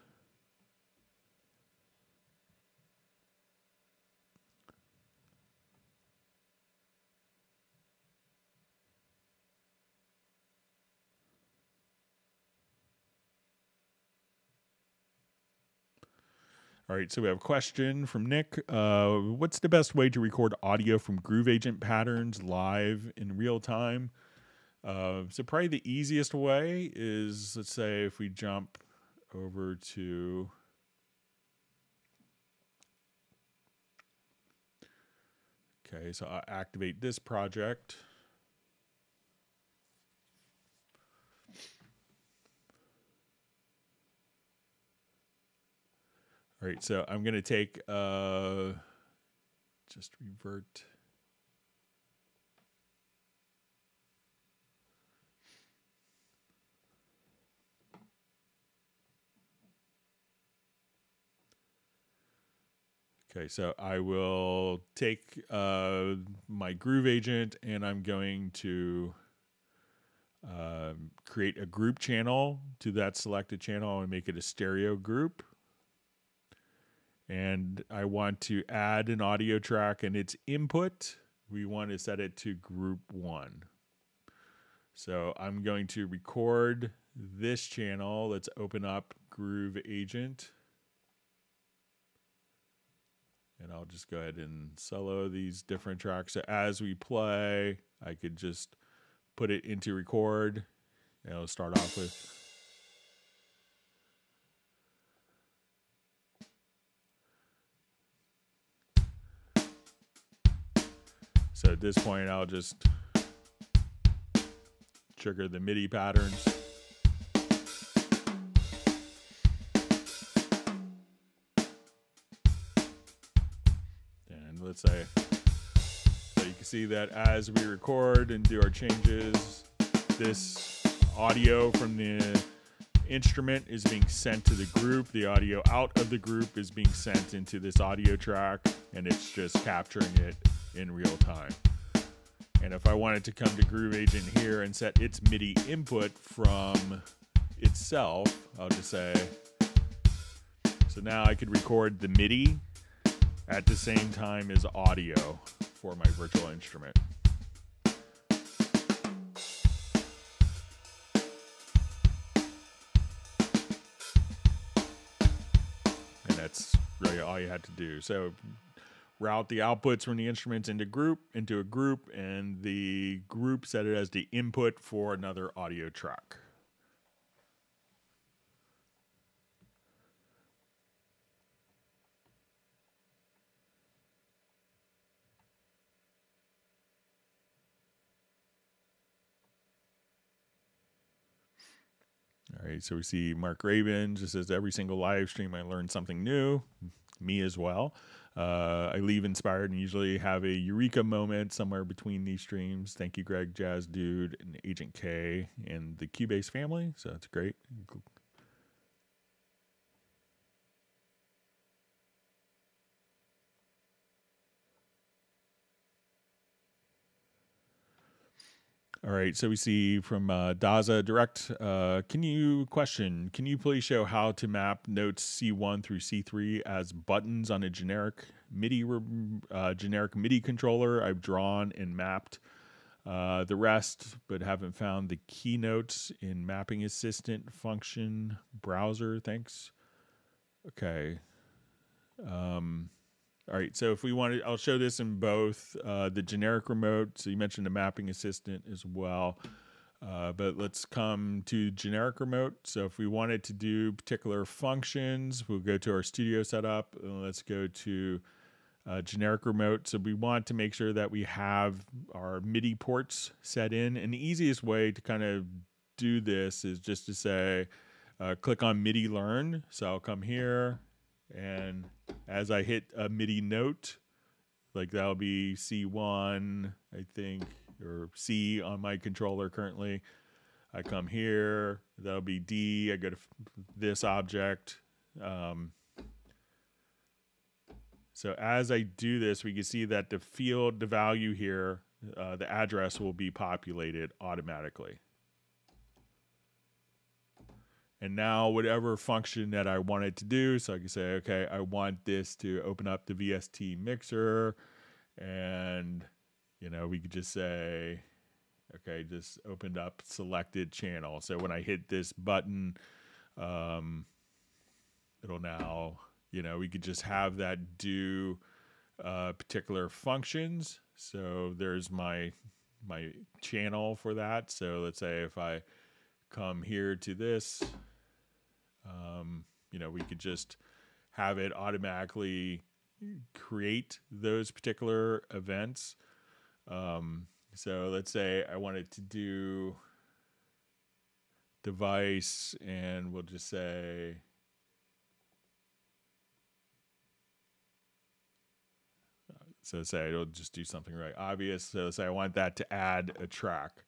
All right, so we have a question from Nick. Uh, what's the best way to record audio from Groove Agent patterns live in real time? Uh, so probably the easiest way is, let's say, if we jump over to Okay, so I activate this project. All right, so I'm going to take, uh, just revert. Okay, so I will take uh, my Groove agent and I'm going to uh, create a group channel to that selected channel and make it a stereo group and I want to add an audio track and its input, we want to set it to group one. So I'm going to record this channel. Let's open up Groove Agent. And I'll just go ahead and solo these different tracks. So as we play, I could just put it into record. And I'll start off with So at this point, I'll just trigger the MIDI patterns. And let's say, so you can see that as we record and do our changes, this audio from the instrument is being sent to the group. The audio out of the group is being sent into this audio track, and it's just capturing it in real time. And if I wanted to come to Groove Agent here and set its MIDI input from itself, I'll just say, so now I could record the MIDI at the same time as audio for my virtual instrument. And that's really all you had to do. So route the outputs from the instruments into group into a group and the group set it as the input for another audio track. All right, so we see Mark Raven just says every single live stream I learn something new, [LAUGHS] me as well. Uh, I leave inspired and usually have a eureka moment somewhere between these streams. Thank you, Greg, Jazz Dude, and Agent K, and the Cubase family. So that's great. All right, so we see from uh, Daza Direct. Uh, can you question? Can you please show how to map notes C1 through C3 as buttons on a generic MIDI uh, generic MIDI controller? I've drawn and mapped uh, the rest, but haven't found the keynotes in Mapping Assistant function browser. Thanks. Okay. Um, all right, so if we wanted, I'll show this in both uh, the generic remote. So you mentioned the mapping assistant as well. Uh, but let's come to generic remote. So if we wanted to do particular functions, we'll go to our studio setup. And let's go to uh, generic remote. So we want to make sure that we have our MIDI ports set in. And the easiest way to kind of do this is just to say, uh, click on MIDI learn. So I'll come here and as I hit a MIDI note, like that'll be C1, I think, or C on my controller currently. I come here, that'll be D. I go to this object. Um, so as I do this, we can see that the field, the value here, uh, the address will be populated automatically. And now whatever function that I wanted to do, so I can say, okay, I want this to open up the VST mixer. And, you know, we could just say, okay, just opened up selected channel. So when I hit this button, um, it'll now, you know, we could just have that do uh, particular functions. So there's my my channel for that. So let's say if I come here to this, um, you know, we could just have it automatically create those particular events. Um, so let's say I wanted to do device and we'll just say so say it'll just do something really obvious. So say i want that to add a track.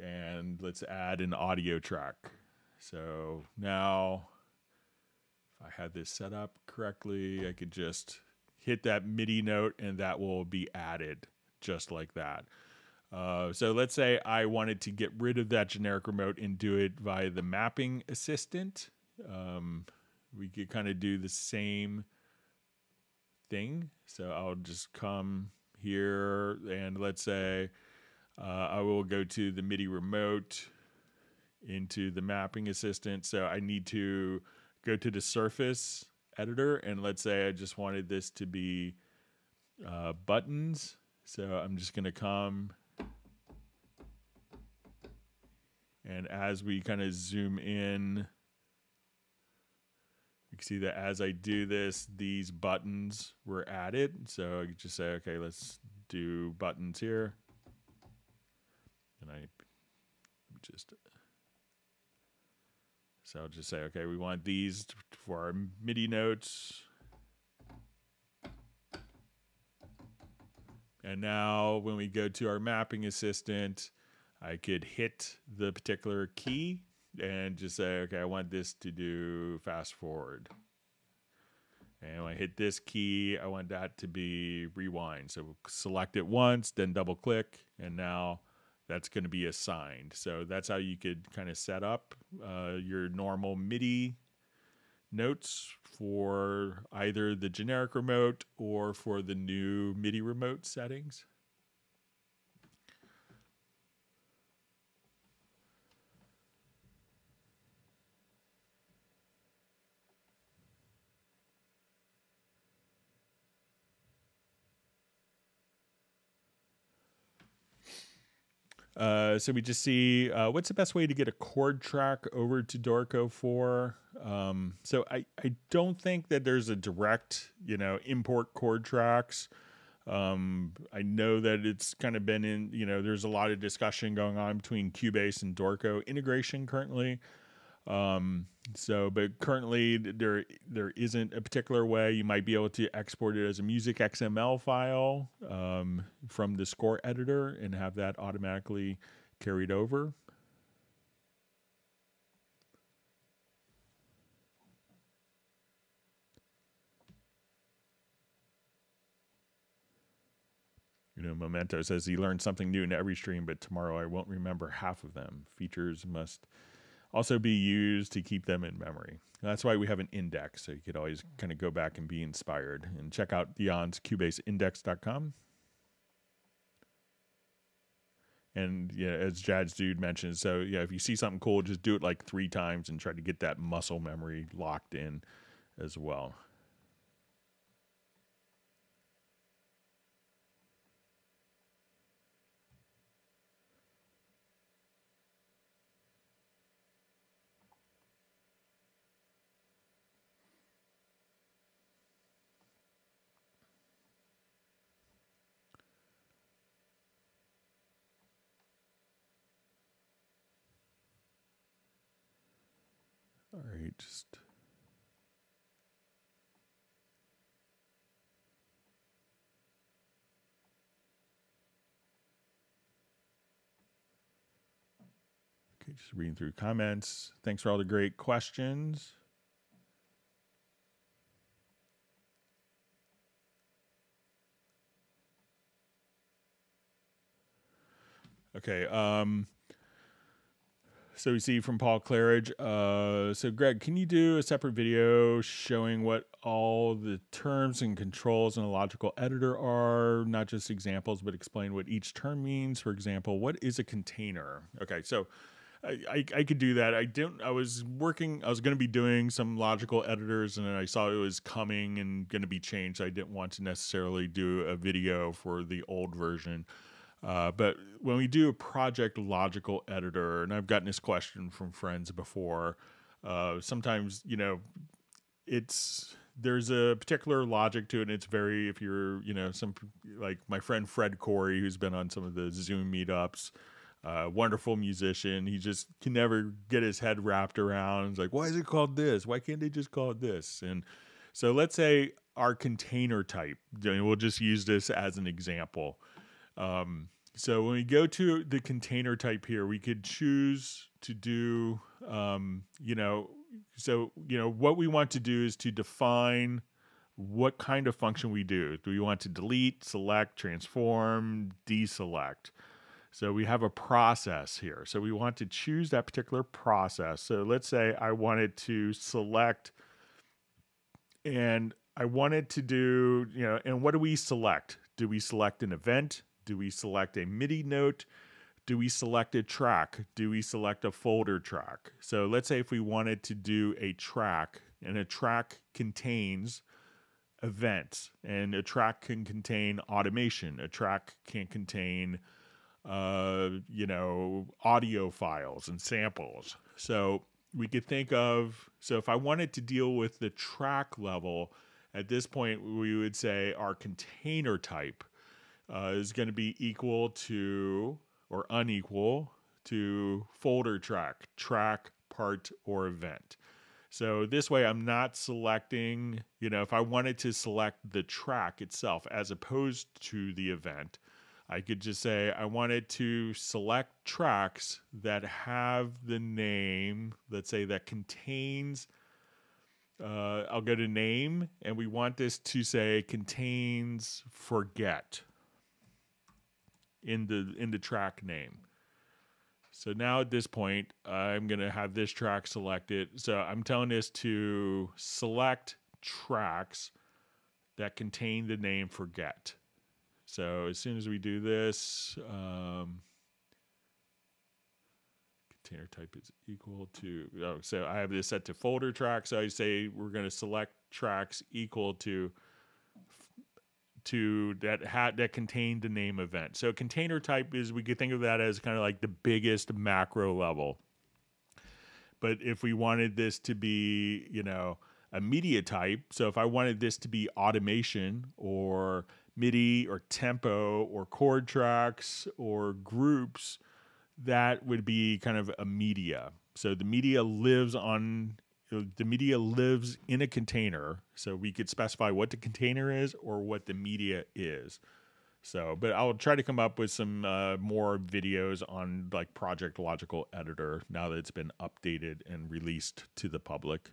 And let's add an audio track so now, if I had this set up correctly, I could just hit that MIDI note and that will be added just like that. Uh, so let's say I wanted to get rid of that generic remote and do it via the mapping assistant. Um, we could kind of do the same thing. So I'll just come here and let's say uh, I will go to the MIDI remote into the mapping assistant. So I need to go to the surface editor and let's say I just wanted this to be uh, buttons. So I'm just going to come and as we kind of zoom in, you can see that as I do this, these buttons were added. So I just say, okay, let's do buttons here. And I just so I'll just say, okay, we want these for our MIDI notes. And now when we go to our mapping assistant, I could hit the particular key and just say, okay, I want this to do fast forward. And when I hit this key, I want that to be rewind. So select it once, then double click, and now that's going to be assigned. So that's how you could kind of set up uh, your normal MIDI notes for either the generic remote or for the new MIDI remote settings. Uh, so we just see uh, what's the best way to get a chord track over to Dorico 4. Um, so I, I don't think that there's a direct, you know, import chord tracks. Um, I know that it's kind of been in, you know, there's a lot of discussion going on between Cubase and Dorico integration currently. Um, so, but currently there there isn't a particular way you might be able to export it as a music XML file um, from the score editor and have that automatically carried over. You know, Memento says he learned something new in every stream, but tomorrow I won't remember half of them. Features must also be used to keep them in memory. That's why we have an index, so you could always kind of go back and be inspired. And check out Jan's CubaseIndex.com. And yeah, as Jazz Dude mentioned, so yeah, if you see something cool, just do it like three times and try to get that muscle memory locked in as well. All right, just. Okay, just reading through comments. Thanks for all the great questions. Okay, um, so we see from Paul Claridge. Uh, so Greg, can you do a separate video showing what all the terms and controls in a logical editor are? Not just examples, but explain what each term means. For example, what is a container? Okay, so I, I, I could do that. I don't. I was working. I was going to be doing some logical editors, and I saw it was coming and going to be changed. I didn't want to necessarily do a video for the old version. Uh, but when we do a project logical editor, and I've gotten this question from friends before, uh, sometimes you know it's there's a particular logic to it. And it's very if you're you know some like my friend Fred Corey, who's been on some of the Zoom meetups. Uh, wonderful musician. He just can never get his head wrapped around. It's like, why is it called this? Why can't they just call it this? And so let's say our container type. We'll just use this as an example. Um, so when we go to the container type here, we could choose to do, um, you know, so, you know, what we want to do is to define what kind of function we do. Do we want to delete, select, transform, deselect? So we have a process here. So we want to choose that particular process. So let's say I wanted to select and I wanted to do, you know, and what do we select? Do we select an event? Do we select a MIDI note? Do we select a track? Do we select a folder track? So let's say if we wanted to do a track, and a track contains events, and a track can contain automation, a track can contain, uh, you know, audio files and samples. So we could think of, so if I wanted to deal with the track level, at this point, we would say our container type uh, is going to be equal to or unequal to folder track, track, part, or event. So this way I'm not selecting, you know, if I wanted to select the track itself as opposed to the event, I could just say I wanted to select tracks that have the name, let's say that contains uh, I'll go to name, and we want this to say contains forget in the in the track name. So now at this point, I'm gonna have this track selected. So I'm telling this to select tracks that contain the name forget. So as soon as we do this, um, container type is equal to, oh, so I have this set to folder track. So I say we're to select tracks equal to to that had that contained the name event. So container type is we could think of that as kind of like the biggest macro level. But if we wanted this to be, you know, a media type, so if I wanted this to be automation or MIDI or tempo or chord tracks or groups, that would be kind of a media. So the media lives on the media lives in a container. So we could specify what the container is or what the media is. So, but I'll try to come up with some uh, more videos on like Project Logical Editor now that it's been updated and released to the public.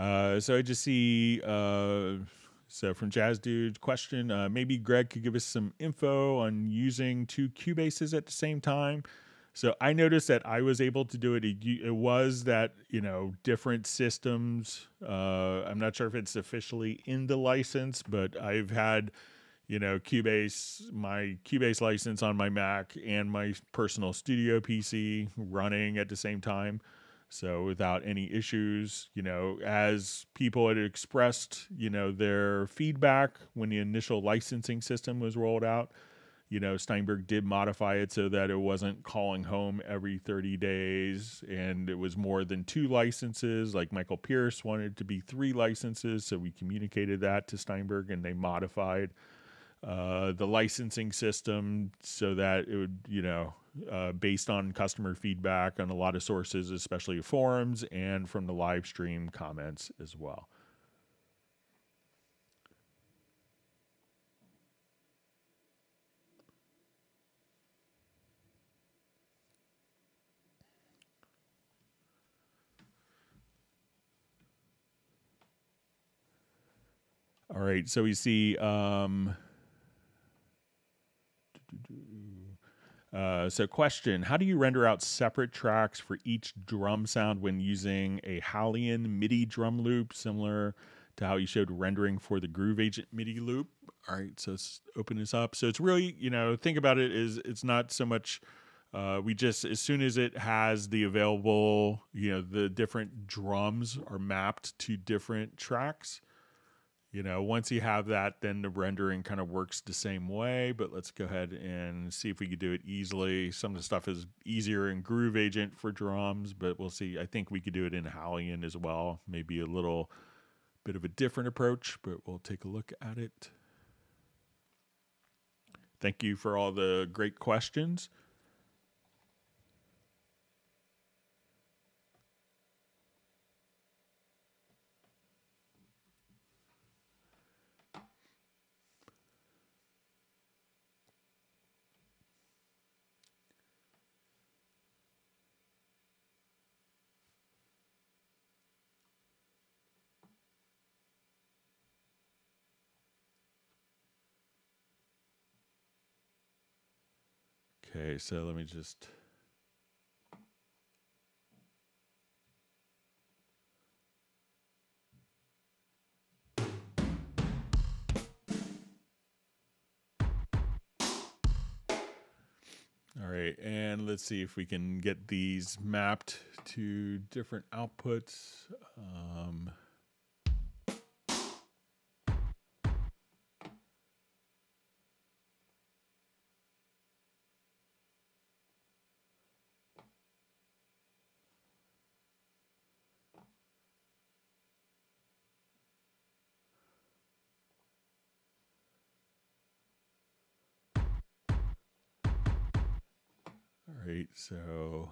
Uh, so I just see. Uh, so from Jazz Dude, question: uh, Maybe Greg could give us some info on using two Cubases at the same time. So I noticed that I was able to do it. It, was that you know different systems. Uh, I'm not sure if it's officially in the license, but I've had you know Cubase, my Cubase license on my Mac and my personal studio PC running at the same time. So without any issues, you know, as people had expressed, you know, their feedback when the initial licensing system was rolled out, you know, Steinberg did modify it so that it wasn't calling home every 30 days and it was more than two licenses. Like Michael Pierce wanted to be three licenses. So we communicated that to Steinberg and they modified uh, the licensing system so that it would, you know, uh, based on customer feedback on a lot of sources, especially forums and from the live stream comments as well. All right, so we see um, uh, so, question How do you render out separate tracks for each drum sound when using a HALion MIDI drum loop, similar to how you showed rendering for the Groove Agent MIDI loop? All right, so let's open this up. So, it's really, you know, think about it is it's not so much. Uh, we just as soon as it has the available, you know, the different drums are mapped to different tracks you know, once you have that, then the rendering kind of works the same way. But let's go ahead and see if we could do it easily. Some of the stuff is easier in Groove Agent for drums, but we'll see. I think we could do it in HALion as well. Maybe a little bit of a different approach, but we'll take a look at it. Thank you for all the great questions. Okay, so let me just. All right, and let's see if we can get these mapped to different outputs. Um, so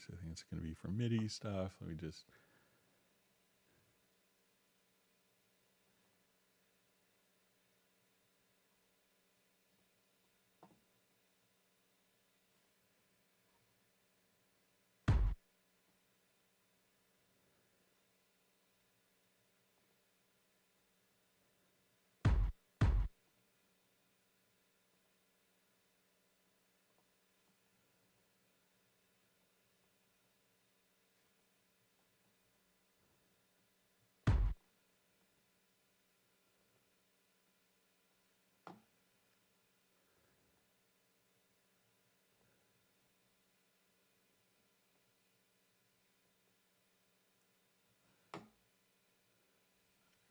so I think it's going to be for MIDI stuff. Let me just.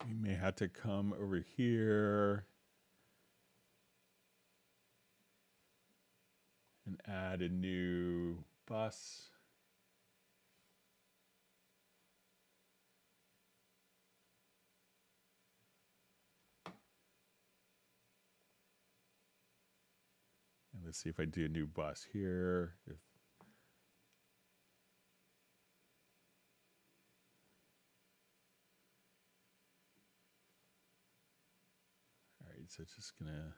We may have to come over here and add a new bus. And let's see if I do a new bus here. If All right, so it's just gonna.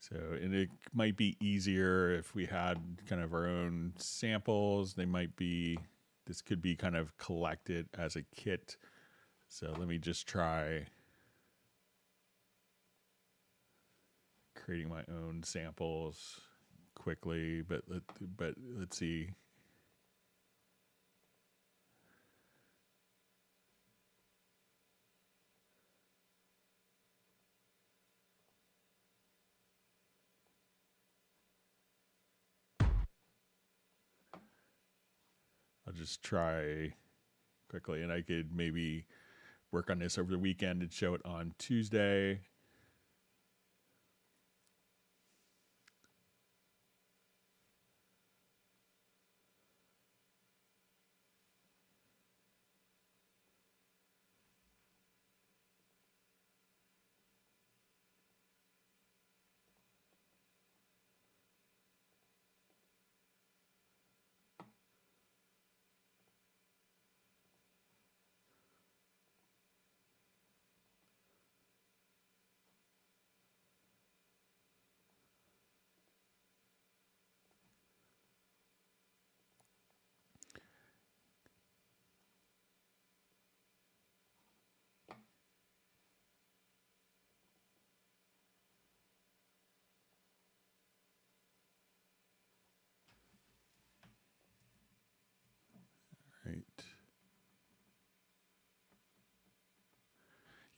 So, and it might be easier if we had kind of our own samples. They might be, this could be kind of collected as a kit. So let me just try creating my own samples quickly, but let, but let's see. I'll just try quickly, and I could maybe work on this over the weekend and show it on Tuesday.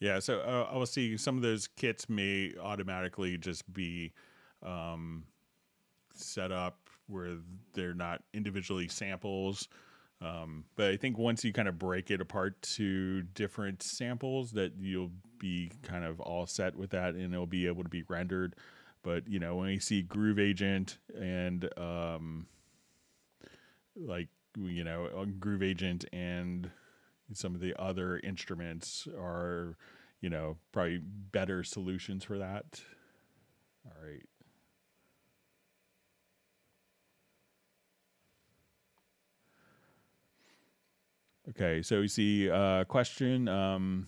Yeah, so uh, I will see some of those kits may automatically just be um, set up where they're not individually samples. Um, but I think once you kind of break it apart to different samples, that you'll be kind of all set with that, and it'll be able to be rendered. But you know, when you see Groove Agent and um, like you know, uh, Groove Agent and some of the other instruments are, you know, probably better solutions for that. All right. Okay, so we see a question. Um,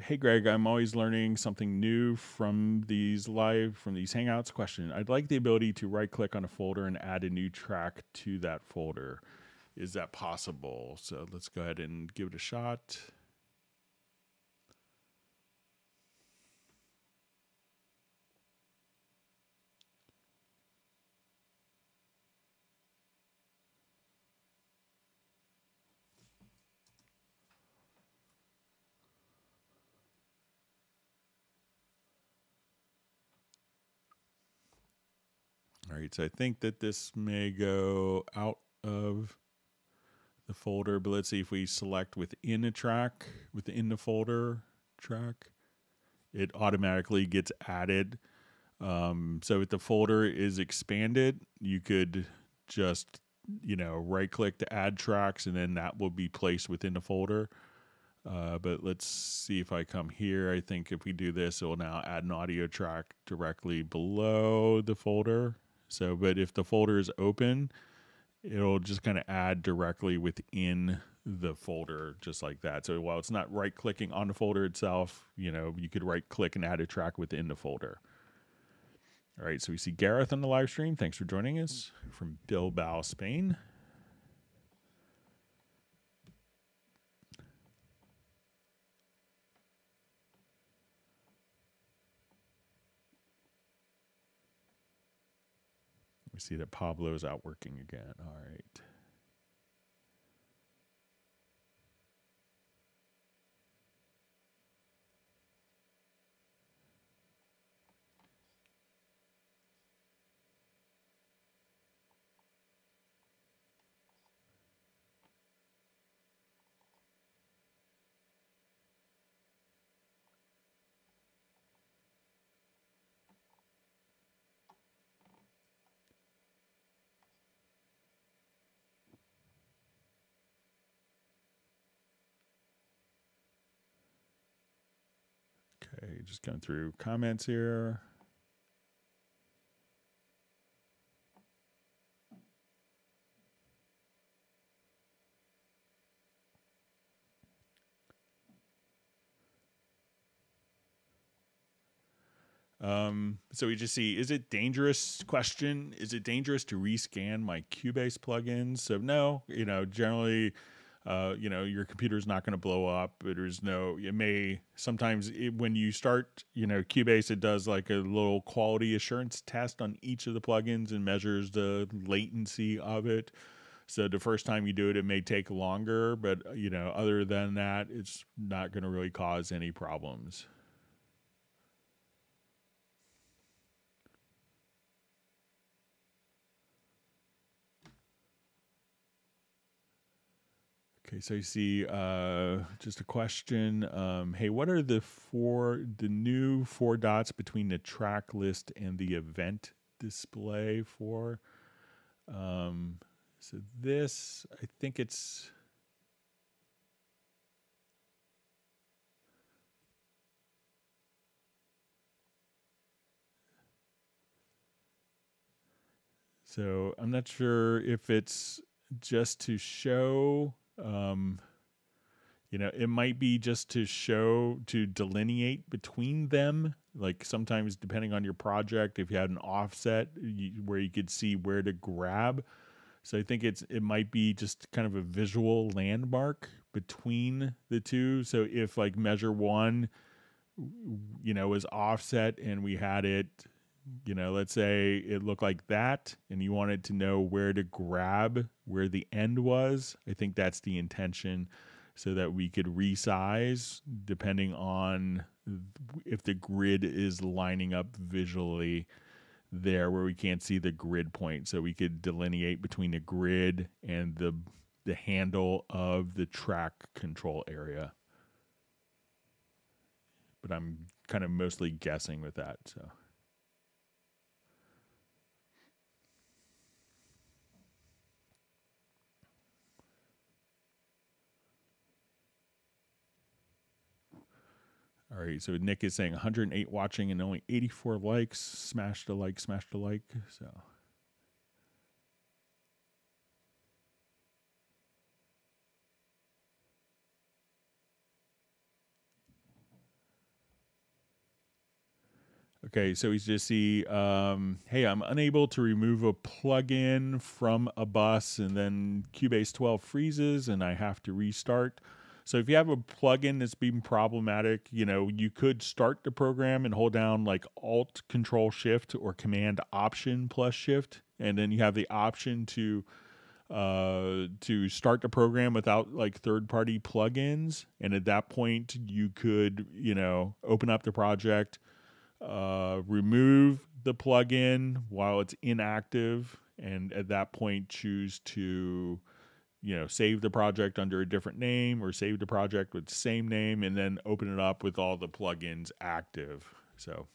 hey, Greg, I'm always learning something new from these live, from these Hangouts. Question I'd like the ability to right click on a folder and add a new track to that folder is that possible? So let's go ahead and give it a shot. All right, so I think that this may go out of the folder, but let's see if we select within a track, within the folder track, it automatically gets added. Um, so if the folder is expanded, you could just, you know, right click to add tracks and then that will be placed within the folder. Uh, but let's see if I come here. I think if we do this, it will now add an audio track directly below the folder. So, but if the folder is open, it'll just kind of add directly within the folder just like that. So while it's not right clicking on the folder itself, you know, you could right click and add a track within the folder. All right, so we see Gareth on the live stream. Thanks for joining us from Bilbao, Spain. See that Pablo is out working again. All right. Just going through comments here. Um, so we just see, is it dangerous question? Is it dangerous to rescan my Cubase plugins? So no, you know, generally uh, you know your computer is not going to blow up there's no it may sometimes it, when you start you know cubase it does like a little quality assurance test on each of the plugins and measures the latency of it. So the first time you do it it may take longer but you know other than that it's not going to really cause any problems Okay, so you see uh, just a question. Um, hey, what are the four, the new four dots between the track list and the event display for? Um, so this, I think it's. So I'm not sure if it's just to show um, you know, it might be just to show, to delineate between them. Like sometimes, depending on your project, if you had an offset you, where you could see where to grab. So I think it's it might be just kind of a visual landmark between the two. So if like measure one, you know, was offset and we had it you know, let's say it looked like that and you wanted to know where to grab where the end was. I think that's the intention so that we could resize depending on if the grid is lining up visually there where we can't see the grid point. So we could delineate between the grid and the the handle of the track control area. But I'm kind of mostly guessing with that. So All right, so Nick is saying 108 watching and only 84 likes. Smash the like, smash the like. So. Okay, so he's just see, um, hey, I'm unable to remove a plugin from a bus, and then Cubase 12 freezes, and I have to restart. So if you have a plugin that's being problematic, you know, you could start the program and hold down like Alt Control Shift or Command Option plus Shift, and then you have the option to uh, to start the program without like third party plugins. And at that point, you could, you know, open up the project, uh, remove the plugin while it's inactive, and at that point choose to you know save the project under a different name or save the project with the same name and then open it up with all the plugins active so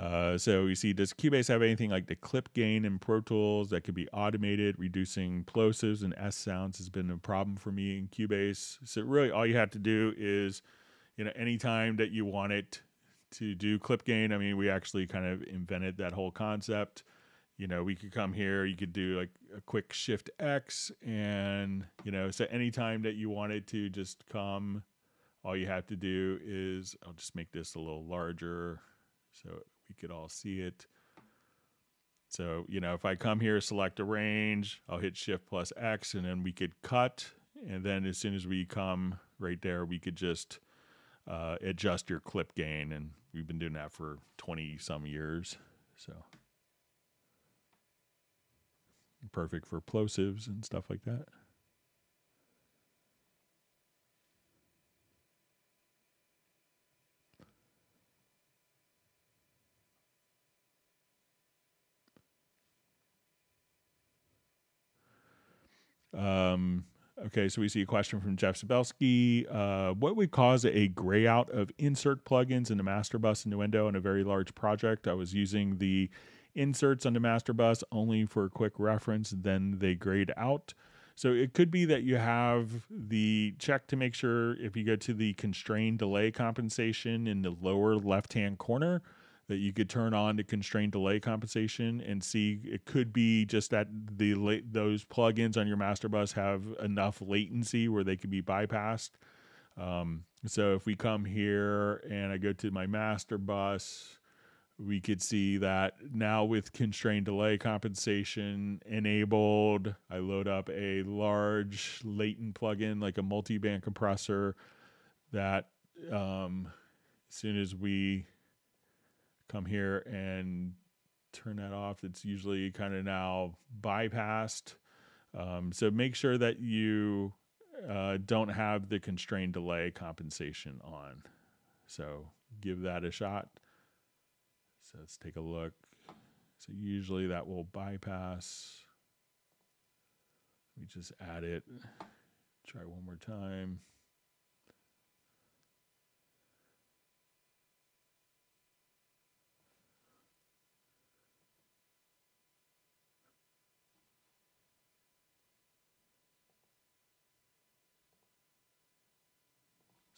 Uh, so you see, does Cubase have anything like the clip gain in Pro Tools that could be automated? Reducing plosives and S sounds has been a problem for me in Cubase. So really, all you have to do is, you know, anytime that you want it to do clip gain. I mean, we actually kind of invented that whole concept. You know, we could come here, you could do like a quick Shift X, and you know, so anytime that you wanted to just come, all you have to do is, I'll just make this a little larger. So we could all see it. So, you know, if I come here, select a range, I'll hit Shift plus X, and then we could cut. And then as soon as we come right there, we could just uh, adjust your clip gain. And we've been doing that for 20 some years. So, perfect for plosives and stuff like that. Um, okay, so we see a question from Jeff Zabelski. Uh, what would cause a gray out of insert plugins in the master bus in a very large project? I was using the inserts on the master bus only for a quick reference, then they grayed out. So it could be that you have the check to make sure if you go to the constrained delay compensation in the lower left hand corner, that you could turn on to constrain delay compensation and see it could be just that the those plugins on your master bus have enough latency where they could be bypassed. Um, so if we come here and I go to my master bus, we could see that now with constrained delay compensation enabled, I load up a large latent plugin like a multi-band compressor that um, as soon as we come here and turn that off. It's usually kind of now bypassed. Um, so make sure that you uh, don't have the constrained delay compensation on. So give that a shot. So let's take a look. So usually that will bypass. Let me just add it. Try one more time.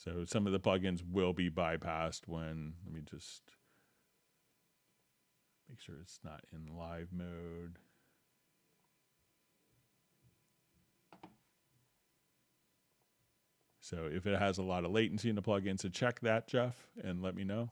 So some of the plugins will be bypassed when, let me just make sure it's not in live mode. So if it has a lot of latency in the plugin, so check that, Jeff, and let me know.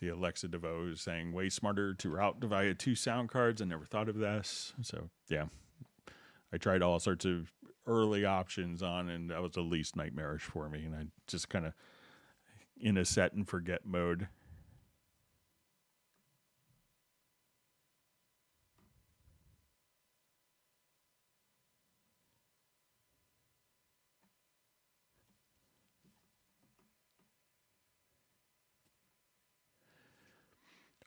See Alexa DeVoe saying way smarter to route via two sound cards. I never thought of this. So yeah, I tried all sorts of early options on, and that was the least nightmarish for me. And I just kind of in a set and forget mode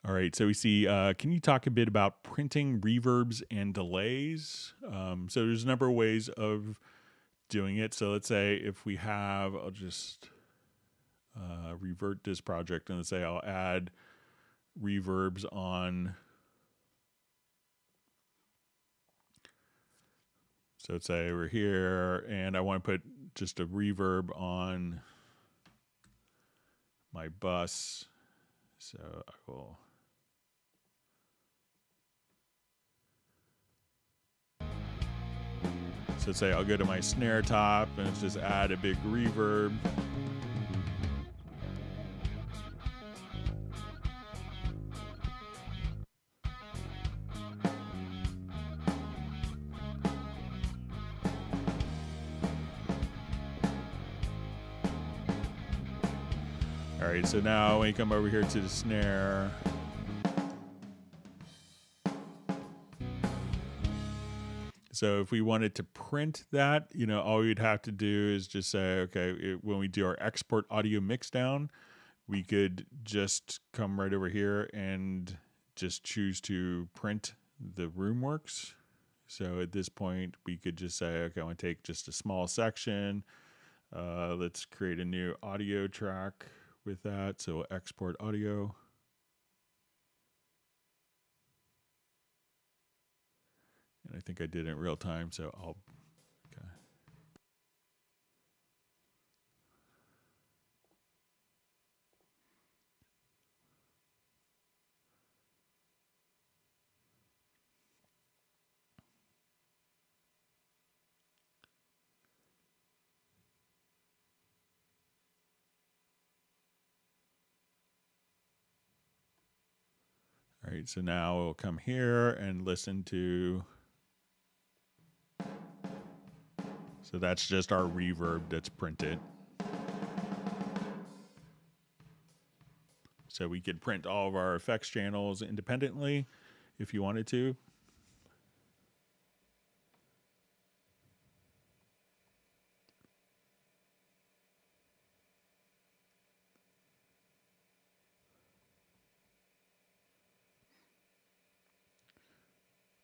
All right, so we see. Uh, can you talk a bit about printing reverbs and delays? Um, so there's a number of ways of doing it. So let's say if we have, I'll just uh, revert this project and let's say I'll add reverbs on. So let's say we're here and I want to put just a reverb on my bus. So I will So say I'll go to my snare top and just add a big reverb. All right, so now when you come over here to the snare, So if we wanted to print that, you know, all we'd have to do is just say, okay, it, when we do our export audio mix down, we could just come right over here and just choose to print the RoomWorks. So at this point, we could just say, okay, I want to take just a small section. Uh, let's create a new audio track with that. So we'll export audio. And I think I did it in real time, so I'll. All right, so now we'll come here and listen to So that's just our reverb that's printed. So we could print all of our effects channels independently if you wanted to.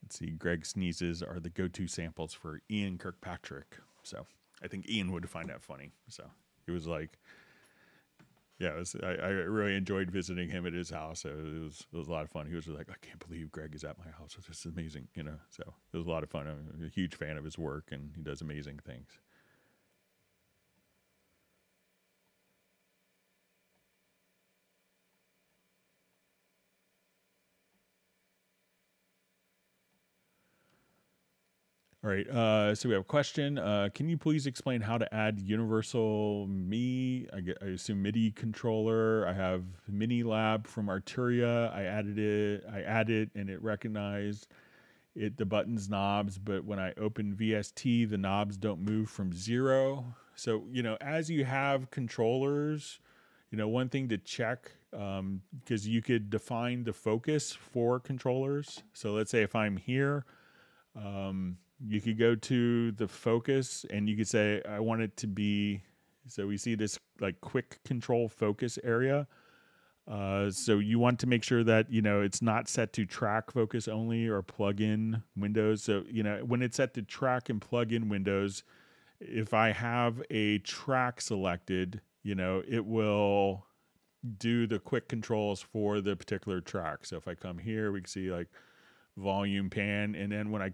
Let's see, Greg sneezes are the go-to samples for Ian Kirkpatrick. So I think Ian would find that funny. So it was like, yeah, was, I, I, really enjoyed visiting him at his house. It was it was a lot of fun. He was like, I can't believe Greg is at my house. This is amazing, you know. So it was a lot of fun. I'm a huge fan of his work, and he does amazing things. All right. Uh, so we have a question. Uh, can you please explain how to add universal me? I, get, I assume MIDI controller. I have Mini Lab from Arturia. I added it. I added it and it recognized it the buttons knobs, but when I open VST, the knobs don't move from zero. So you know, as you have controllers, you know, one thing to check because um, you could define the focus for controllers. So let's say if I'm here. Um, you could go to the focus and you could say, I want it to be. So we see this like quick control focus area. Uh, so you want to make sure that you know it's not set to track focus only or plug-in windows. So you know when it's set to track and plug-in windows, if I have a track selected, you know it will do the quick controls for the particular track. So if I come here, we can see like volume pan. And then when I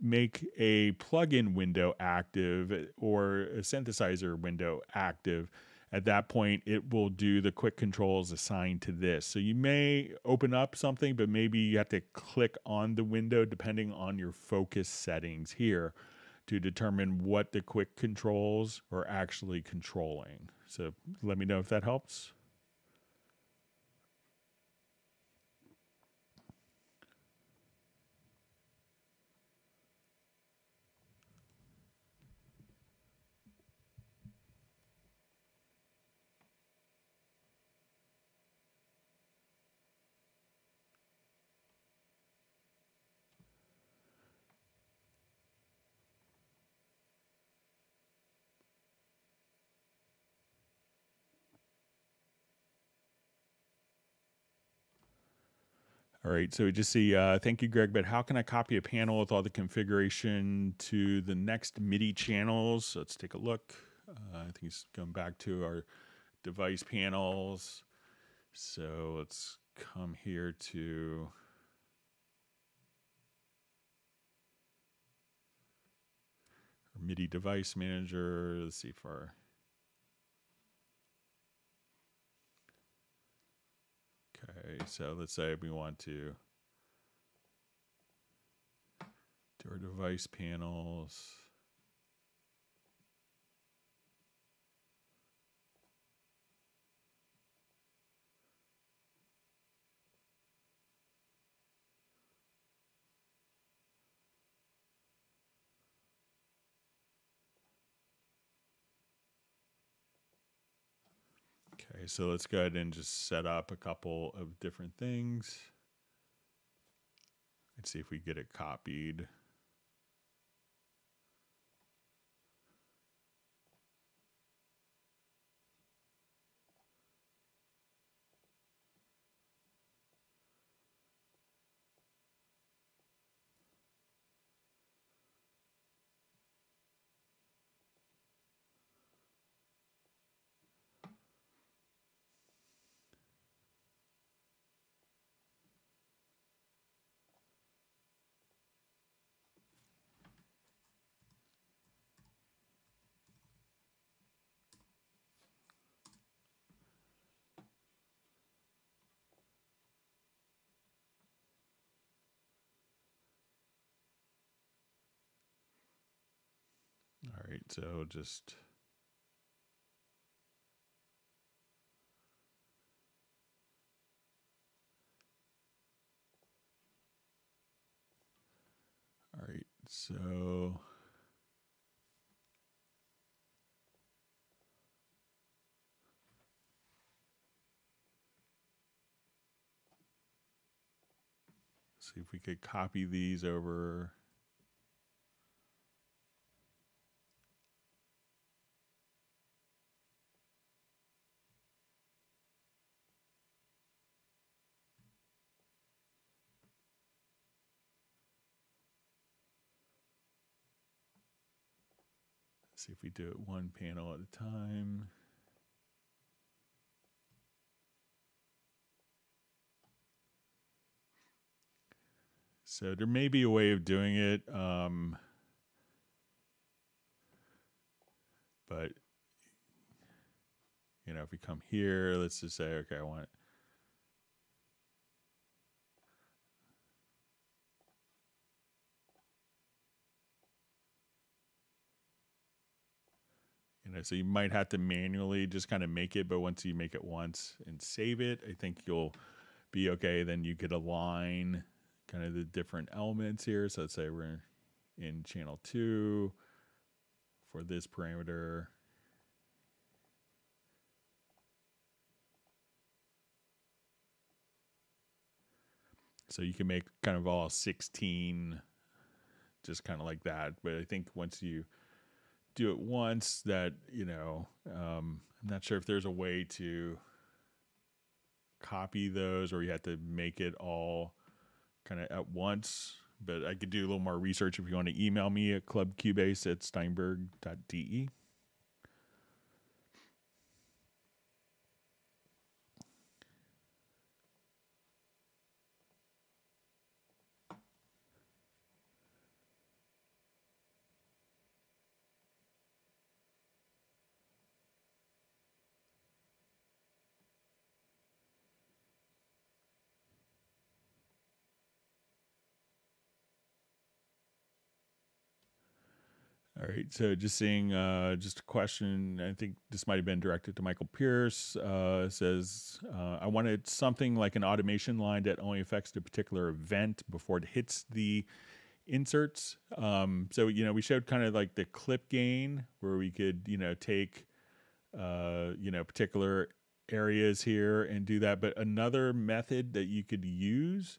make a plugin window active or a synthesizer window active, at that point it will do the quick controls assigned to this. So you may open up something, but maybe you have to click on the window depending on your focus settings here to determine what the quick controls are actually controlling. So let me know if that helps. Right, so we just see, uh, thank you, Greg, but how can I copy a panel with all the configuration to the next MIDI channels? So let's take a look. Uh, I think he's going back to our device panels. So let's come here to MIDI device manager. Let's see if our Okay, so let's say we want to do our device panels. So let's go ahead and just set up a couple of different things. Let's see if we get it copied. All right, so just All right, so see if we could copy these over. See if we do it one panel at a time. So there may be a way of doing it, um, but you know, if we come here, let's just say, okay, I want you know, so you might have to manually just kind of make it, but once you make it once and save it, I think you'll be okay. Then you could align kind of the different elements here. So let's say we're in channel two for this parameter. So you can make kind of all 16 just kind of like that. But I think once you do it once that, you know, um, I'm not sure if there's a way to copy those or you have to make it all kind of at once. But I could do a little more research if you want to email me at clubcubase at steinberg.de. so just seeing, uh, just a question. I think this might have been directed to Michael Pierce. Uh, says, uh, I wanted something like an automation line that only affects the particular event before it hits the inserts. Um, so you know, we showed kind of like the clip gain where we could you know take uh, you know particular areas here and do that. But another method that you could use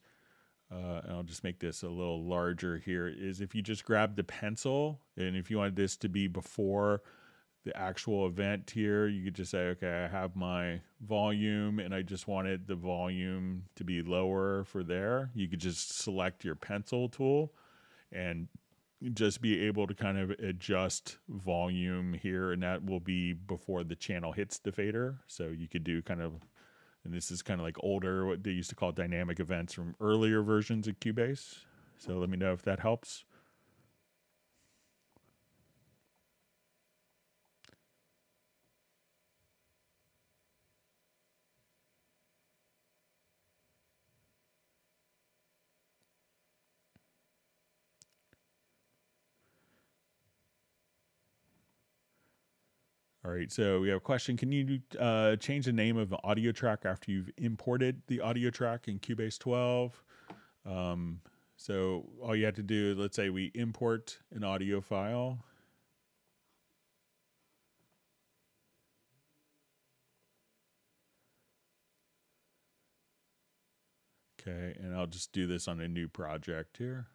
uh, and I'll just make this a little larger here, is if you just grab the pencil and if you want this to be before the actual event here, you could just say, okay, I have my volume and I just wanted the volume to be lower for there. You could just select your pencil tool and just be able to kind of adjust volume here and that will be before the channel hits the fader. So you could do kind of and this is kind of like older, what they used to call dynamic events from earlier versions of Cubase. So let me know if that helps. All right, so we have a question. Can you uh, change the name of an audio track after you've imported the audio track in Cubase 12? Um, so all you have to do, let's say we import an audio file. Okay, and I'll just do this on a new project here.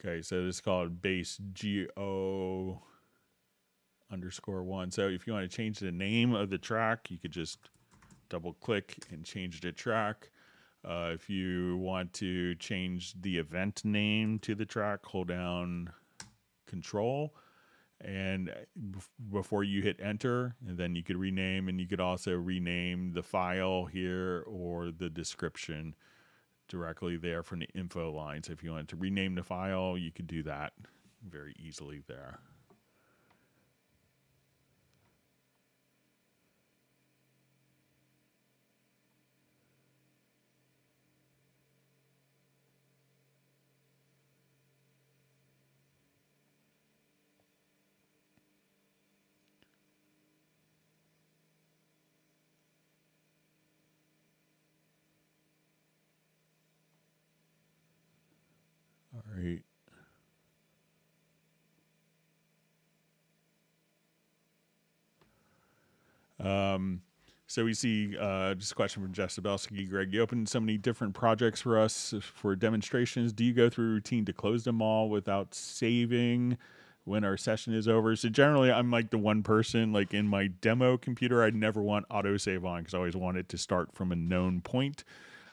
Okay, so this is called base GO underscore one. So if you want to change the name of the track, you could just double click and change the track. Uh, if you want to change the event name to the track, hold down control and before you hit enter and then you could rename and you could also rename the file here or the description directly there from the info line. So if you wanted to rename the file, you could do that very easily there. right. Um, so we see uh, just a question from Jeff Sabelsky. Greg, you opened so many different projects for us for demonstrations. Do you go through routine to close them all without saving when our session is over? So generally, I'm like the one person, like in my demo computer, I'd never want autosave on because I always want it to start from a known point.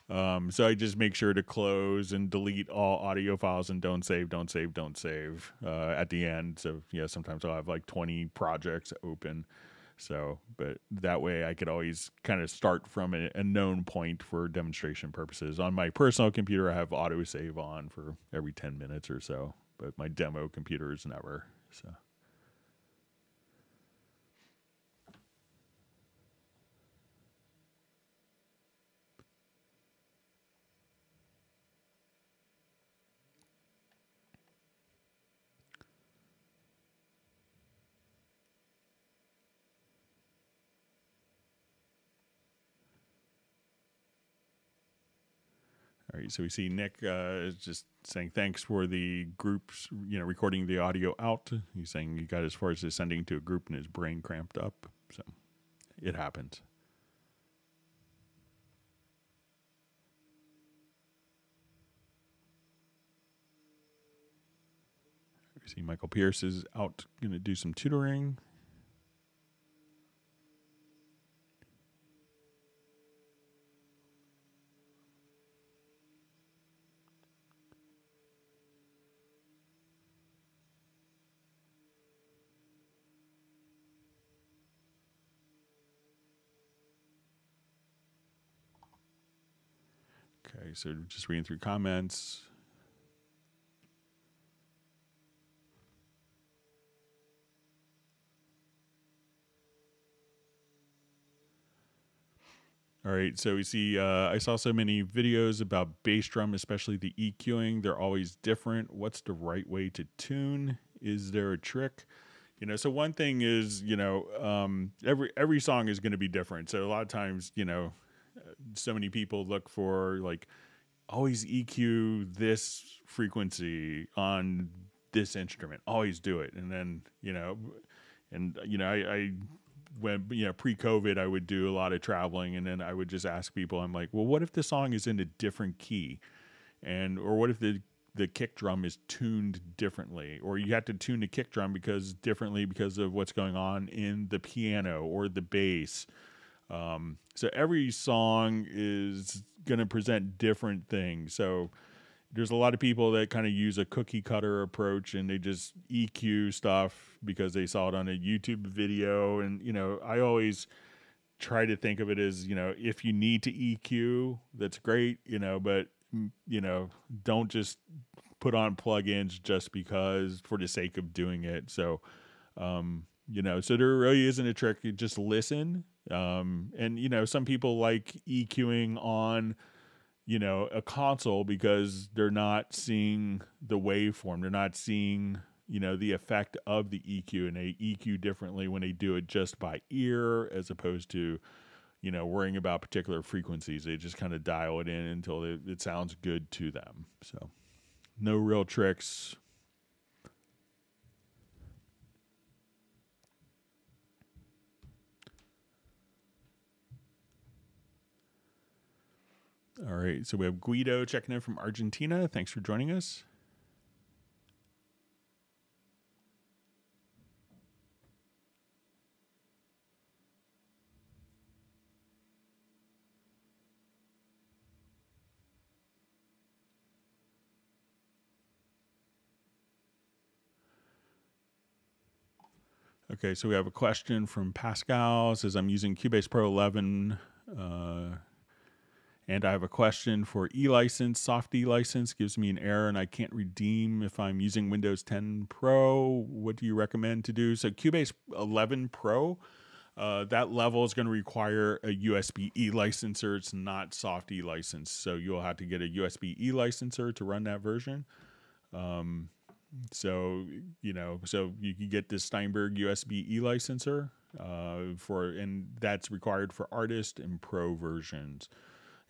Um, so I just make sure to close and delete all audio files and don't save, don't save, don't save uh, at the end. So yeah, sometimes I'll have like 20 projects open. So, but that way I could always kind of start from a, a known point for demonstration purposes. On my personal computer, I have autosave on for every 10 minutes or so, but my demo computer is never. So. So we see Nick uh, just saying thanks for the groups, you know, recording the audio out. He's saying he got as far as sending to a group and his brain cramped up. So it happens. We see Michael Pierce is out going to do some tutoring. So just reading through comments. All right, so we see. Uh, I saw so many videos about bass drum, especially the EQing. They're always different. What's the right way to tune? Is there a trick? You know, so one thing is, you know, um, every every song is going to be different. So a lot of times, you know, so many people look for like always EQ this frequency on this instrument. Always do it, and then you know, and you know, I, I when you know pre-COVID, I would do a lot of traveling, and then I would just ask people, I'm like, well, what if the song is in a different key, and or what if the the kick drum is tuned differently, or you have to tune the kick drum because differently because of what's going on in the piano or the bass um, so every song is going to present different things. So there's a lot of people that kind of use a cookie cutter approach and they just EQ stuff because they saw it on a YouTube video. And, you know, I always try to think of it as, you know, if you need to EQ, that's great, you know, but, mm, you know, don't just put on plugins just because for the sake of doing it. So, um, you know, so there really isn't a trick. You just listen um, and you know, some people like EQing on you know a console because they're not seeing the waveform. They're not seeing you know the effect of the EQ, and they EQ differently when they do it just by ear as opposed to you know, worrying about particular frequencies. They just kind of dial it in until it, it sounds good to them. So, no real tricks. All right, so we have Guido checking in from Argentina. Thanks for joining us. Okay, so we have a question from Pascal. It says I'm using Cubase Pro 11, uh, and I have a question for e-license. Soft e-license gives me an error, and I can't redeem if I'm using Windows 10 Pro. What do you recommend to do? So Cubase 11 Pro, uh, that level is going to require a USB e licenser. It's not soft e license, so you'll have to get a USB e licenser to run that version. Um, so you know, so you can get this Steinberg USB e licenser uh, for, and that's required for artist and pro versions.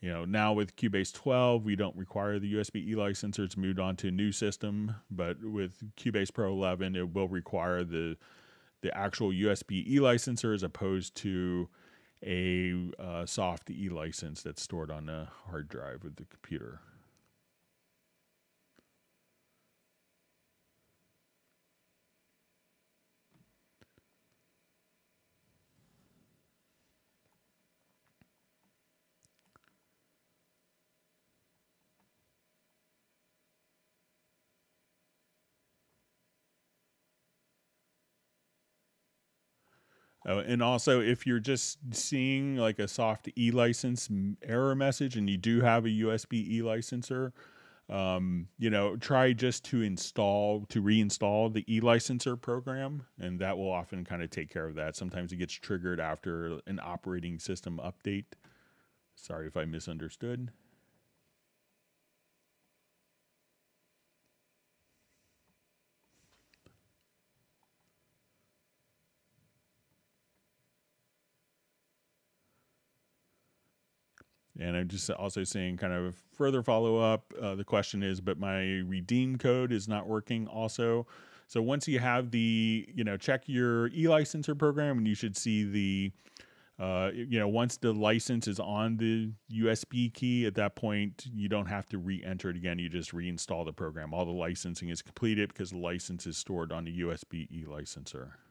You know, now with Cubase 12, we don't require the USB e licenser. It's moved on to a new system, but with Cubase Pro 11, it will require the the actual USB E licenser as opposed to a uh, soft e license that's stored on a hard drive of the computer. Oh, and also, if you're just seeing like a soft e license error message and you do have a USB e licenser, um, you know, try just to install, to reinstall the e licenser program, and that will often kind of take care of that. Sometimes it gets triggered after an operating system update. Sorry if I misunderstood. And I'm just also saying, kind of further follow up. Uh, the question is, but my redeem code is not working also. So once you have the, you know, check your e-licenser program, and you should see the, uh, you know, once the license is on the USB key, at that point you don't have to re-enter it again. You just reinstall the program. All the licensing is completed because the license is stored on the USB e-licenser. my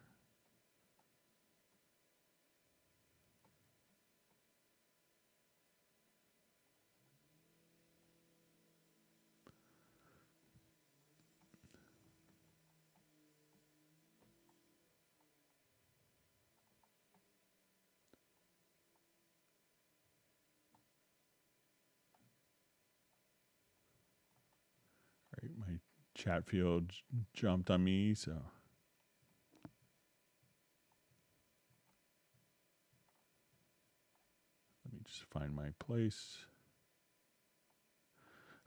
chat field jumped on me, so. Let me just find my place.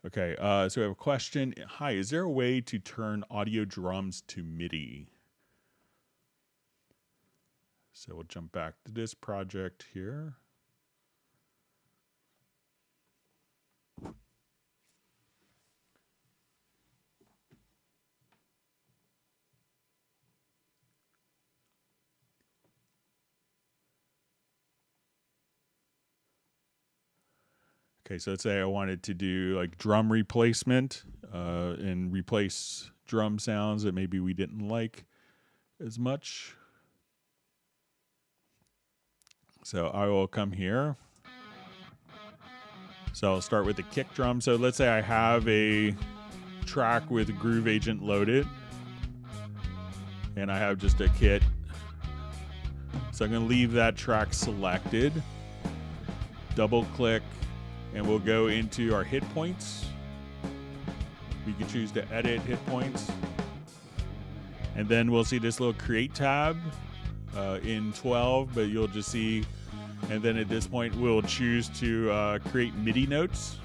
Okay, uh, so we have a question. Hi, is there a way to turn audio drums to MIDI? So we'll jump back to this project here. Okay, so let's say I wanted to do like drum replacement uh, and replace drum sounds that maybe we didn't like as much. So I will come here. So I'll start with the kick drum. So let's say I have a track with Groove Agent loaded and I have just a kit. So I'm to leave that track selected. Double click and we'll go into our hit points. We can choose to edit hit points. And then we'll see this little create tab uh, in 12, but you'll just see, and then at this point, we'll choose to uh, create MIDI notes.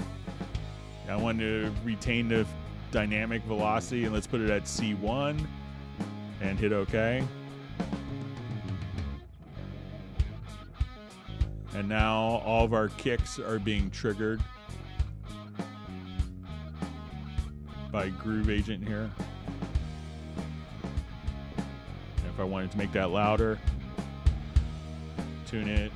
I want to retain the dynamic velocity, and let's put it at C1 and hit OK. And now all of our kicks are being triggered by Groove Agent here. And if I wanted to make that louder, tune it.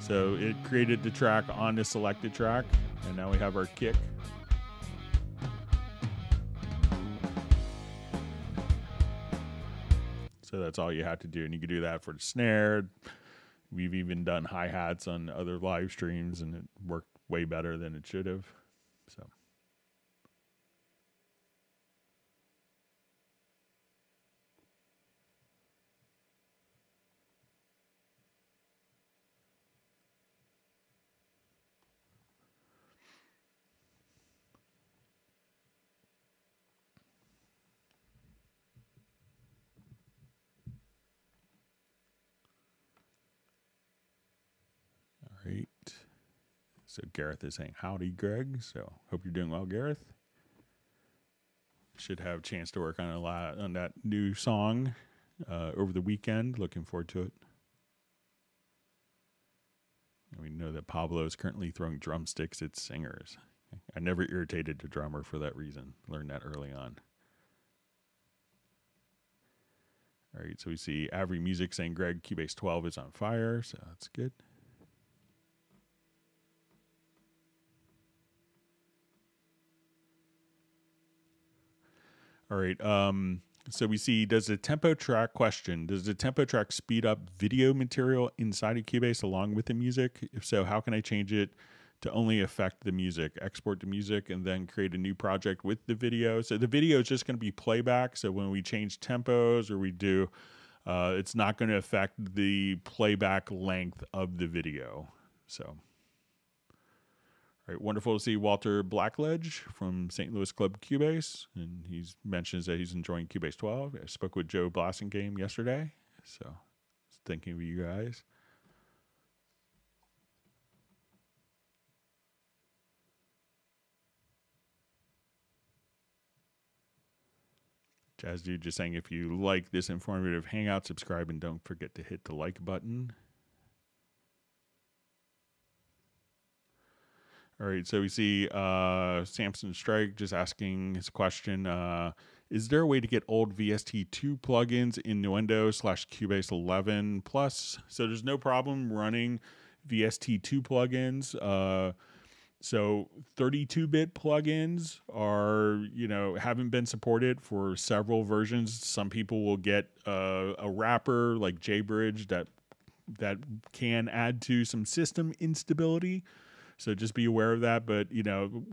So it created the track on the selected track, and now we have our kick. So that's all you have to do. And you can do that for the snare. We've even done hi hats on other live streams, and it worked way better than it should have. So. Right. So Gareth is saying, Howdy, Greg. So hope you're doing well, Gareth. Should have a chance to work on a lot on that new song uh, over the weekend. Looking forward to it. And we know that Pablo is currently throwing drumsticks at singers. I never irritated a drummer for that reason. Learned that early on. All right, so we see Avery Music saying Greg Cubase 12 is on fire, so that's good. All right. Um, so we see does the tempo track question does the tempo track speed up video material inside of Cubase along with the music? If so, how can I change it to only affect the music? Export the music and then create a new project with the video. So the video is just going to be playback. So when we change tempos or we do, uh, it's not going to affect the playback length of the video. So. Right, wonderful to see Walter Blackledge from St. Louis Club Cubase, and he mentions that he's enjoying Cubase 12. I spoke with Joe Blassingame yesterday, so thinking of you guys. Jazz Dude just saying if you like this informative hangout, subscribe and don't forget to hit the like button. All right, so we see uh, Samson Strike just asking his question. Uh, is there a way to get old VST2 plugins in Nuendo slash Cubase 11 Plus? So there's no problem running VST2 plugins. Uh, so 32-bit plugins are, you know, haven't been supported for several versions. Some people will get uh, a wrapper like JBridge that that can add to some system instability. So just be aware of that. But you know,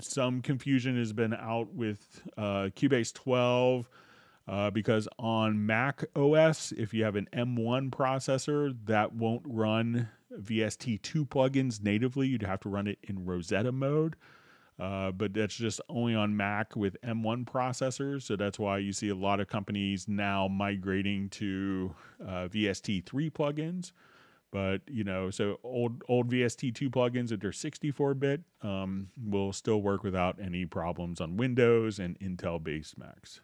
some confusion has been out with uh, Cubase 12 uh, because on Mac OS, if you have an M1 processor, that won't run VST2 plugins natively. You'd have to run it in Rosetta mode. Uh, but that's just only on Mac with M1 processors. So that's why you see a lot of companies now migrating to uh, VST3 plugins. But you know, so old old VST2 plugins if they're 64-bit um, will still work without any problems on Windows and Intel-based Macs.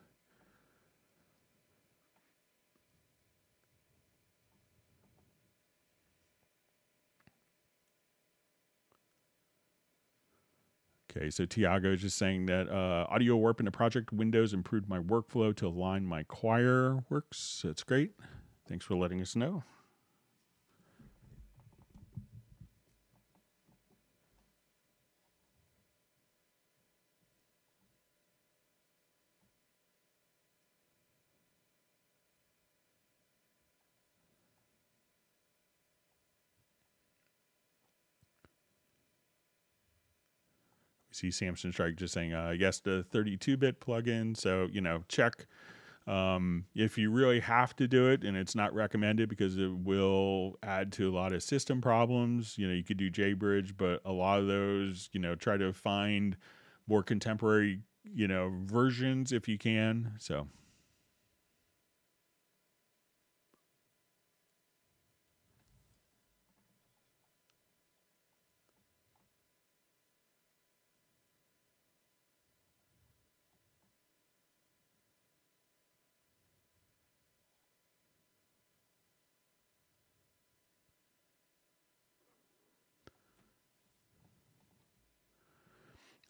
Okay, so Tiago is just saying that uh, audio warp in the project Windows improved my workflow to align my choir works. That's great. Thanks for letting us know. See Samson Strike just saying uh, yes to 32-bit plugin. So you know, check um, if you really have to do it, and it's not recommended because it will add to a lot of system problems. You know, you could do JBridge, but a lot of those, you know, try to find more contemporary, you know, versions if you can. So.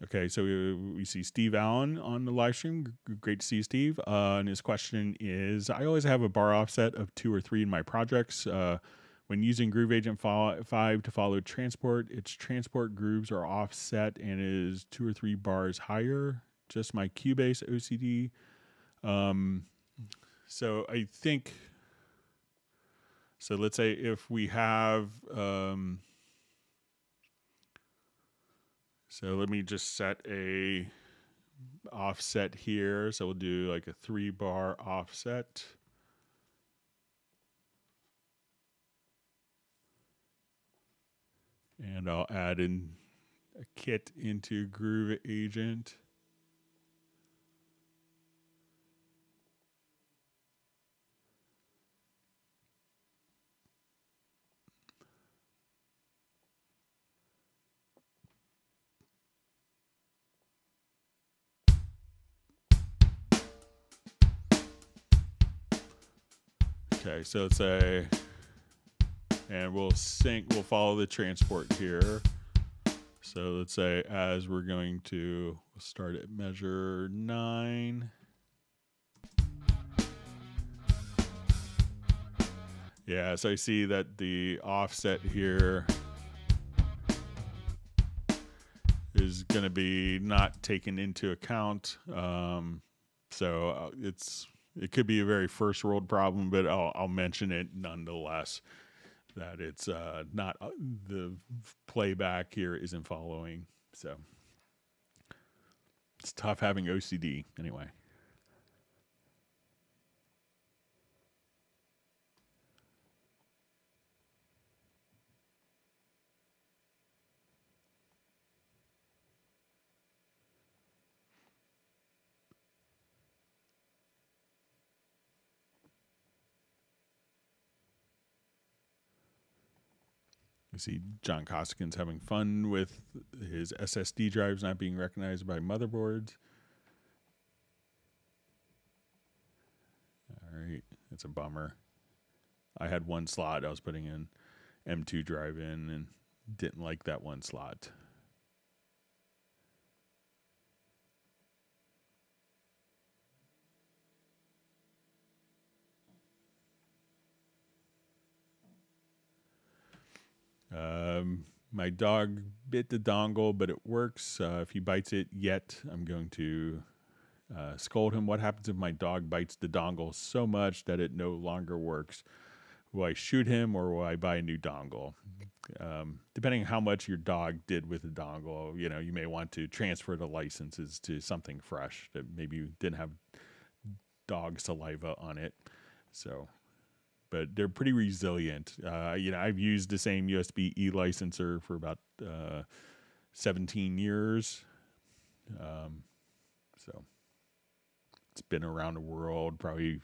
Okay, so we, see Steve Allen on the live stream. Great to see you, Steve. Uh, and his question is I always have a bar offset of two or three in my projects. Uh, when using Groove Agent 5 to follow transport, its transport grooves are offset and is two or three bars higher. Just my Cubase OCD. Um, so I think. So let's say if we have. Um, so let me just set a offset here. So we'll do like a three bar offset. And I'll add in a kit into Groove Agent. Okay, so it's a, and we'll sync, we'll follow the transport here. So let's say as we're going to start at measure nine. Yeah, so I see that the offset here is going to be not taken into account. Um, so uh, it's it could be a very first world problem, but I'll, I'll mention it nonetheless. That it's uh, not uh, the playback here isn't following. So it's tough having OCD anyway. See John Costigan's having fun with his SSD drives not being recognized by motherboards. All right, it's a bummer. I had one slot I was putting in M2 drive in and didn't like that one slot. Um, my dog bit the dongle, but it works. Uh, if he bites it yet, I'm going to uh, scold him. What happens if my dog bites the dongle so much that it no longer works? Will I shoot him or will I buy a new dongle? Um, depending on how much your dog did with the dongle, you know, you may want to transfer the licenses to something fresh that maybe didn't have dog saliva on it. So but they're pretty resilient. Uh, you know, I've used the same USB e licenser for about uh, 17 years. Um, so it's been around the world, probably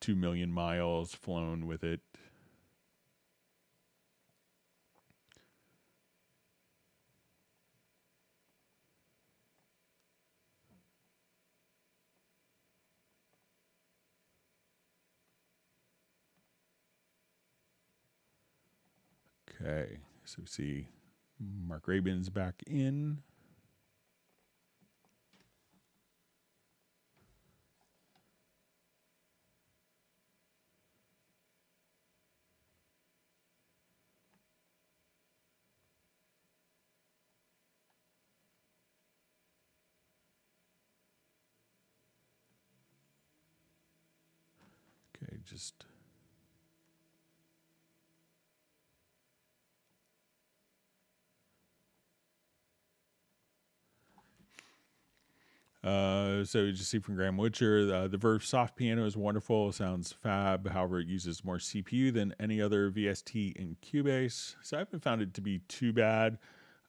2 million miles flown with it. Okay, so we see Mark Rabin's back in. Okay, just Uh, so you just see from Graham Witcher, uh, the Verve soft piano is wonderful, sounds fab. However, it uses more CPU than any other VST in Cubase. So I haven't found it to be too bad.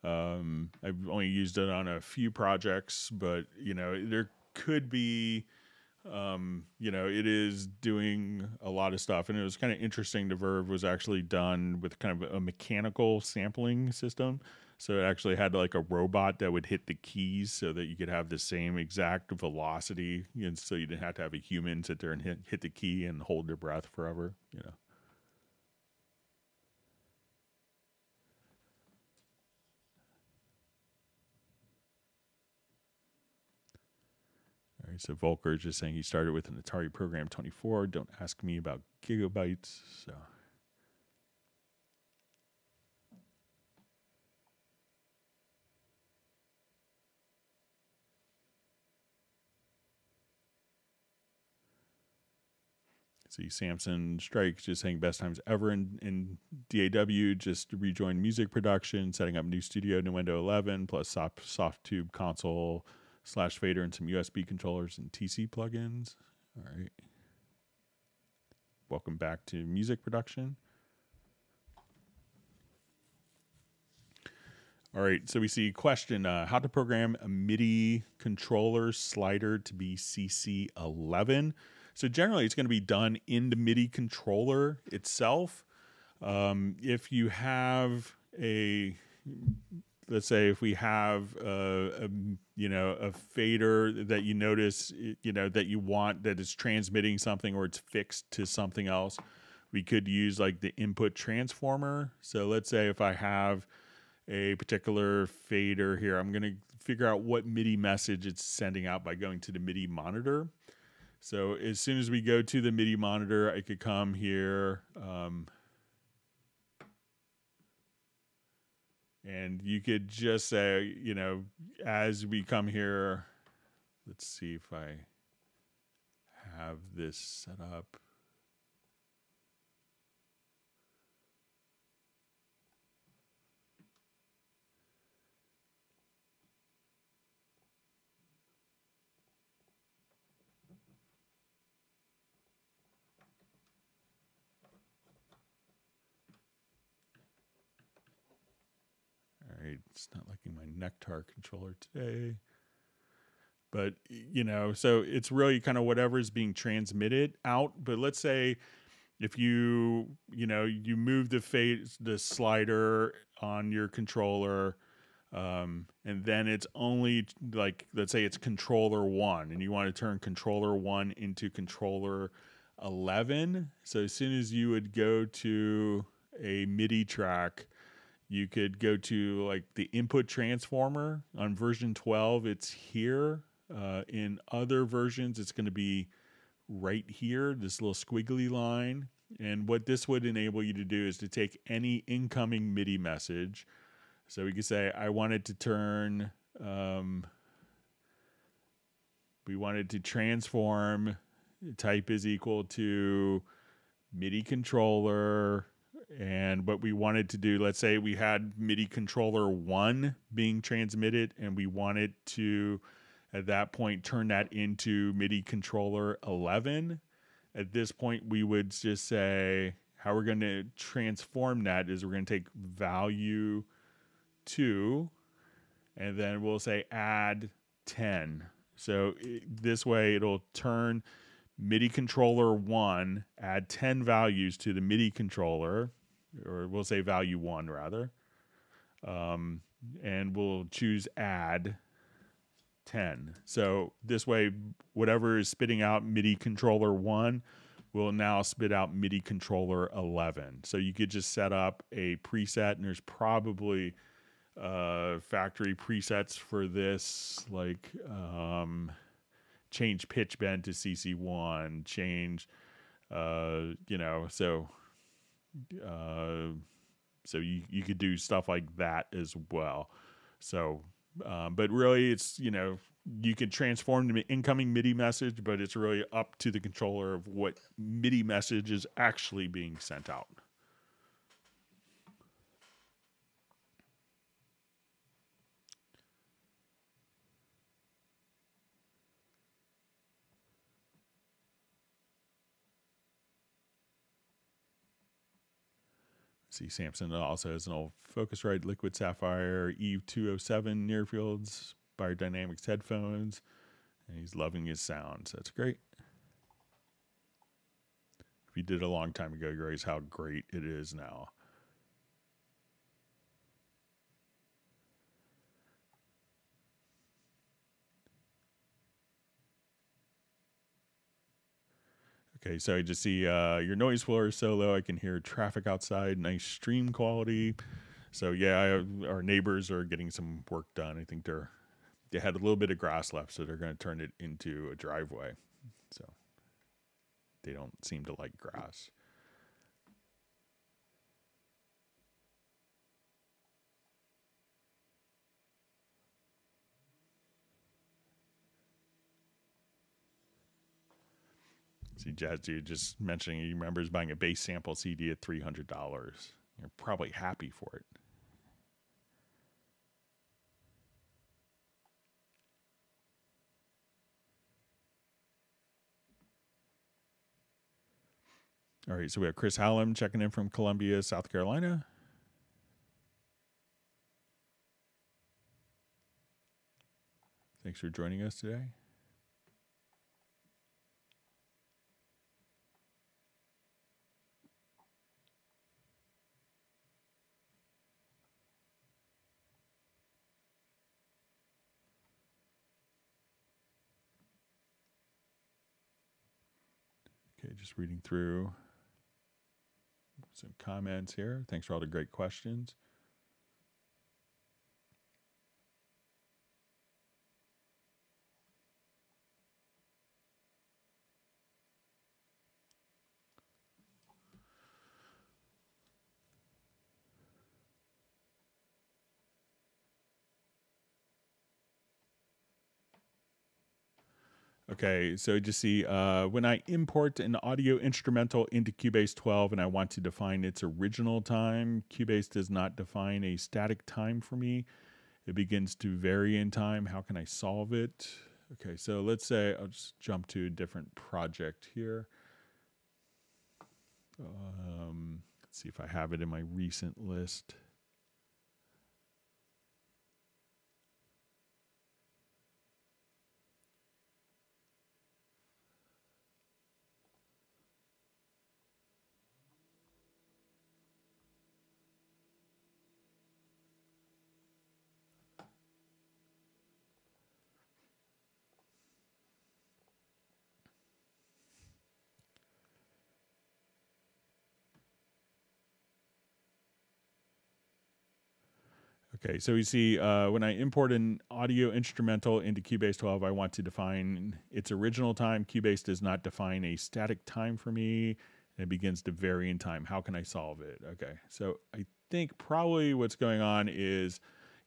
Um, I've only used it on a few projects, but you know there could be, um, you know, it is doing a lot of stuff, and it was kind of interesting. The Verve was actually done with kind of a mechanical sampling system. So it actually had like a robot that would hit the keys so that you could have the same exact velocity, and so you didn't have to have a human sit there and hit hit the key and hold their breath forever. You know. All right, so Volker is just saying he started with an Atari program 24. Don't ask me about gigabytes. So. See Samson Strike just saying best times ever in, in DAW, just rejoined music production, setting up new studio Windows 11, plus soft, Softube console slash fader and some USB controllers and TC plugins. All right. Welcome back to music production. All right, so we see question uh, how to program a MIDI controller slider to be CC11. So generally, it's going to be done in the MIDI controller itself. Um, if you have a, let's say, if we have a, a, you know a fader that you notice, you know that you want that is transmitting something or it's fixed to something else, we could use like the input transformer. So let's say if I have a particular fader here, I'm going to figure out what MIDI message it's sending out by going to the MIDI monitor. So as soon as we go to the MIDI monitor, I could come here. Um, and you could just say, you know, as we come here, let's see if I have this set up. It's not liking my Nektar controller today. But, you know, so it's really kind of whatever is being transmitted out. But let's say if you, you know, you move the face, the slider on your controller, um, and then it's only like, let's say it's controller one, and you want to turn controller one into controller 11. So as soon as you would go to a MIDI track, you could go to like the input transformer on version 12 it's here uh, in other versions it's going to be right here this little squiggly line. And what this would enable you to do is to take any incoming midi message. So we could say i wanted to turn um, we wanted to transform. Type is equal to midi controller and what we wanted to do let's say we had midi controller 1 being transmitted and we wanted to at that point turn that into midi controller 11 at this point we would just say how we're going to transform that is we're going to take value 2 and then we'll say add 10 so this way it'll turn MIDI controller one, add 10 values to the MIDI controller, or we'll say value one rather. Um, and we'll choose add 10. So this way, whatever is spitting out MIDI controller one will now spit out MIDI controller 11. So you could just set up a preset, and there's probably uh, factory presets for this, like. Um, change pitch bend to CC1, change, uh, you know, so, uh, so you, you could do stuff like that as well. So, um, but really it's, you know, you can transform the incoming MIDI message, but it's really up to the controller of what MIDI message is actually being sent out. See, Samson also has an old Focusrite Liquid Saffire Eve 207 near fields, Beyerdynamics headphones, and he's loving his sounds. That's great. If you did a long time ago, you realize how great it is now. Okay, so I just see uh, your noise floor is so low I can hear traffic outside. Nice stream quality. So yeah, I, our neighbors are getting some work done. I think they're they had a little bit of grass left, so they're going to turn it into a driveway. So they don't seem to like grass. See, Jazz Dude just mentioning he remembers buying a bass sample CD at three hundred dollars. You're probably happy for it. All right, so we have Chris Hallam checking in from Columbia, South Carolina. Thanks for joining us today. Just reading through some comments here. Thanks for all the great questions. Okay, so just see uh, when I import an audio instrumental into Cubase 12 and I want to define its original time, Cubase does not define a static time for me. It begins to vary in time. How can I solve it? Okay, so let's say I'll just jump to a different project here. Um, let's see if I have it in my recent list. Okay, so you see uh, when I import an audio instrumental into Cubase 12, I want to define its original time. Cubase does not define a static time for me. It begins to vary in time. How can I solve it? Okay, so I think probably what's going on is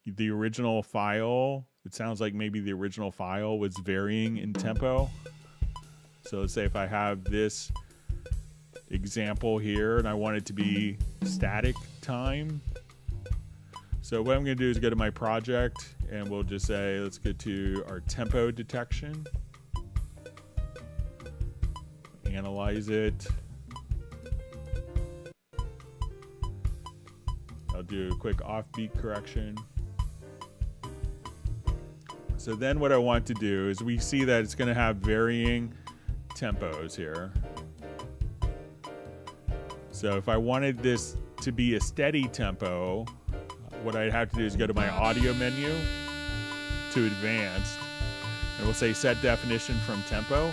the original file, it sounds like maybe the original file was varying in tempo. So let's say if I have this example here and I want it to be static time, so what I'm going to do is go to my project and we'll just say, let's go to our tempo detection. Analyze it. I'll do a quick offbeat correction. So then what I want to do is we see that it's going to have varying tempos here. So if I wanted this to be a steady tempo, what I'd have to do is go to my audio menu to advanced, and we'll say set definition from tempo.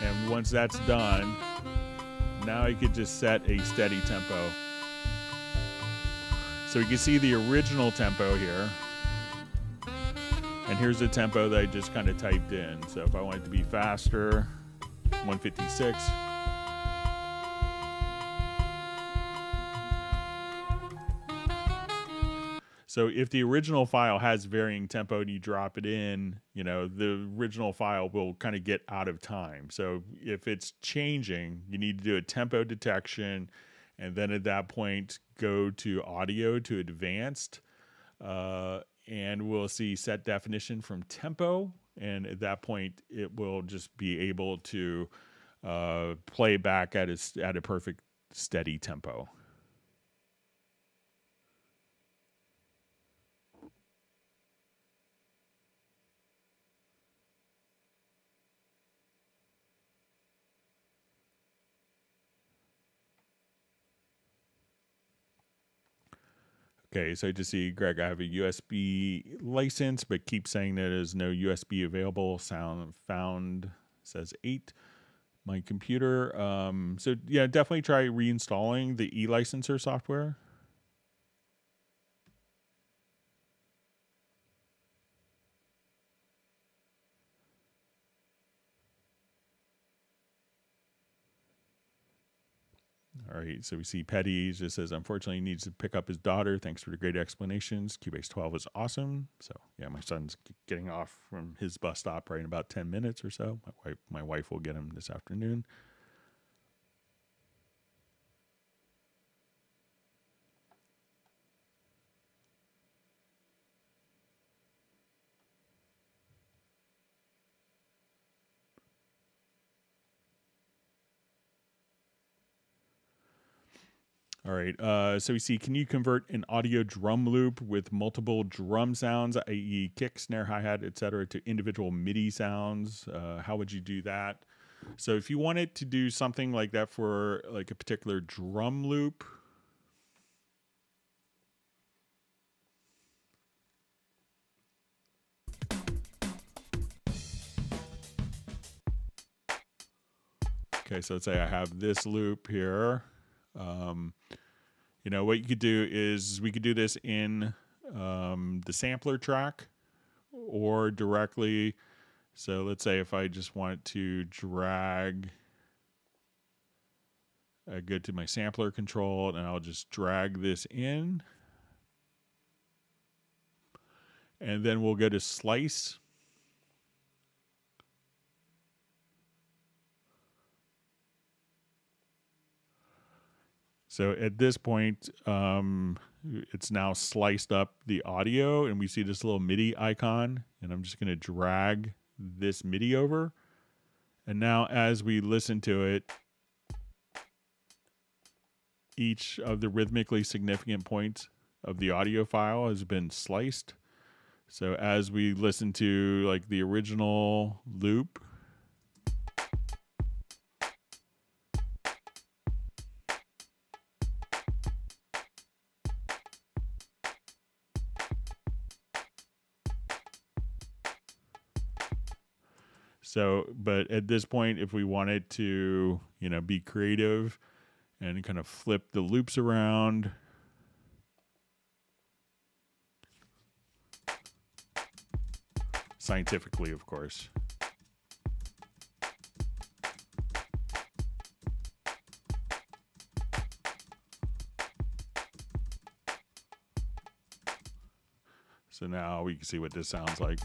And once that's done, now you could just set a steady tempo. So you can see the original tempo here. And here's the tempo that I just kind of typed in. So if I want it to be faster, 156. So if the original file has varying tempo and you drop it in, you know, the original file will kind of get out of time. So if it's changing, you need to do a tempo detection and then at that point go to audio to advanced uh, and we'll see set definition from tempo and at that point it will just be able to uh, play back at a, at a perfect steady tempo. Okay, so to see, Greg, I have a USB license, but keep saying that there's no USB available. Sound found says eight. My computer. Um, so yeah, definitely try reinstalling the e-licenser software. So we see Petty just says, unfortunately, he needs to pick up his daughter. Thanks for the great explanations. Cubase 12 is awesome. So, yeah, my son's getting off from his bus stop right in about 10 minutes or so. My wife, my wife will get him this afternoon. All right. Uh, so we see, can you convert an audio drum loop with multiple drum sounds, i.e., kick, snare, hi hat, etc., to individual MIDI sounds? Uh, how would you do that? So if you wanted to do something like that for like a particular drum loop, Okay, so let's say I have this loop here. Um, you know, what you could do is we could do this in um, the sampler track or directly. So let's say if I just want to drag, I go to my sampler control and I'll just drag this in. And then we'll go to slice So at this point, um, it's now sliced up the audio, and we see this little MIDI icon. And I'm just going to drag this MIDI over. And now, as we listen to it, each of the rhythmically significant points of the audio file has been sliced. So as we listen to like the original loop, So, but at this point, if we wanted to, you know, be creative and kind of flip the loops around, scientifically, of course. So now we can see what this sounds like.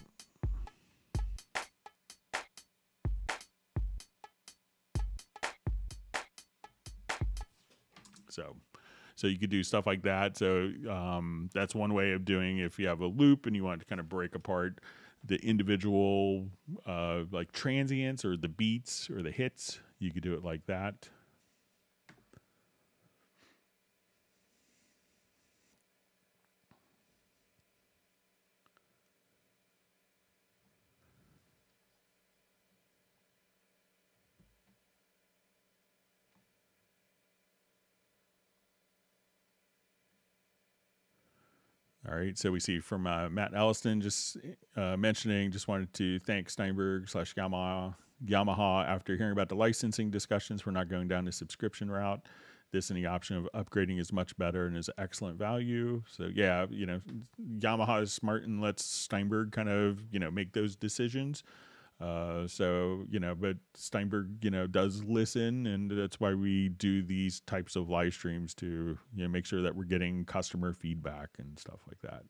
So you could do stuff like that. So um, that's one way of doing. If you have a loop and you want to kind of break apart the individual uh, like transients or the beats or the hits, you could do it like that. Right. So we see from uh, Matt Elliston just uh, mentioning, just wanted to thank Steinberg slash Yamaha, Yamaha after hearing about the licensing discussions. We're not going down the subscription route. This and the option of upgrading is much better and is excellent value. So yeah, you know, Yamaha is smart and lets Steinberg kind of you know make those decisions. Uh, so you know, but Steinberg, you know, does listen, and that's why we do these types of live streams to you know make sure that we're getting customer feedback and stuff like that.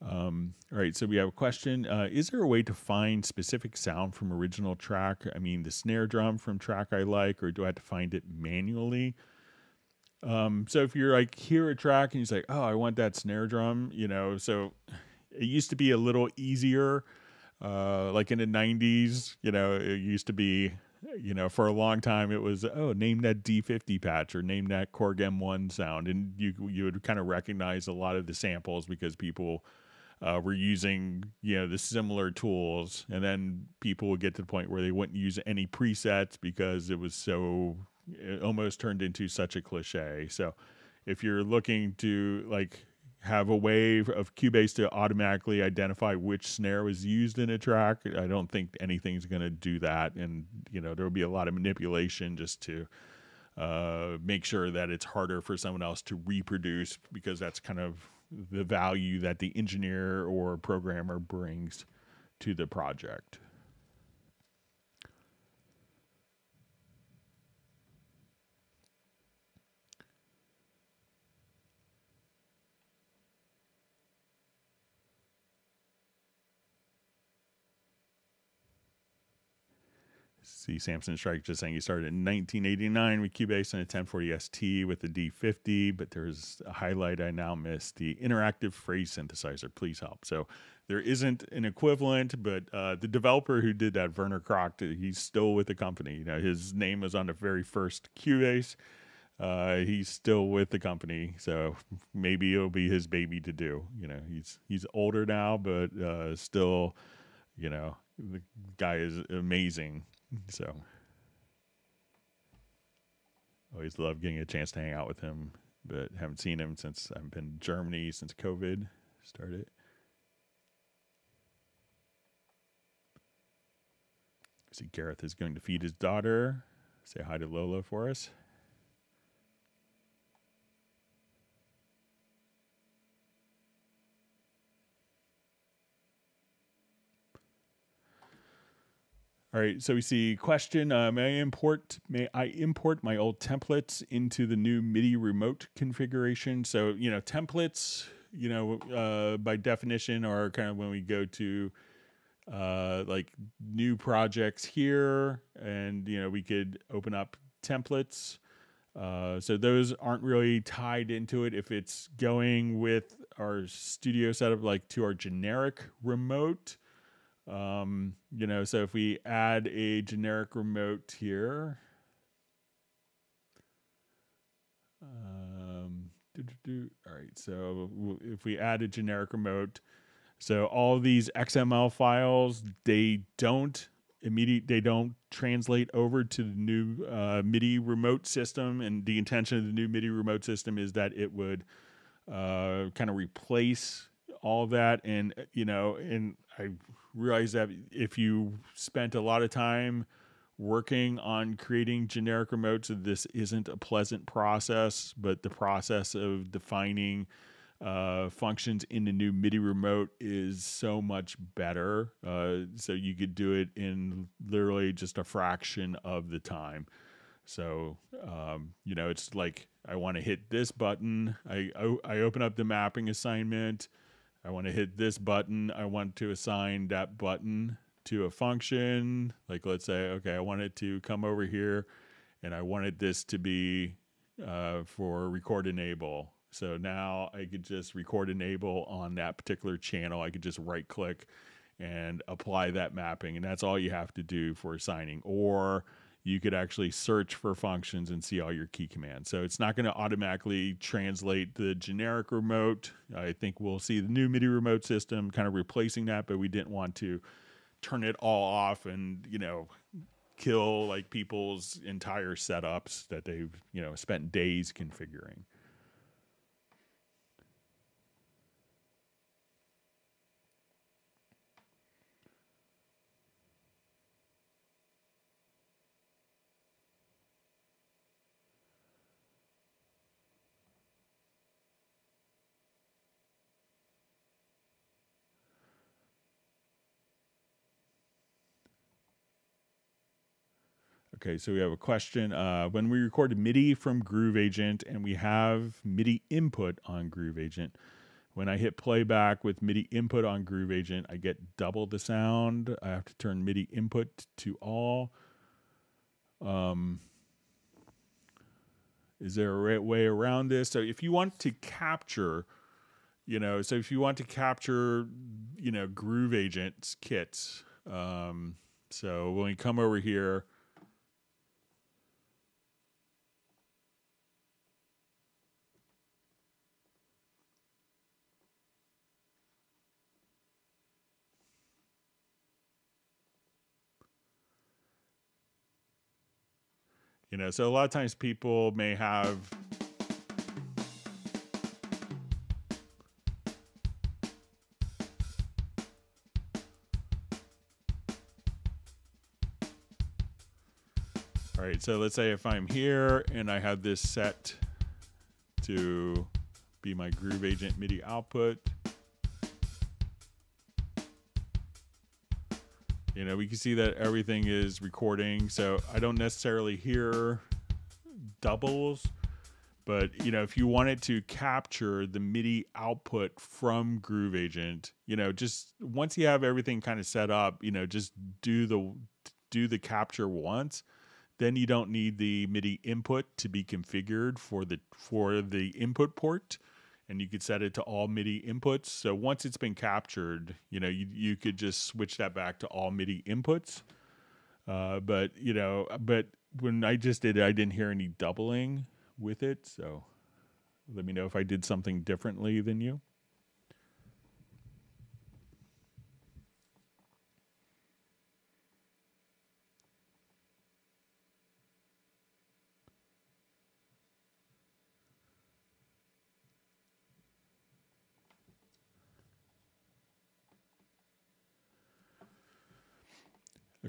Um, all right, so we have a question. Uh, is there a way to find specific sound from original track? I mean, the snare drum from track I like, or do I have to find it manually? Um, so if you're like hear a track and you say, "Oh, I want that snare drum," you know, so it used to be a little easier. Uh, like in the '90s, you know, it used to be, you know, for a long time it was, oh, name that D50 patch or name that Korg M1 sound, and you you would kind of recognize a lot of the samples because people uh, were using you know the similar tools, and then people would get to the point where they wouldn't use any presets because it was so it almost turned into such a cliche. So if you're looking to like have a way of Cubase to automatically identify which snare was used in a track, I don't think anything's going to do that. And, you know, there will be a lot of manipulation just to uh, make sure that it's harder for someone else to reproduce because that's kind of the value that the engineer or programmer brings to the project. See Samson Strike just saying he started in 1989 with Cubase and a 1040 ST with the D50, but there's a highlight I now missed the interactive phrase synthesizer. Please help. So there isn't an equivalent, but uh, the developer who did that, Werner Kracht, he's still with the company. You know, his name was on the very first Cubase. Uh, he's still with the company, so maybe it'll be his baby to do. You know, he's he's older now, but uh, still, you know, the guy is amazing [LAUGHS] so always love getting a chance to hang out with him, but haven't seen him since I've been in Germany since COVID started. See, Gareth is going to feed his daughter. Say hi to Lola for us. All right, so we see question: uh, May I import? May I import my old templates into the new MIDI remote configuration? So you know, templates, you know, uh, by definition, are kind of when we go to uh, like new projects here, and you know, we could open up templates. Uh, so those aren't really tied into it. If it's going with our studio setup, like to our generic remote um, you know, so if we add a generic remote here, um, doo -doo -doo. all right, so if we add a generic remote, so all these XML files, they don't immediate they don't translate over to the new uh, MIDI remote system and the intention of the new MIDI remote system is that it would uh, kind of replace all that and you know and I realize that if you spent a lot of time working on creating generic remotes, this isn't a pleasant process, but the process of defining uh, functions in the new MIDI remote is so much better. Uh, so you could do it in literally just a fraction of the time. So, um, you know, it's like I want to hit this button. I, I, I open up the mapping assignment. I want to hit this button. I want to assign that button to a function. Like let's say, okay, I want it to come over here and I wanted this to be uh, for record enable. So now I could just record enable on that particular channel. I could just right click and apply that mapping. And that's all you have to do for assigning. Or you could actually search for functions and see all your key commands. So it's not going to automatically translate the generic remote. I think we'll see the new MIDI remote system kind of replacing that, but we didn't want to turn it all off and, you know, kill like people's entire setups that they've, you know, spent days configuring. Okay, so we have a question. Uh, when we record MIDI from Groove Agent and we have MIDI input on Groove Agent, when I hit playback with MIDI input on Groove Agent, I get double the sound. I have to turn MIDI input to all. Um, is there a right way around this? So if you want to capture, you know, so if you want to capture, you know, Groove Agent's kits, um, so when we come over here, You know, so a lot of times people may have All right, so let's say if I'm here and I have this set to be my Groove Agent MIDI output. You know, we can see that everything is recording, so I don't necessarily hear doubles, but you know, if you wanted to capture the MIDI output from Groove Agent, you know, just once you have everything kind of set up, you know, just do the do the capture once then you don't need the MIDI input to be configured for the for the input port and you could set it to all MIDI inputs. So once it's been captured, you know, you, you could just switch that back to all MIDI inputs. Uh, but you know, but when I just did it, I didn't hear any doubling with it. So let me know if I did something differently than you.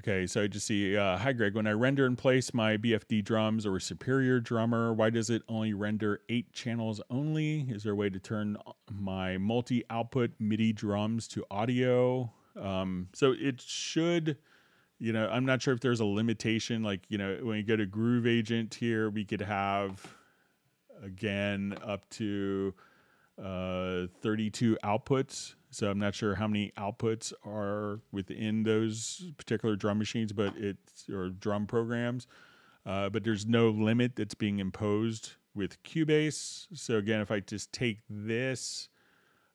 Okay, so I just see, uh, hi Greg, when I render and place my BFD drums or Superior drummer, why does it only render eight channels only? Is there a way to turn my multi-output MIDI drums to audio? Um, so it should, you know, I'm not sure if there's a limitation, like, you know, when you go to Groove Agent here, we could have, again, up to uh, 32 outputs. So I'm not sure how many outputs are within those particular drum machines, but it's or drum programs. Uh, but there's no limit that's being imposed with Cubase. So again, if I just take this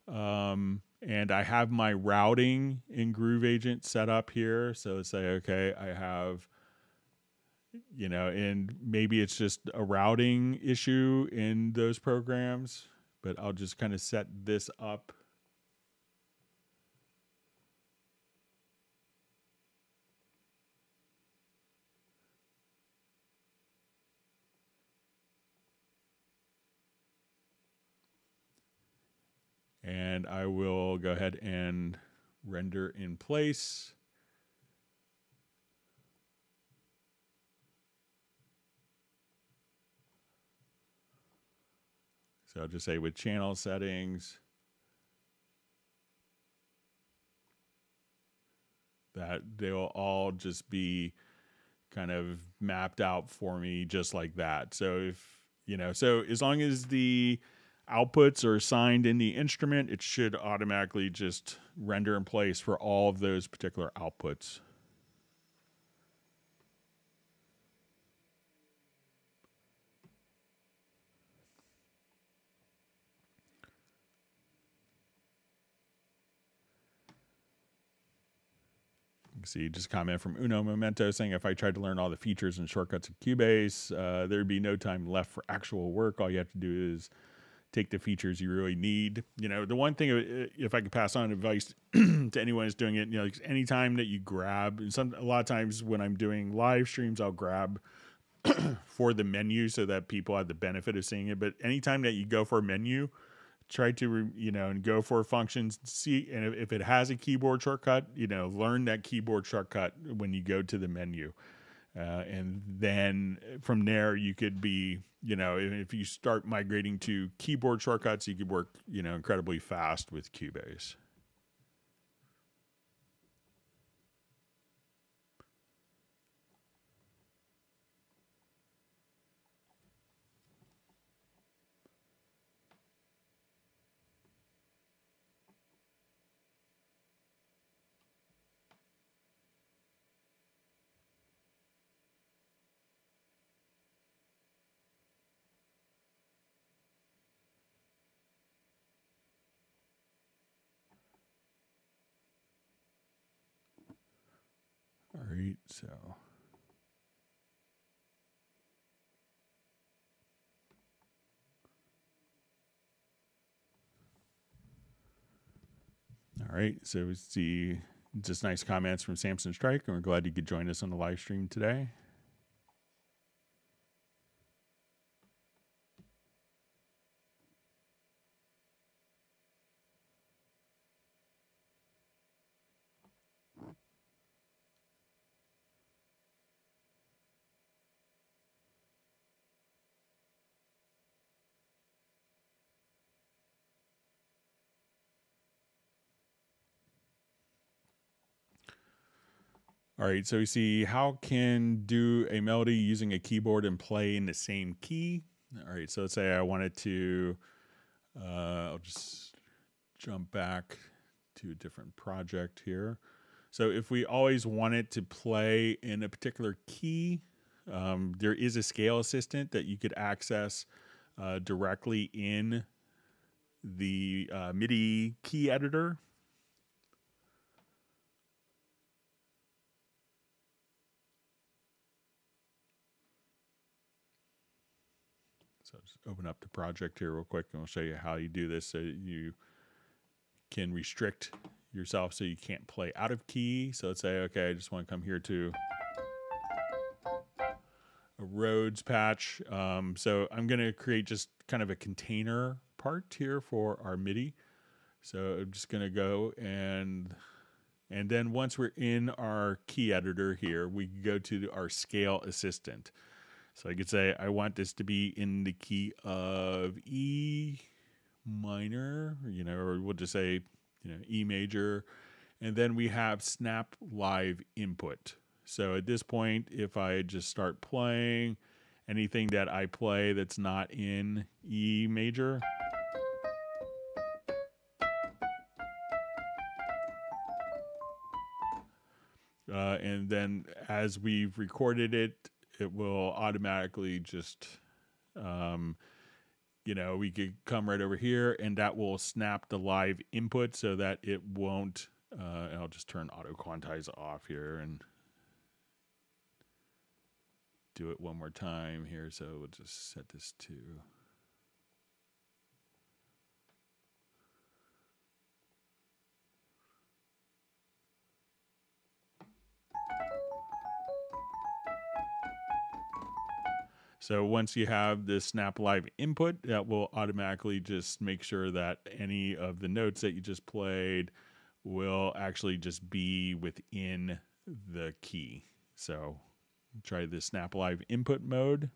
um, and I have my routing in Groove Agent set up here. So let's say, okay, I have, you know, and maybe it's just a routing issue in those programs but I'll just kind of set this up. And I will go ahead and render in place. So I'll just say with channel settings, that they'll all just be kind of mapped out for me just like that. So if, you know, so as long as the outputs are assigned in the instrument, it should automatically just render in place for all of those particular outputs. see just comment from Uno Memento saying if I tried to learn all the features and shortcuts of Cubase, uh, there'd be no time left for actual work. All you have to do is take the features you really need. You know, the one thing, uh, if I could pass on advice [CLEARS THROAT] to anyone who's doing it, you know, anytime that you grab, and some a lot of times when I'm doing live streams, I'll grab [CLEARS THROAT] for the menu so that people have the benefit of seeing it. But anytime that you go for a menu, try to you know and go for functions see and if it has a keyboard shortcut you know learn that keyboard shortcut when you go to the menu uh, and then from there you could be you know if you start migrating to keyboard shortcuts you could work you know incredibly fast with cubase right? So. All right, so we see just nice comments from Samson Strike, and we're glad you could join us on the live stream today. All right, so we see how can do a melody using a keyboard and play in the same key. All right, so let's say I wanted to, uh, I'll just jump back to a different project here. So if we always wanted to play in a particular key, um, there is a scale assistant that you could access uh, directly in the uh, MIDI key editor. So just open up the project here real quick and I'll show you how you do this so you can restrict yourself so you can't play out of key. So let's say, okay, I just want to come here to a Rhodes patch. Um, so I'm going to create just kind of a container part here for our MIDI. So I'm just going to go and and then once we're in our key editor here, we go to our scale assistant. So I could say I want this to be in the key of E minor, you know, or we'll just say, you know, E major. And then we have snap live input. So at this point, if I just start playing anything that I play that's not in E major, uh, and then as we've recorded it, it will automatically just, um, you know, we could come right over here and that will snap the live input so that it won't. Uh, I'll just turn auto quantize off here and do it one more time here. So we'll just set this to. So once you have the Snap Live input, that will automatically just make sure that any of the notes that you just played will actually just be within the key. So Try the Snap Live input mode.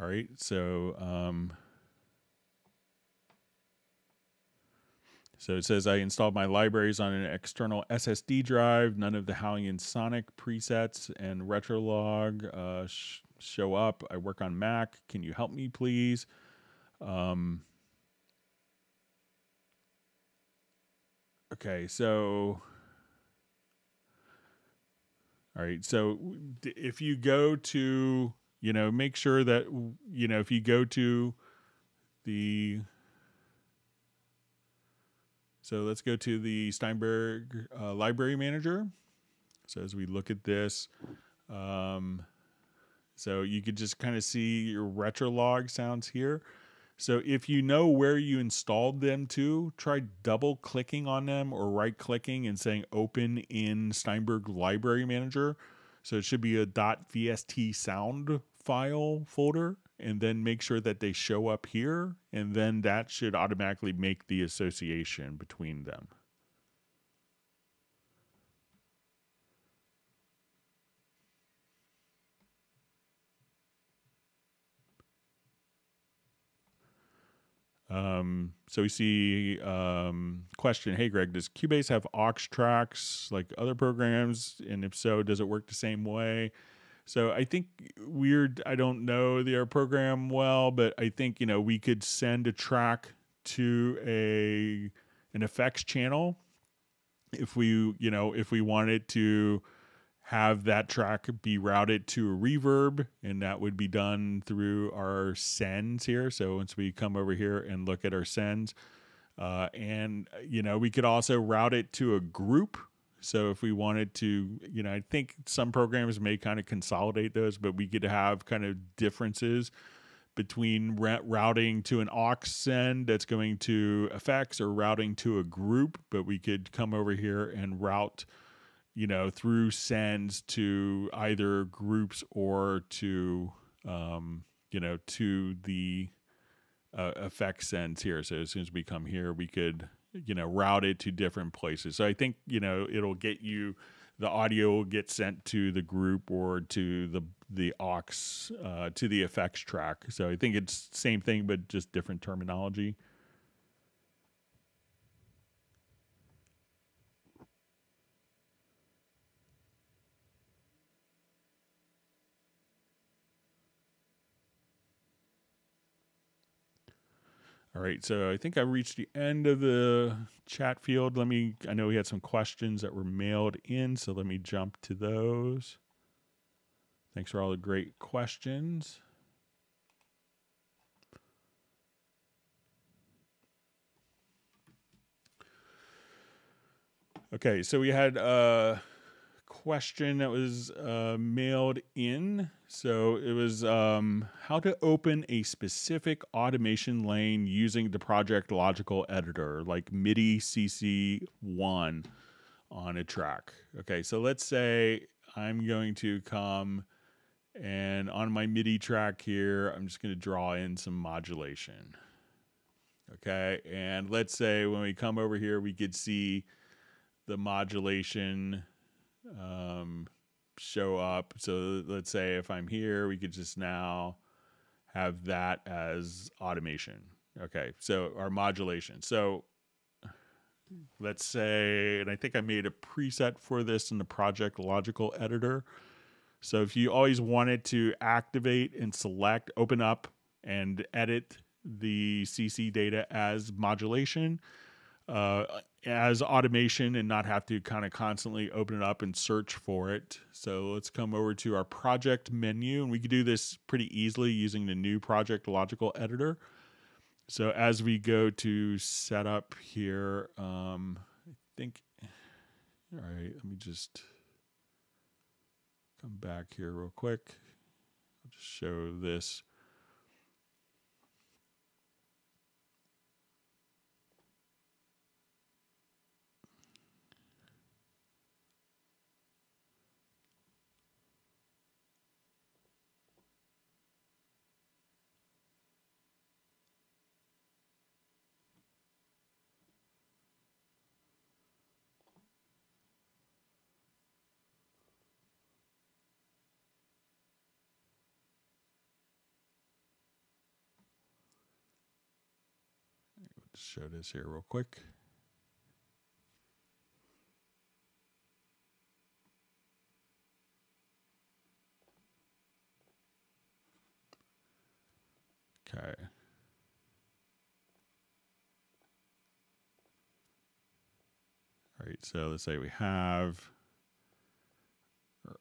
All right, so um, So it says I installed my libraries on an external SSD drive. None of the HALion Sonic presets and Retrologue uh, sh- show up. I work on Mac. Can you help me, please? Um, okay, so all right, so if you go to, you know, make sure that you know if you go to the so let's go to the Steinberg uh, Library Manager. So as we look at this, um, so you could just kind of see your Retrologue sounds here. So if you know where you installed them to, try double clicking on them or right clicking and saying open in Steinberg Library Manager. So it should be a .vst sound file folder and then make sure that they show up here, and then that should automatically make the association between them. Um, so we see um, question, hey Greg, does Cubase have aux tracks like other programs? And if so, does it work the same way? So I think weird. I don't know their program well, but I think you know we could send a track to a an effects channel if we you know if we wanted to have that track be routed to a reverb and that would be done through our sends here so once we come over here and look at our sends uh, and you know we could also route it to a group so if we wanted to, you know, I think some programs may kind of consolidate those, but we could have kind of differences between routing to an aux send that's going to effects or routing to a group, but we could come over here and route, you know, through sends to either groups or to, um, you know, to the uh, effect sends here. So as soon as we come here, we could you know routed to different places. So I think you know it'll get you the audio will get sent to the group or to the the aux uh, to the effects track. So I think it's same thing but just different terminology. All right, so I think I reached the end of the chat field. Let me, I know we had some questions that were mailed in, so let me jump to those. Thanks for all the great questions. Okay, so we had a question that was uh, mailed in so it was um, how to open a specific automation lane using the project logical editor, like MIDI CC1 on a track. Okay, so let's say I'm going to come and on my MIDI track here, I'm just going to draw in some modulation. Okay, and let's say when we come over here, we could see the modulation. Um, show up. So let's say if I'm here, we could just now have that as automation. Okay, so our modulation. So let's say, and I think I made a preset for this in the project logical editor. So if you always wanted to activate and select, open up and edit the CC data as modulation, uh, as automation and not have to kind of constantly open it up and search for it. So let's come over to our project menu and we can do this pretty easily using the new project logical editor. So as we go to setup here, um, I think, all right, let me just come back here real quick. I'll just show this. Show this here real quick. Okay. All right, so let's say we have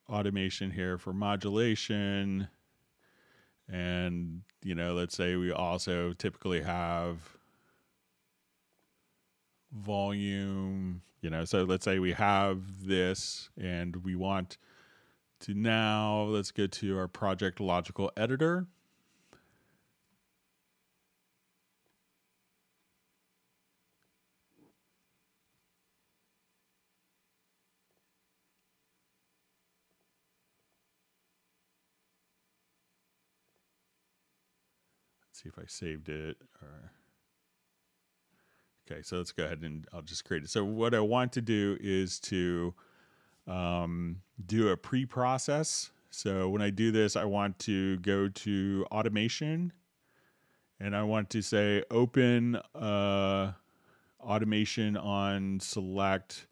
automation here for modulation. And, you know, let's say we also typically have volume, you know, so let's say we have this and we want to now, let's go to our project logical editor. Let's see if I saved it or Okay, so let's go ahead and I'll just create it. So what I want to do is to um, do a pre-process. So when I do this, I want to go to automation and I want to say open uh, automation on select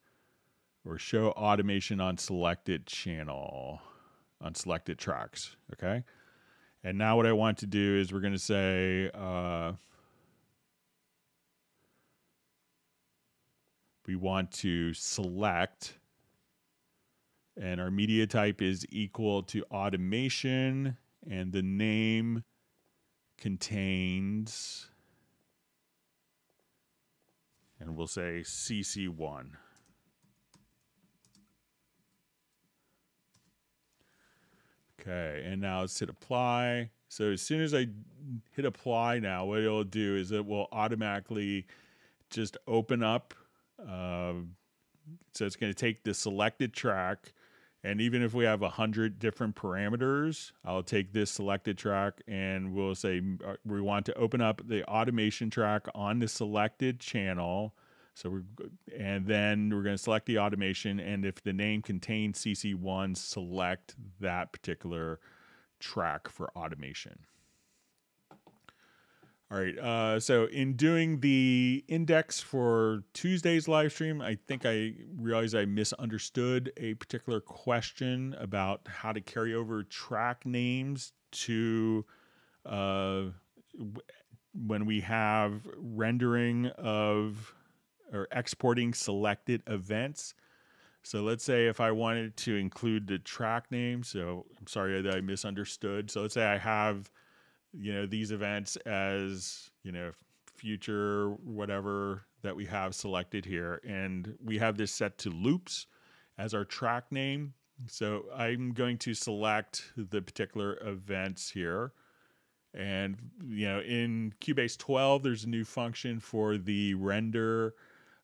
or show automation on selected channel on selected tracks. Okay. And now what I want to do is we're going to say, uh, we want to select and our media type is equal to automation and the name contains and we'll say CC1. Okay, and now let's hit apply. So as soon as I hit apply now, what it'll do is it will automatically just open up uh, so it's going to take the selected track And even if we have a hundred different parameters, I'll take this selected track and we'll say uh, we want to open up the automation track on the selected channel. So we're and then we're going to select the automation, and if the name contains CC1, select that particular track for automation. All right. Uh, so in doing the index for Tuesday's live stream, I think I realized I misunderstood a particular question about how to carry over track names to uh, when we have rendering of or exporting selected events. So let's say if I wanted to include the track name, so I'm sorry that I misunderstood. So let's say I have you know these events as you know future whatever that we have selected here. And we have this set to loops as our track name. So i'm going to select the particular events here. And you know in cubase 12 there's a new function for the render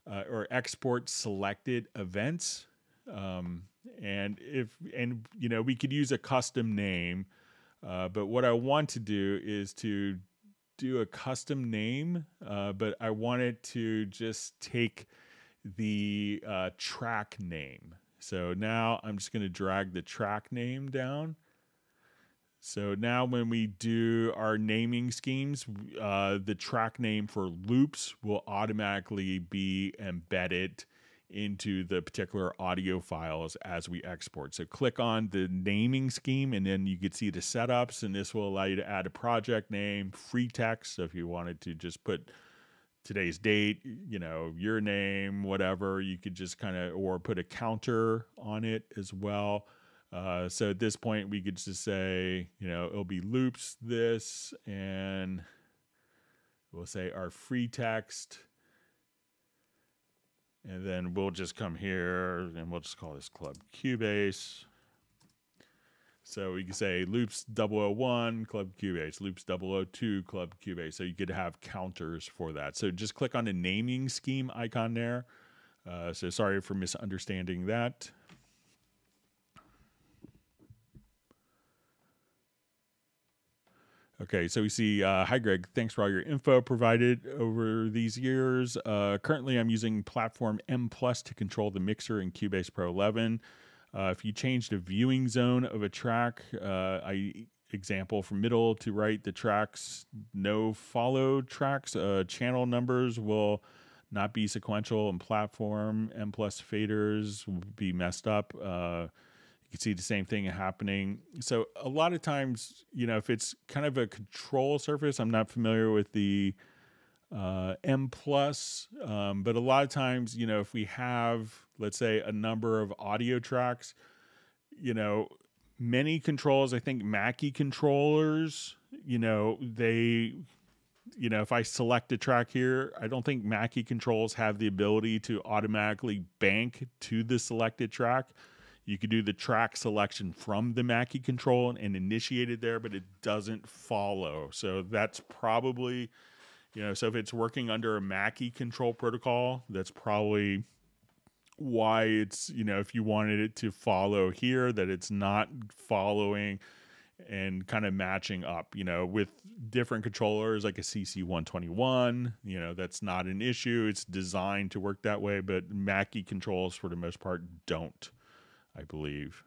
uh, or export selected events. Um, and if and you know we could use a custom name uh, but what I want to do is to do a custom name, uh, but I wanted to just take the uh, track name. So now I'm just going to drag the track name down. So now when we do our naming schemes, uh, the track name for loops will automatically be embedded into the particular audio files as we export. So click on the naming scheme and then you can see the setups and this will allow you to add a project name, free text. So if you wanted to just put today's date, you know, your name, whatever, you could just kind of, or put a counter on it as well. Uh, so at this point, we could just say, you know, it'll be loops this, and we'll say our free text and then we'll just come here and we'll just call this Club Cubase. So we can say loops 001 Club Cubase, loops 002 Club Cubase. So you could have counters for that. So just click on the naming scheme icon there. Uh, so sorry for misunderstanding that. Okay, so we see, uh, hi Greg, thanks for all your info provided over these years. Uh, currently, I'm using platform M Plus to control the mixer in Cubase Pro 11. Uh, if you change the viewing zone of a track, uh, I example from middle to right, the tracks no follow tracks, uh, channel numbers will not be sequential, and platform M Plus faders will be messed up. Can see the same thing happening. So a lot of times, you know, if it's kind of a control surface, I'm not familiar with the uh, M plus, um, but a lot of times, you know, if we have, let's say, a number of audio tracks, you know, many controls, I think Mackie controllers, you know, they, you know, if I select a track here, I don't think Mackie controls have the ability to automatically bank to the selected track. You could do the track selection from the Mackie control and initiate it there, but it doesn't follow. So that's probably, you know, so if it's working under a Mackie control protocol, that's probably why it's, you know, if you wanted it to follow here, that it's not following and kind of matching up, you know, with different controllers like a CC121, you know, that's not an issue. It's designed to work that way, but Mackie controls for the most part don't. I believe.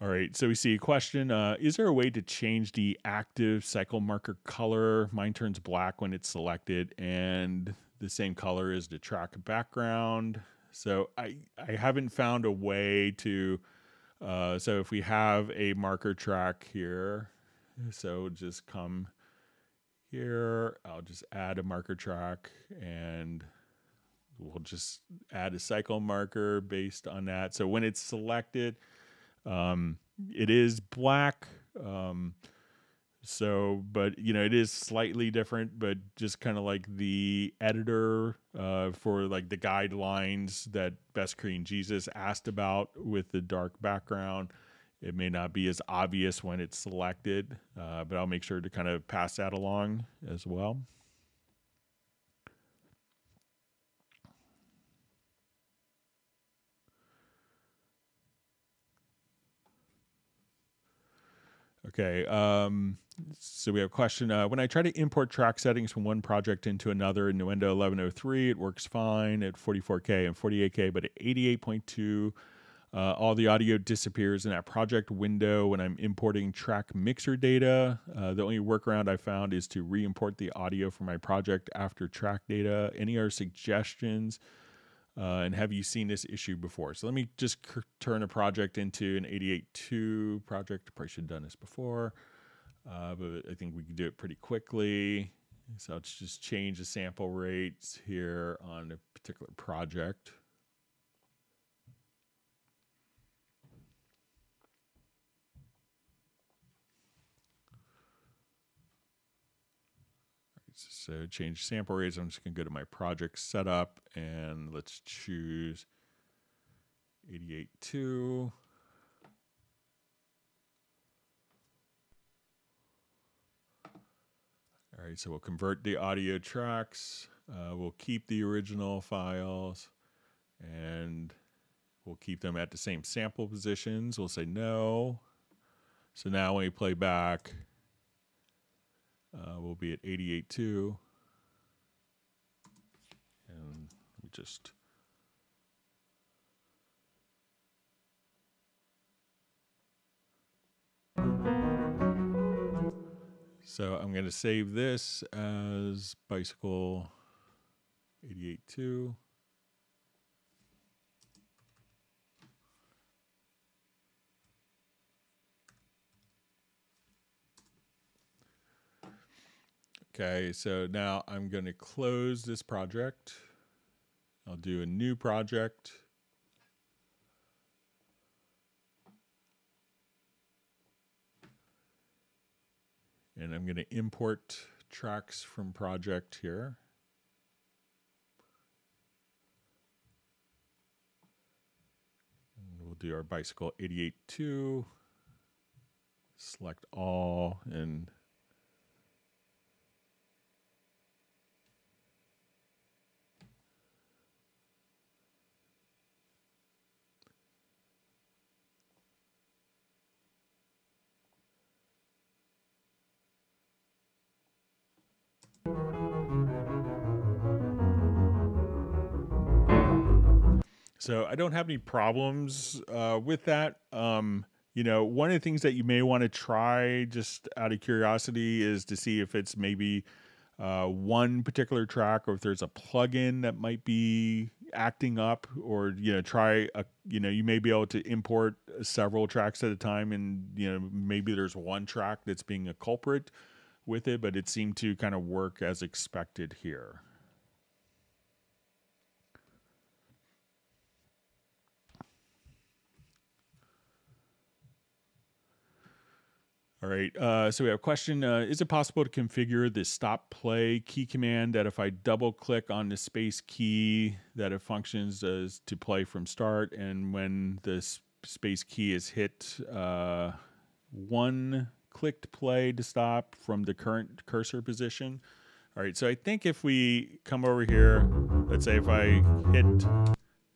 All right, so we see a question. Uh, is there a way to change the active cycle marker color? Mine turns black when it's selected and the same color as the track background. So I, I haven't found a way to, uh, so if we have a marker track here, so just come here, I'll just add a marker track and we'll just add a cycle marker based on that. So when it's selected, um, it is black. Um, so, but you know, it is slightly different, but just kind of like the editor uh, for like the guidelines that Best Korean Jesus asked about with the dark background. It may not be as obvious when it's selected, uh, but I'll make sure to kind of pass that along as well. Okay. Um, so we have a question. Uh, when I try to import track settings from one project into another in Nuendo 1103, it works fine at 44K and 48K, but at 88.2, uh, all the audio disappears in that project window when I'm importing track mixer data. Uh, the only workaround I found is to re import the audio from my project after track data. Any other suggestions? Uh, and have you seen this issue before? So let me just turn a project into an 88.2 project. Probably should have done this before, uh, but I think we can do it pretty quickly. So let's just change the sample rates here on a particular project. So change sample rates. I'm just going to go to my project setup and let's choose 88.2. All right, so we'll convert the audio tracks. Uh, we'll keep the original files and we'll keep them at the same sample positions. We'll say no. So now when we play back, uh, we'll be at 88.2. And we just So I'm going to save this as bicycle 88.2. Okay, so now I'm going to close this project. I'll do a new project. And I'm going to import tracks from project here. And we'll do our bicycle 88.2, select all, and So I don't have any problems uh, with that. Um, you know, one of the things that you may want to try just out of curiosity is to see if it's maybe uh, one particular track or if there's a plugin that might be acting up or you know try a you know you may be able to import several tracks at a time and you know maybe there's one track that's being a culprit with it but it seemed to kind of work as expected here All right. Uh, so we have a question. Uh, is it possible to configure the stop play key command that if I double click on the space key that it functions as to play from start and when the space key is hit, uh, one clicked play to stop from the current cursor position. All right. So I think if we come over here, let's say if I hit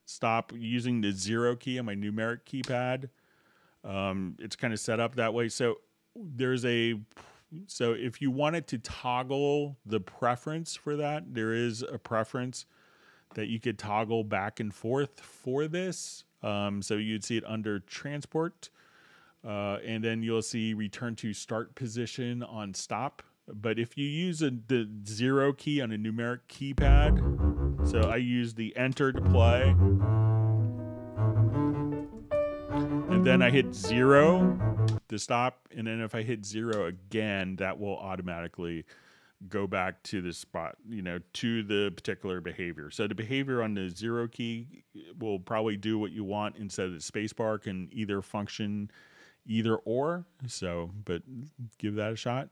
stop using the zero key on my numeric keypad, um, it's kind of set up that way. So there's a so if you wanted to toggle the preference for that, there is a preference that you could toggle back and forth for this. Um, so you'd see it under transport, uh, and then you'll see return to start position on stop. But if you use a, the zero key on a numeric keypad, so I use the enter to play, and then I hit zero to stop. And then if I hit zero again, that will automatically go back to the spot, you know, to the particular behavior. So the behavior on the zero key will probably do what you want instead of the spacebar can either function either or. So, but give that a shot.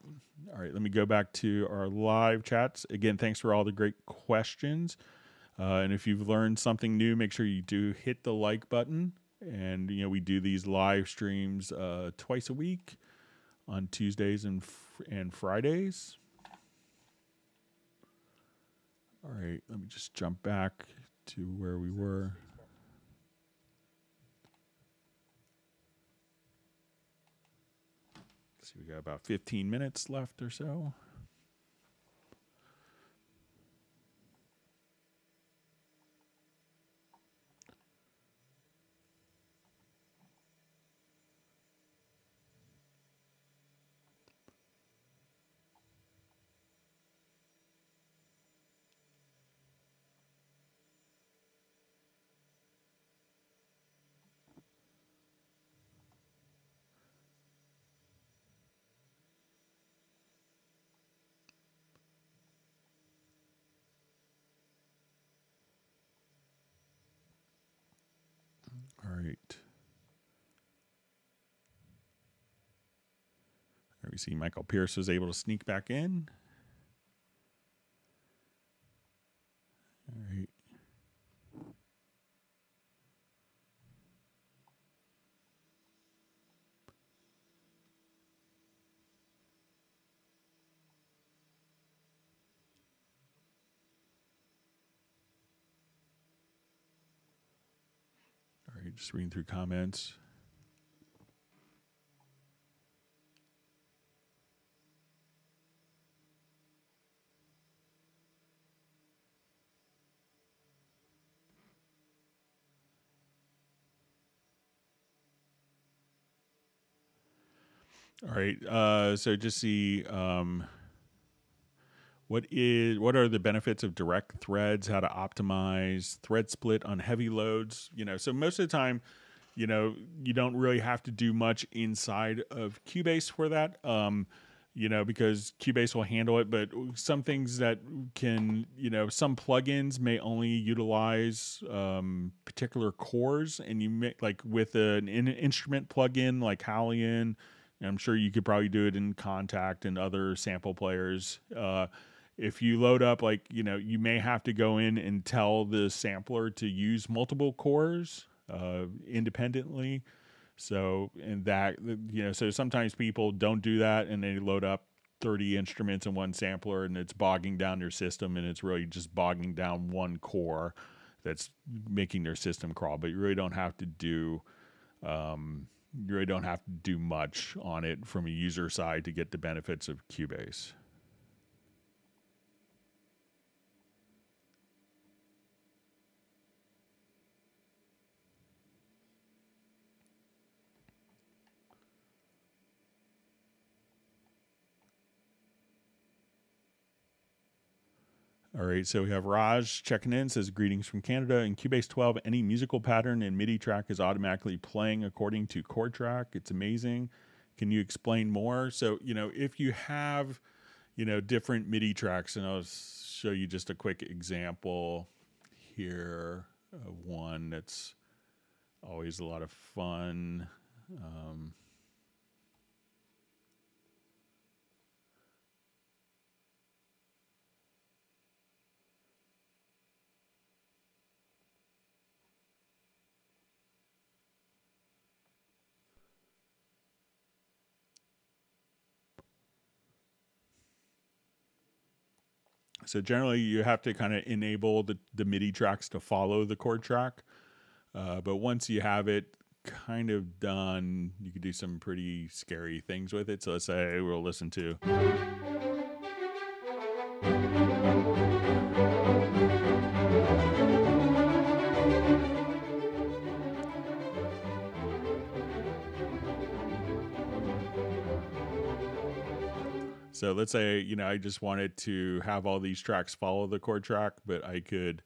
All right, let me go back to our live chats. Again, thanks for all the great questions. Uh, and if you've learned something new, make sure you do hit the like button and you know we do these live streams uh, twice a week on Tuesdays and and Fridays. All right, let me just jump back to where we were. see, we got about 15 minutes left or so. All right. There we see Michael Pierce was able to sneak back in. All right. All right, just reading through comments. All right. Uh, so just see um, what is what are the benefits of direct threads? How to optimize thread split on heavy loads? You know, so most of the time, you know, you don't really have to do much inside of Cubase for that. Um, you know, because Cubase will handle it, but some things that can, you know, some plugins may only utilize um, particular cores, and you may like with an, instrument plugin like HALion I'm sure you could probably do it in Kontakt and other sample players. Uh, if you load up, like, you know, you may have to go in and tell the sampler to use multiple cores uh, independently. So, and that, you know, so sometimes people don't do that and they load up 30 instruments in one sampler and it's bogging down your system and it's really just bogging down one core that's making their system crawl. But you really don't have to do, um, you really don't have to do much on it from a user side to get the benefits of Cubase. All right, so we have Raj checking in, says greetings from Canada. In Cubase 12, any musical pattern and MIDI track is automatically playing according to chord track. It's amazing. Can you explain more? So, you know, if you have, you know, different MIDI tracks, and I'll show you just a quick example here of one that's always a lot of fun. Um, So generally, you have to kind of enable the, the MIDI tracks to follow the chord track. Uh, but once you have it kind of done, you can do some pretty scary things with it. So let's say we'll listen to. So let's say, you know, I just wanted to have all these tracks follow the chord track, but I could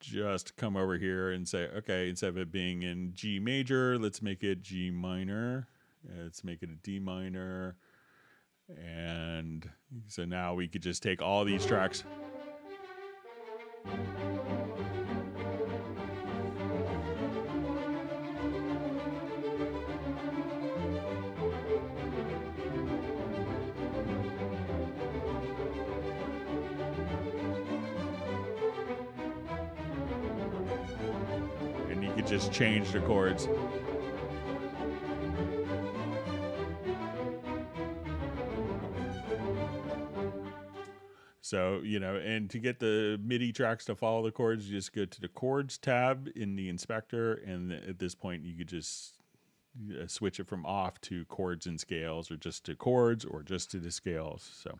just come over here and say, okay, instead of it being in G major, let's make it G minor. Let's make it a D minor. And so now we could just take all these tracks. Just change the chords. So, you know, and to get the MIDI tracks to follow the chords, you just go to the chords tab in the inspector. And at this point, you could just uh, switch it from off to chords and scales, or just to chords, or just to the scales. So.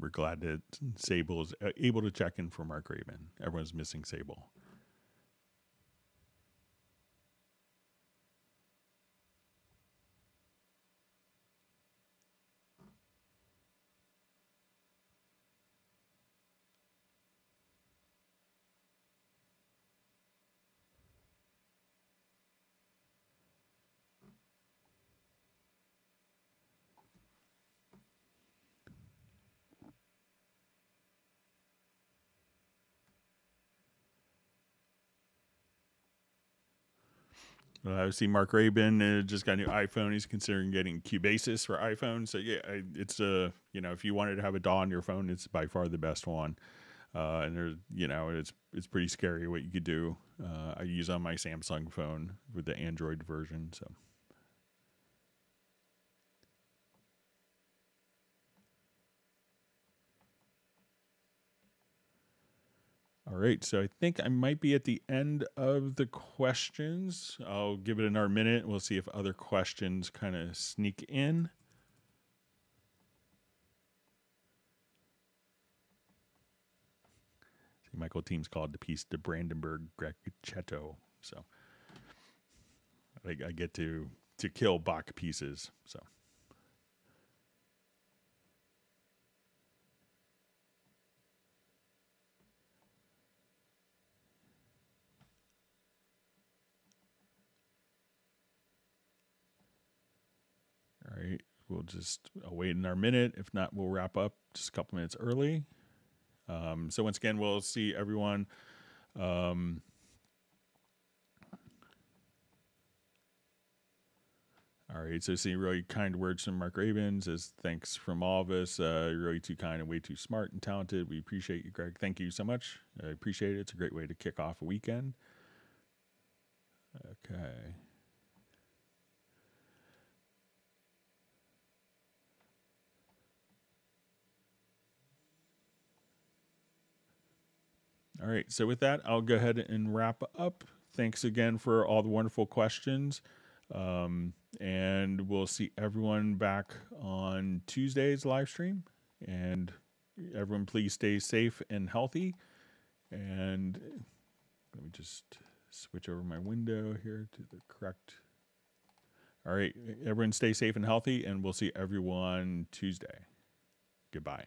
we're glad that Sable is uh, able to check in for Mark Raven. Everyone's missing Sable. Uh, I see Mark Rabin uh, just got a new iPhone. He's considering getting Cubasis for iPhone. So yeah, it's a uh, you know if you wanted to have a DAW on your phone, it's by far the best one. Uh, and there's you know it's it's pretty scary what you could do. Uh, I use on my Samsung phone with the Android version. So. All right, so I think I might be at the end of the questions. I'll give it another minute. We'll see if other questions kind of sneak in. See, Michael Teams called the piece the Brandenburg Grechetto. So I, I get to to kill Bach pieces. So. Right, we'll just wait in our minute. If not, we'll wrap up just a couple minutes early. Um, so once again, we'll see everyone. Um, all right, so seeing really kind words from Mark Raven says thanks from all of us. Uh, you're really too kind and way too smart and talented. We appreciate you, Greg. Thank you so much. I appreciate it. It's a great way to kick off a weekend. Okay. All right. So with that, I'll go ahead and wrap up. Thanks again for all the wonderful questions. Um, and we'll see everyone back on Tuesday's live stream. And everyone, please stay safe and healthy. And let me just switch over my window here to the correct. All right. Everyone, stay safe and healthy. And we'll see everyone Tuesday. Goodbye.